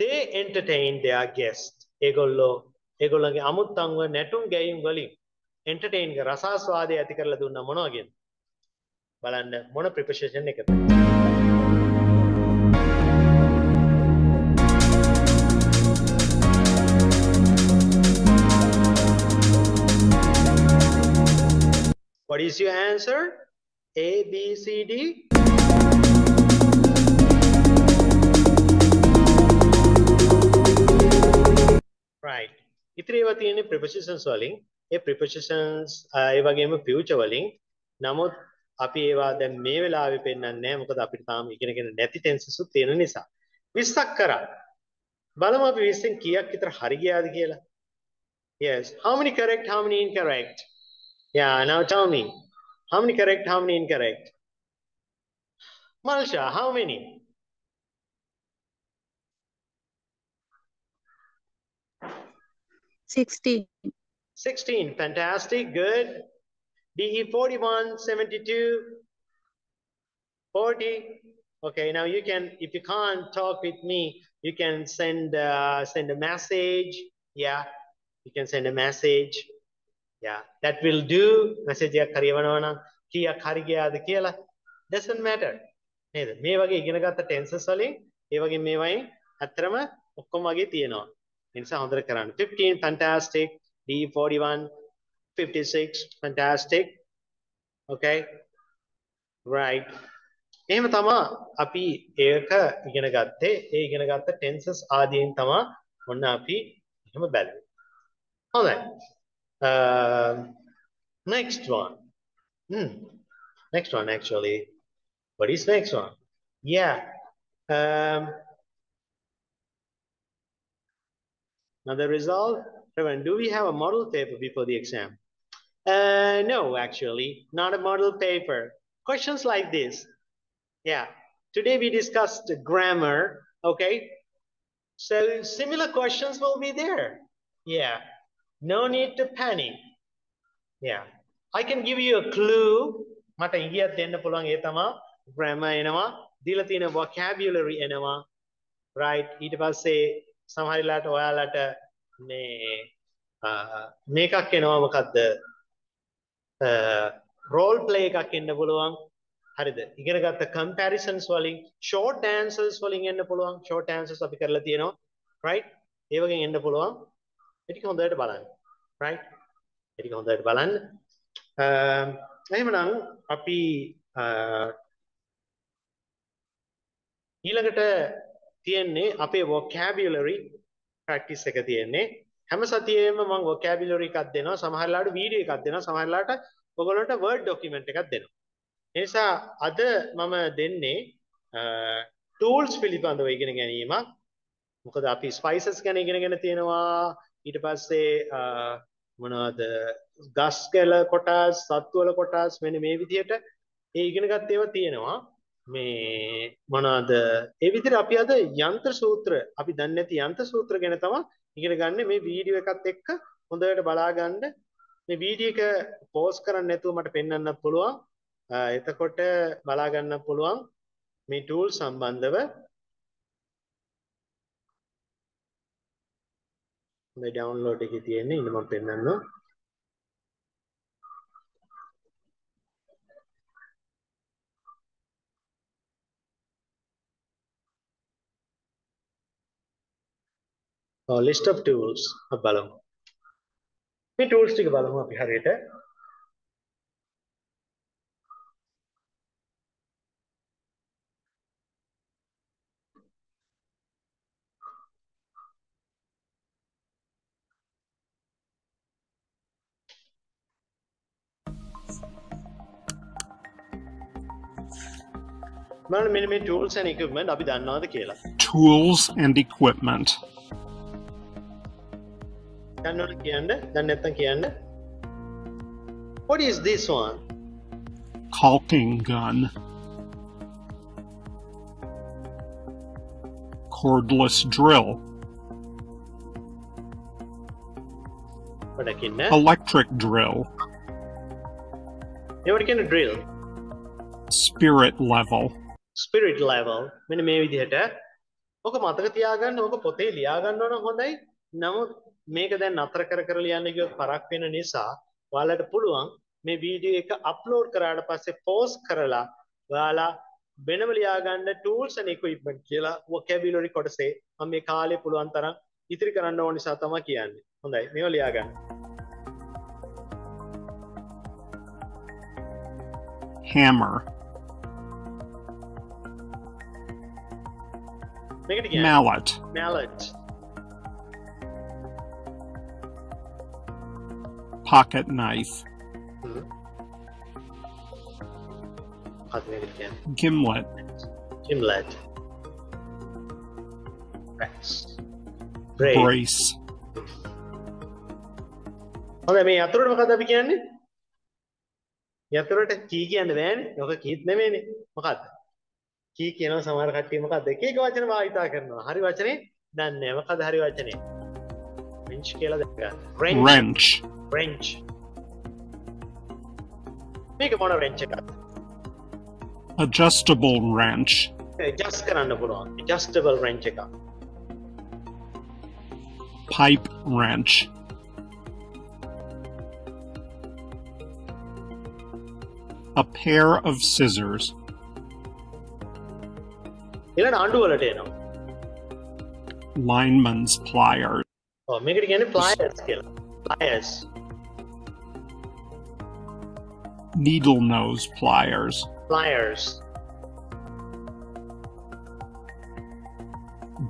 They entertain their guest. ඒගොල්ලෝ ඒගොල්ලන්ගේ අමුත්තන්ව නැටුම් ගැයීම් වලින් entertain එක රසාස්වාදය ඇති කරලා දුන්නා මොන වගේද? බලන්න මොන preposition එකද? What is your answer? A, B, C, D? Right. ඉතිරි ඒවා තියෙන්නේ prepositions වලින්. ඒ prepositions ඒ වගේම future වලින්. නමුත් අපි ඒවා දැන් මේ වෙලාවේ පෙන්වන්නේ නැහැ. මොකද අපිට තාම ඉගෙනගෙන නැති tenses උත් තියෙන නිසා. 20ක් කරා. බලමු අපි 20න් කීයක් විතර හරි ගියාද කියලා. Yes. How many correct, how many incorrect? Yeah, now tell me. How many correct, how many incorrect? Malsha, how many? Sixteen. 16. Fantastic. Good. DE 41, 72, 40. Okay, now you can, if you can't talk with me, you can send uh, send a message. Yeah, you can send a message. Yeah, that will do. Message එකක් හරියවනවා නම් කීයක් හරි ගියාද කියලා doesn't matter. නේද? මේ වගේ ඉගෙන ගත්ත tenses වලින් ඒ වගේ මේවයින් ඇත්තරම ඔක්කොම වගේ තියෙනවා. ඒ නිසා හොඳට කරන්න. 15 fantastic. D41 56 fantastic. Okay. Right. එහෙම තමා අපි ඒක ඉගෙන ගත්තේ ඒ ඉගෙන ගත්ත tenses ආදියෙන් තමා ඔන්න අපි එහෙම බැලුවේ. හොඳයි. Uh, next one. Hmm. Next one actually. What is next one? Yeah. Um, now the result, Reverend, do we have a model paper before the exam? Uh, no, actually, not a model paper. Questions like this. Yeah. Today we discussed the grammar. Okay. So similar questions will be there. Yeah. No need to panic. Yeah. I can give you a clue. මට ඉගියක් දෙන්න පුළුවන් ඒ තමා. Grammar එනවා. දීලා තියෙන vocabulary එනවා. Right. ඊට පස්සේ සමහර වෙලාවට ඔයාලට මේ මේකක් එනවා. මොකද්ද? රෝල් ප්ලේ එකක් එන්න පුළුවන්. හරිද? ඉගෙන ගත්ත comparisons වලින් short answers වලින් එන්න පුළුවන්. short answers අපි කරලා තියෙනවා. Right? ඒ වගේ එන්න පුළුවන්. ඒ ටික හොඳට බලන්න. Right? ඒ ටික හොඳට බලන්න එහෙමනම් අපි ඊළඟට තියෙන්නේ අපේ vocabulary practice එක තියෙන්නේ. හැම සතියේම මම vocabulary එකක් දෙනවා සමහර වෙලාවට වීඩියෝ එකක් දෙනවා සමහර වෙලාවට ඔයගොල්ලන්ට word document එකක් දෙනවා. ඒ නිසා අද මම දෙන්නේ eh, tools පිළිබඳව ඉගෙන ගැනීමක්. මොකද අපි spices ගැන ඉගෙනගෙන තියෙනවා. ඊට පස්සේ eh, මොනවද? ගස් කැල කොටස් සත්තු වල කොටස් මෙන්න මේ විදිහට ඒ ඉගෙනගත් ඒවා තියෙනවා. මේ මොනවාද? ඒ විදිහට අපි අද යන්ත්‍ර සූත්‍ර අපි දන්නේ නැති යන්ත්‍ර සූත්‍ර ගැන තමයි ඉගෙන ගන්න මේ වීඩියෝ එකත් එක්ක හොඳට බලා ගන්න මේ වීඩියෝ එක පෝස් කරන්න නැතුව මට පෙන්වන්නත් පුළුවන්. එතකොට බලා ගන්න පුළුවන් මේ ටූල් සම්බන්ධව මේ ඩවුන්ලෝඩ් එකේ තියෙන්නේ ඉන්න මම පෙන්වන්නම් a list of tools බලමු. මේ tools ටික බලමු අපි හරියට. බලන්න මෙන්න මේ tools and equipment අපි දන්නවද කියලා. Tools and equipment. දන්නවද කියන්න? දැන් නැත්තම් කියන්න. What is this one? Caulking gun. Cordless drill. What කියන්න? Electric drill. ඒවට කියන drill. Spirit level. Spirit level මෙන්න මේ විදිහට ඕක මතක තියාගන්න ඕක පොතේ ලියා ගන්න ඕන හොඳයි. නමුත් මේක දැන් නතර කර කර ලියන්න ගියොත් පරක් වෙන නිසා ඔයාලට පුළුවන් මේ වීඩියෝ එක අප්ලෝඩ් කරාට පස්සේ පෝස්ට් කරලා ඔයාලා වෙනම ලියා ගන්න tools and equipment කියලා vocabulary කොටසේ මම මේ කාලේ පුළුවන් තරම් ඉතිරි කරන්න ඕන නිසා තමයි කියන්නේ. හොඳයි මේව ලියා ගන්න hammer මේකට කියන්නේ mallet. Mallet. Pocket knife. මොකක්ද මේකට කියන්නේ gimlet. Gimlet. Brace brace brace. හොඳයි මේ යතුරට මොකක්ද අපි කියන්නේ? යතුරට කී කියන්න බෑනේ. ඔක කීත් නෙමෙයිනේ. මොකක්ද කී කියනවා සමහර කට්ටිය මොකක්ද එක එක වචන භාවිතා කරනවා හරි වචනේ දන්නේ නැහැ මොකද හරි වචනේ wrench කියලා දැක් ගන්න wrench wrench මේක මොන wrench එකක්ද adjustable wrench adjust කරන්න පුළුවන් adjustable wrench එකක් pipe wrench a pair of scissors ඊළඟ ආණ්ඩු වලට එනවා lineman's pliers ඔව් මේකට කියන්නේ pliers කියලා pliers needle nose pliers pliers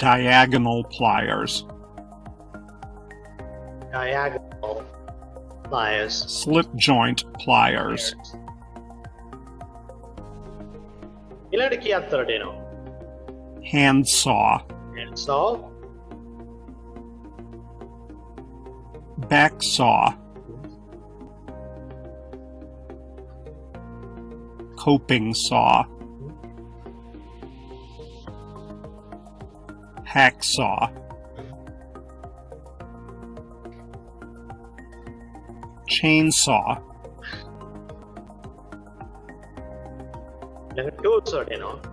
diagonal pliers diagonal pliers slip joint pliers ඊළඟට කී අත්තරට එනවා handsaw, Handsaw. back saw, coping saw, hacksaw, chainsaw, it you know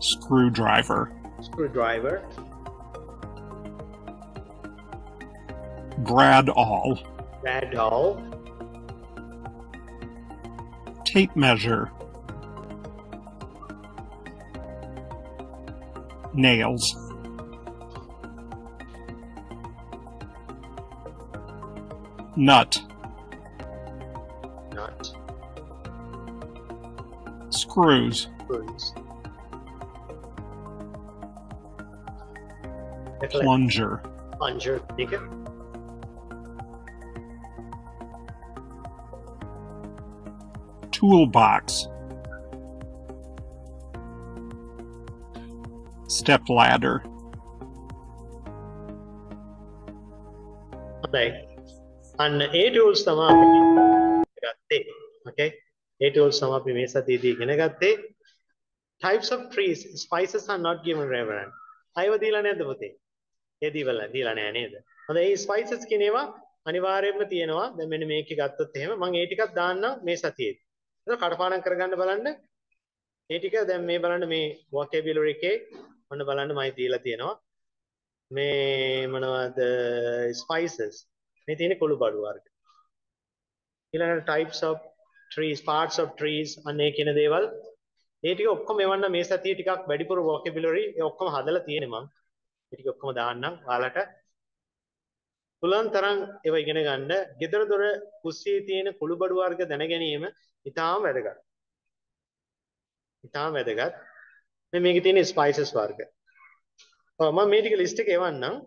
screwdriver, screwdriver. Bradawl. brad all. tape measure, nails, nut, nut. Screws, screws Plunger. Plunger. Toolbox. Step ladder. Okay, And A tools තමයි Okay. A tools තමයි Types of trees, spices are not given reverend. අයව දීලා නැද්ද ඒ දීවල දීලා නෑ නේද? හොඳයි මේ spices කියන ඒවා අනිවාර්යයෙන්ම තියෙනවා. දැන් මෙන්න මේක ගත්තොත් එහෙම මම ඒ ටිකක් දාන්නම් මේ සතියේදී ඒක කඩපාඩම් කරගන්න බලන්න. ඒ ටික දැන් මේ බලන්න මේ vocabulary එකේ ඔන්න බලන්න මම දීලා තියෙනවා. මේ මොනවද? spices. මේ තියෙන කුළු බඩු වර්ග. ඊළඟට types of trees parts of trees අනේ කියන දේවල්. ඒ ටික ඔක්කොම එවන්න මේ සතියේ ටිකක් වැඩිපුර vocabulary ඒ ඔක්කොම හදලා තියෙනේ මම ඒ ටික ඔක්කොම දාන්නම්. ඔයාලට පුළුවන් තරම් ඒව ඉගෙන ගන්න. ගෙදර දොර කුස්සියේ තියෙන කුළු බඩු වර්ග දැන ගැනීම ඉතාම වැදගත්. ඉතාම වැදගත්. මේ මේකේ තියෙන spices වර්ග. ඔව් මම මේ ටික ලිස්ට් එක එවන්නම්.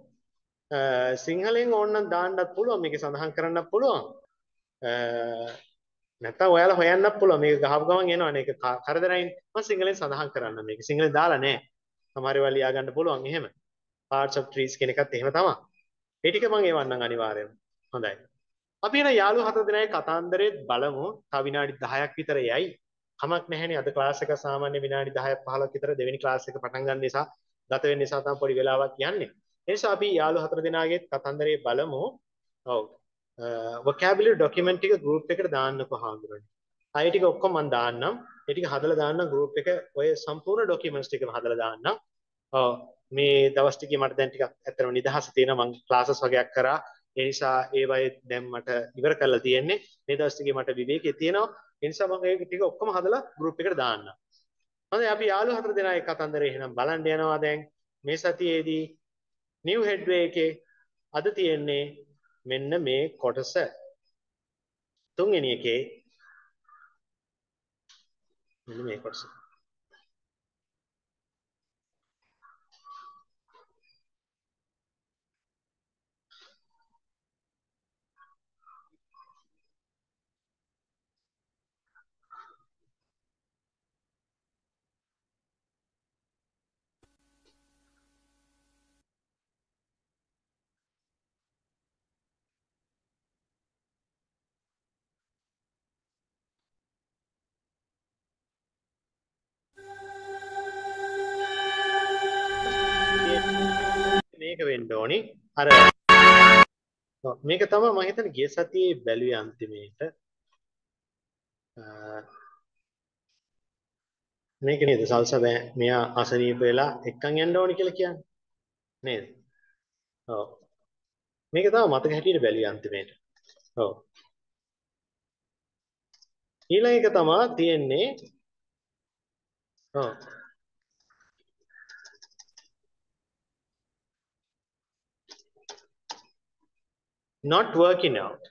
සිංහලෙන් ඕනනම් දාන්නත් පුළුවන්. මේක සඳහන් කරන්නත් පුළුවන්. නැත්නම් ඔයාලා හොයන්නත් පුළුවන්. මේක ගහපු ගමන් එනවනේ. ඒක කරදරයින්. මම සිංහලෙන් සඳහන් කරන්න මේක සිංහලෙන් දාලා නැහැ සමහර ඒවා ලියා ගන්න පුළුවන්. එහෙම. Parts of trees කියන එකත් එහෙම තමයි. ඒ ටික මම එවන්නම් අනිවාර්යයෙන්ම. හොඳයි. අපි එන යාළුවෝ හතර දෙනාගේ කතාන්දරේ බලමු. තව විනාඩි 10ක් විතර යයි. කමක් නැහැනේ. අද ක්ලාස් එක සාමාන්‍ය විනාඩි 10ක් 15ක් විතර දෙවෙනි ක්ලාස් එක පටන් ගන්න නිසා ගත වෙන නිසා තමයි පොඩි වෙලාවක් යන්නේ. ඒ නිසා අපි යාළුවෝ හතර දෙනාගේ කතන්දරේ බලමු. ඔව්. vocabulary document ටික group එකට දාන්නකෝ හාමුදුරනේ. අය ටික ඔක්කොම මම දාන්නම්. ඒ ටික හදලා දාන්නම් group එක. ඔය සම්පූර්ණ documents ටිකම හදලා දාන්නම්. ඔව්. මේ දවස්ටික මට දැන්ටික් ඇතරම නිදහස තියෙන මං ලාසස් වගයක් කරා. එනිසා ඒවයි දැම්මට ඉවර කරලා තියෙන්නේ. මේ දවස්ටික මට විවේක තියෙනවා. එනිසා මං ඒක ටික ඔක්කොම හදලා ගෲප් එකට දාන්න හොඳයි අපි යාළුවෝ හතර දෙනා ඒ කතන්දරේ එහෙනම් බලන්න යනවා දැන්. මේ සතියේදී නිව් හෙඩ්වේ එකේ අද තියෙන්නේ මෙන්න මේ කොටස. තුන්වෙනි එකේ මෙන්න මේ කොටස. මේක වෙන්න ඕනි. අර මේක තමයි මම හිතන්නේ ගිය සතියේ බැලුවේ අන්තිමේට. මේක නේද? සල්සබෑ මෙයා අසනීප වෙලා එක්කන් යන්න ඕනි කියලා කියන්නේ. නේද? ඔව්. මේක තමයි මතක හැටියට බැලුවේ අන්තිමේට. ඔව්. ඊළඟ එක තමයි තියෙන්නේ. ඔව්. Not working out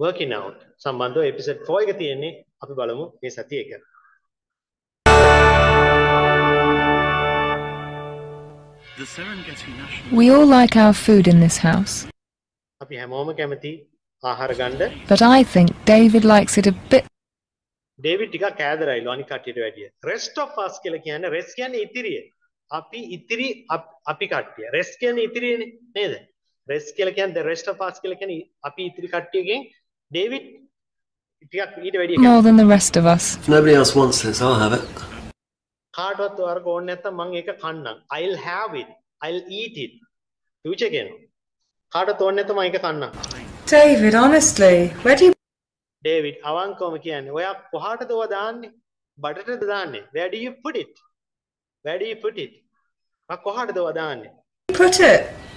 working out සම්බන්ධව එපිසෝඩ් 4 එක තියෙන්නේ අපි බලමු මේ සතිය එක We all like our food in this house, අපි හැමෝම කැමති ආහාර ගන්න but I think David likes it a bit David ටිකක් කෑදරයිලු අනික් කට්ටියට වැඩිය. rest of us කියලා කියන්නේ rest කියන්නේ ඉතිරිය. අපි ඉතිරි අපි කට්ටිය. rest කියන්නේ ඉතිරියනේ නේද? Rest කියලා කියන්නේ the rest of us කියලා කියන්නේ අපි ඉතිරි කට්ටියගෙන් ඩේවිඩ් ටිකක් ඊට වැඩිය More than the rest of us. If nobody else wants this, I'll have it. කාටවත් ඔයාලට ඕනේ නැත්තම් මම ඒක කන්නම්. I'll have it. I'll eat it. Future කියනවා. කාටවත් ඕනේ නැත්තම් මම ඒක කන්නම්. David, honestly, where do you David අවංකවම කියන්නේ ඔයා කොහාටද ඔවා දාන්නේ? බඩටද දාන්නේ? Where do you put it? Where do you put it? ඔයා කොහාටද ඔවා දාන්නේ? put it?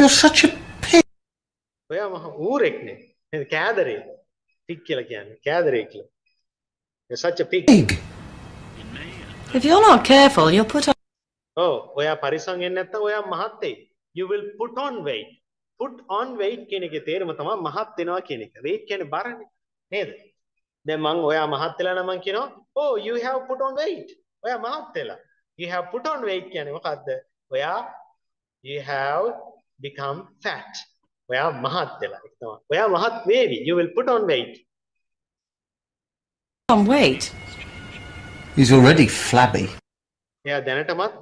You're such a pig. ඔයා මහ ඌරෙක්නේ. නේද? කෑදරේ. පික් කියලා කියන්නේ. කෑදරේ කියලා. You're such a pig. If you're not careful, you'll put on. ඔව් ඔයා පරිස්සම් වෙන්නේ නැත්නම් ඔයා මහත් වෙයි. You will put on weight. put on weight කියන එකේ තේරුම තමයි මහත් වෙනවා කියන එක. weight කියන්නේ බරනේ. නේද? දැන් මං ඔයා මහත් වෙලා නම් මං කියනවා oh you have put on weight. ඔයා මහත් වෙලා. you have put on weight කියන්නේ මොකද්ද? ඔයා you have become fat. ඔයා මහත් වෙලා. තමයි. ඔයා මහත් වේවි. you will put on weight. on weight. He's already flabby. එයා දැනටමත්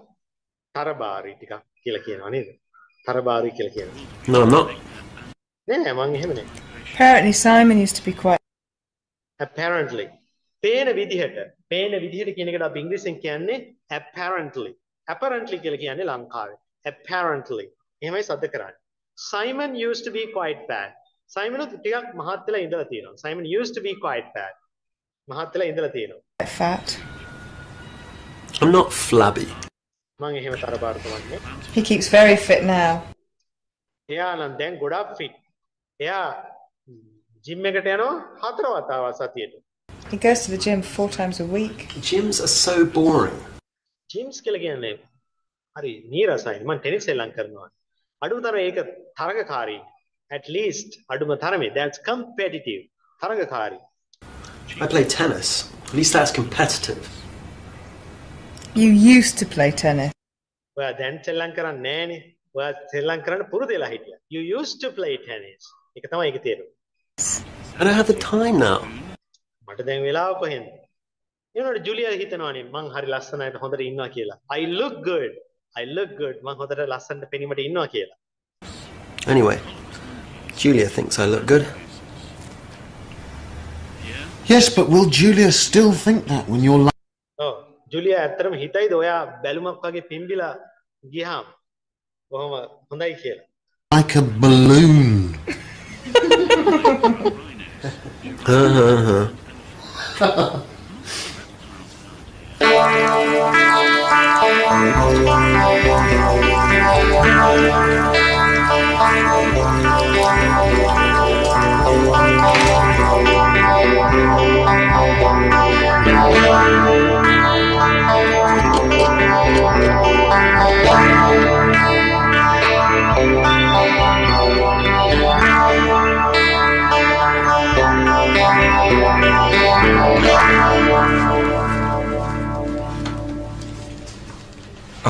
තරබාරි ටිකක් කියලා කියනවා නේද? තරබාරි කියලා කියනවා. No, I'm not. නෑ මං එහෙම නෑ. Apparently, Simon used to be quite. apparently පේන විදිහට පේන විදිහට කියන එකට අපි ඉංග්‍රීසියෙන් කියන්නේ apparently apparently කියලා කියන්නේ ලංකාවේ apparently එහෙමයි සද්ද කරන්නේ Simon used to be quite bad Simon උත් ටිකක් මහත් වෙලා ඉඳලා තියෙනවා Simon used to be quite bad මහත් වෙලා ඉඳලා තියෙනවා Fat. I'm not flabby. මම එහෙම තරබාරු කරන්නේ He keeps very fit now. එයා නම් දැන් ගොඩක් fit එයා ජිම් එකට යනවා හතර වතාවක් සතියට He goes to the gym four times a week. Gyms are so boring. ජිම්ස් කියලා කියන්නේ හරි නීරසයි මම ටෙනිස් එල්ලම් කරනවා අඩුම තරම ඒක තරගකාරී at least අඩුම තරමේ. That's competitive. තරගකාරී I play tennis. At least that's competitive. You used to play tennis. ඔයා දැන් සෙල්ලම් කරන්නේ නෑනේ ඔයා සෙල්ලම් කරන්න පුරුදු වෙලා හිටියා. You used to play tennis. ඒක තමයි ඒකේ තේරුම I don't have the time now. මට දැන් වෙලාව කොහෙන්ද? එනකොට ජුලියා හිතනවානේ මං හරි ලස්සනට හොඳට ඉන්නවා කියලා. I look good I look good මං හොඳට ලස්සනට පෙනීමට ඉන්නවා කියලා Anyway, Julia thinks I look good. Yes, but will Julia still think that when you're lying? ඔව් ජුලියා ඇත්තටම හිතයිද ඔයා බැලුමක් වගේ පිම්බිලා ගියාම කොහොම හොඳයි කියලා Like a balloon. [laughs] Uh-huh. [laughs]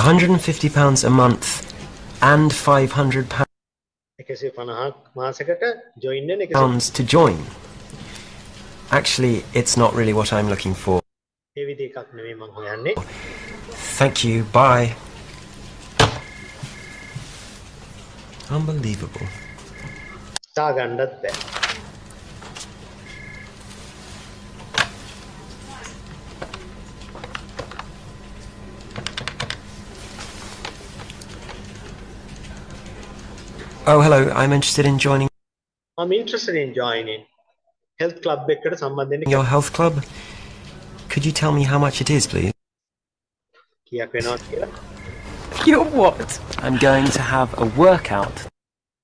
£150 a month and £500 pounds to join. Actually, it's not really what I'm looking for. Thank you, bye. Unbelievable. Oh, hello. I'm interested in joining I'm interested in joining health club එකකට සම්බන්ධ වෙන්න your health club. Could you tell me how much it is, please? කීයක් වෙනවද කියලා You're what? I'm going to have a workout.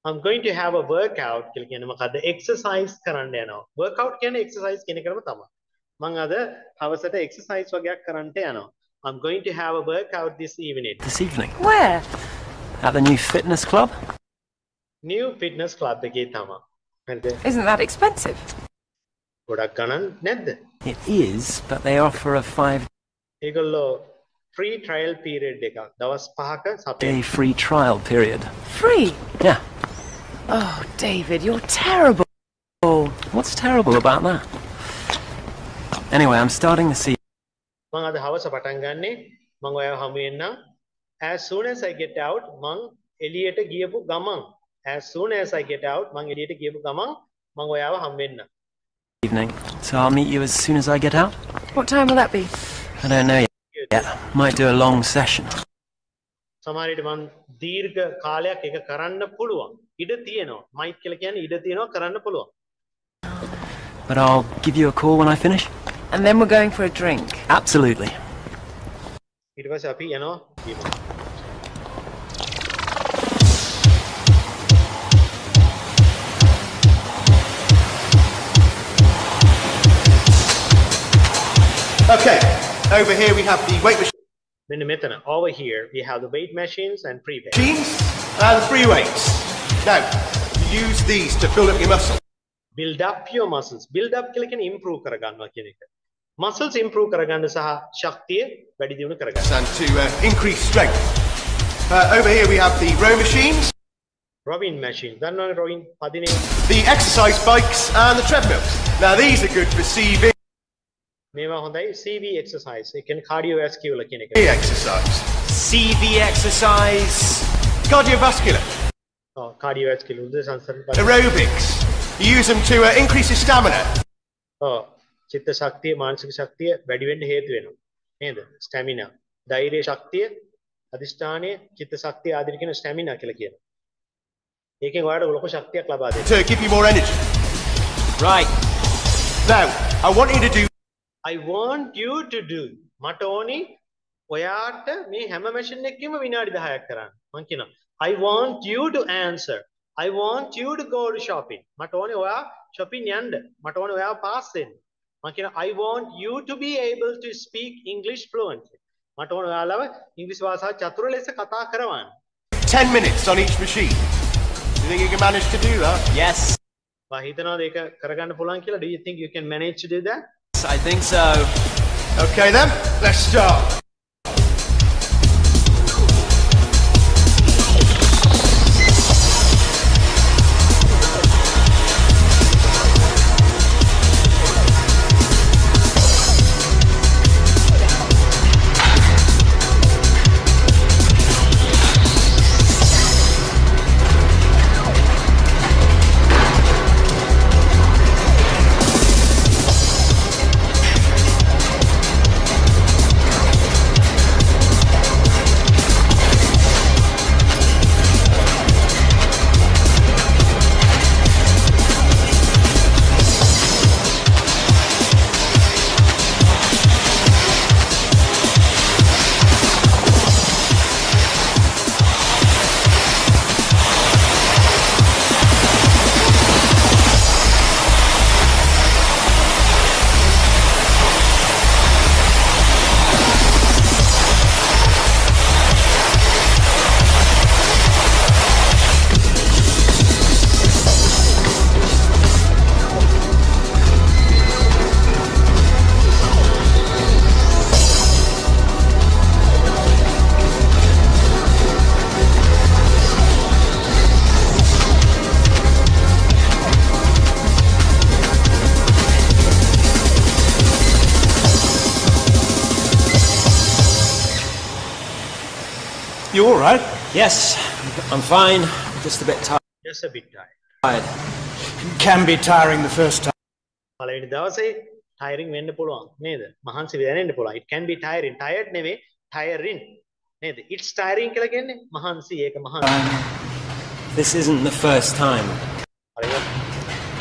I'm going to have a workout කියලා කියන්නේ මොකද්ද exercise කරන්න යනවා workout කියන්නේ exercise කියන එකම තමයි මම අද හවසට exercise වගේක් කරන්න යනවා I'm going to have a workout this evening This evening. Where? At the new fitness club? New fitness club එකේ තමයි හරිද Isn't that expensive? ගොඩක් ගණන් නැද්ද It is, but they offer a five ඒගොල්ලෝ free trial period එකක් දවස් පහක සපේ day free trial period. Free? Yeah. Oh, David, you're terrible. Oh, what's terrible about that? Anyway, I'm starting to see. මං අද හවස පටන් ගන්නේ මං ඔයාව හමු වෙන්නම් as soon as I get out මං එළියට ගියපු ගමන් as soon as I get out මං එළියට ගියපු ගමන් මං ඔයාව හමු වෙන්නම් evening, so I'll meet you as soon as I get out. What time will that be? I don't know yet. Might do a long session. සමහර විට මං දීර්ඝ කාලයක් ඒක කරන්න පුළුවන් ඉඩ තියෙනවා මයික් කියලා කියන්නේ ඉඩ තියෙනවා කරන්න පුළුවන් But I'll give you a call when I finish. And then we're going for a drink. Absolutely. ඊට පස්සේ අපි යනවා Okay, over here we have the weight machine. මෙන්න මෙතන over here we have the weight machines and free weights. machines and free weights. Now, you use these to build up your muscle. build up your muscles build up කියලා කියන්නේ improve කරගන්නවා කියන එක. muscles improve කරගන්න සහ ශක්තිය වැඩි දියුණු කරගන්න. and to uh, increase strength. Uh, over here we have the row machines, Robin machine. දන්නවනේ Robin පදිනේ the exercise bikes, and the treadmills. Now these are good for CV මේවා හොඳයි CV exercise. ඒ කියන්නේ cardiovascular කියන එක. exercise. CV exercise. Cardiovascular. ඔව් cardiovascular උදේ සංසරණ Aerobics. You use them to uh, increase your stamina. ඔව් චිත්ත ශක්තිය මානසික ශක්තිය වැඩි වෙන්න හේතු වෙනවා. නේද? ස්ටැමිනා. ධෛර්ය ශක්තිය, අදිෂ්ඨානය, චිත්ත ශක්තිය ආදී කියන ස්ටැමිනා කියලා කියනවා. ඒකෙන් ඔයාලට ලොකු ශක්තියක් ලබා දෙනවා. to give you more energy. Right. Now, I want you to do I want you to do මට ඕනි ඔයාට මේ හැම මැෂින් එකකින්ම විනාඩි 10ක් කරන්න. මං කියනවා I want you to answer. I want you to go to shopping. මට ඕනි ඔයා shopping යන්න. මට ඕනි ඔයා pass වෙන්න. මං කියනවා I want you to be able to speak English fluently. මට ඕන ඔයාලව ඉංග්‍රීසි භාෂාව චතුර ලෙස කතා කරවන්න. 10 minutes on each machine. You think you can manage to do that? Yes. මම හිතනවාද ඒක කරගන්න පුළුවන් කියලා? Do you think you can manage to do that? I think so. Okay then, let's start. Yes, I'm fine. Just a bit tired. Just a bit tired. Can be tiring the first time. පළවෙනි දවසේ tiring වෙන්න පුළුවන් නේද? මහන්සි දැනෙන්න පුළුවන්. It can be tiring. Tired නෙවෙයි tiring. නේද? It's tiring කියලා කියන්නේ මහන්සි ඒක මහන්සි. This isn't the first time.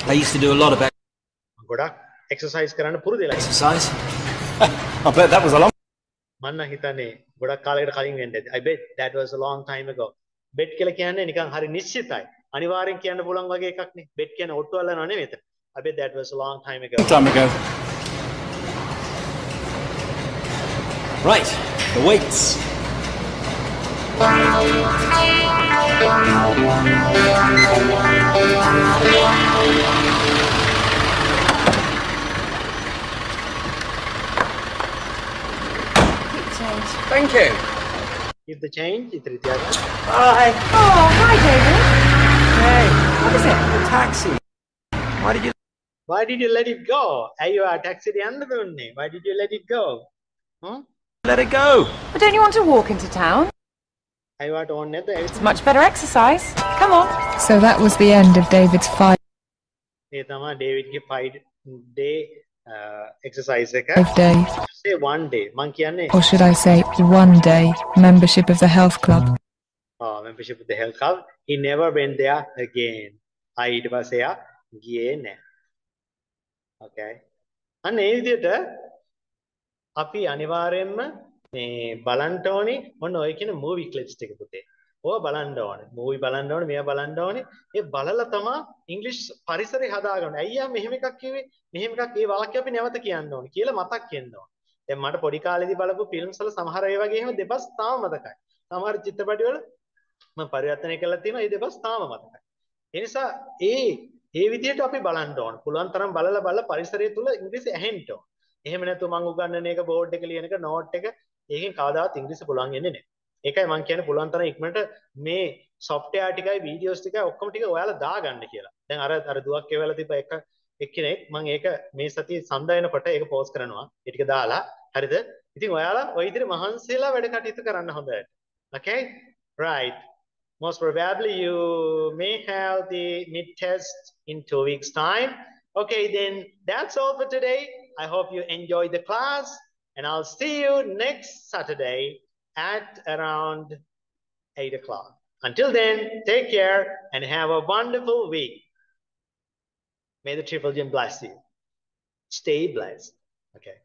I used to do a lot of ගොඩක් exercise කරන්න පුරුදු වෙලා. exercise. [laughs] I bet that was a long. මම නම් හිතන්නේ ගොඩක් කාලයකට කලින් වෙන්න ඇති. I bet that was a long time ago. bet කියලා කියන්නේ නිකන් හරි නිශ්චිතයි. අනිවාර්යෙන් කියන්න පුළුවන් වගේ එකක් නේ. bet කියන්නේ ඔට්ටු අල්ලනවා නෙවෙයි එතන. I bet that was a long time ago. time ago. Right, the weights. Thank you. Keep the change. ඉතින් තියාගන්න. Bye. Oh, hi, David. Hey, what is it? A taxi. Why did you? Why did you let it go? ඇයි ඔයා ටැක්සිට යන්න දුන්නේ? Why did you let it go? Hmm? Let it go. But don't you want to walk into town? ඇයි ඔයාට ඕනේ නැද්ද? It's much better exercise. Come on. So that was the end of David's five ඒ තමයි ඩේවිඩ්ගේ 5 day uh, exercise එක. day, Say one day. or should I say one day, membership of the health club. uh, membership with the health club. He never went there again. ආ ඊට පස්සේ එයා ගියේ නැහැ. Okay. අන්න ඒ විදිහට අපි අනිවාර්යයෙන්ම මේ බලන්න ඕනේ මොන ඔය කියන මූවි ක්ලිප්ස් ටික පුතේ. ඕවා බලන්න ඕනේ. මූවි බලන්න ඕනේ, මේවා බලන්න ඕනේ. ඒ බලලා තමයි ඉංග්‍රීසි පරිසරය හදාගන්න. අයියා මෙහෙම එකක් කිව්වේ, මෙහෙම එකක් ඒ වාක්‍ය අපි නැවත කියන්න ඕනේ කියලා මතක් වෙන්න ඕනේ. දැන් මට පොඩි කාලේදී බලපු ෆිල්ම්ස් වල සමහර ඒ වගේ එහෙම දෙපස් තාම මතකයි. සමහර චිත්‍රපටි වල මම පරිවර්තනය කරලා තියෙනවා ඒ දෙපස් තාම මතකයි. ඒ නිසා ඒ ඒ විදිහට අපි බලන්න ඕන. පුළුවන් තරම් බලලා බලලා පරිසරය තුල ඉංග්‍රීසි ඇහෙන්න ඕන. එහෙම නැතුව මම උගන්වන එක බෝඩ් එක ලියන එක නෝට් එක ඒකෙන් කවදාවත් ඉංග්‍රීසි පුළුවන් වෙන්නේ නැහැ. ඒකයි මම කියන්නේ පුළුවන් තරම් ඉක්මනට මේ software ටිකයි videos ටිකයි ඔක්කොම ටික ඔයාලා දාගන්න කියලා. දැන් අර අර දුවක් කියවලා තිබ්බ එක එක්කෙනෙක් මම ඒක මේ සතිය සඳ වෙනකොට ඒක පෝස්ට් කරනවා. ඒ ටික දාලා හරිද? ඉතින් ඔයාලා ওই විදිහට මහන්සියලා වැඩ කටයුතු කරන්න හොඳට. Okay? Right. Most probably you may have the mid test in two weeks time. Okay, then that's all for today. I hope you enjoyed the class and I'll see you next Saturday at around 8 o'clock. Until then, take care and have a wonderful week. May the Triple bless you. Stay blessed. Okay.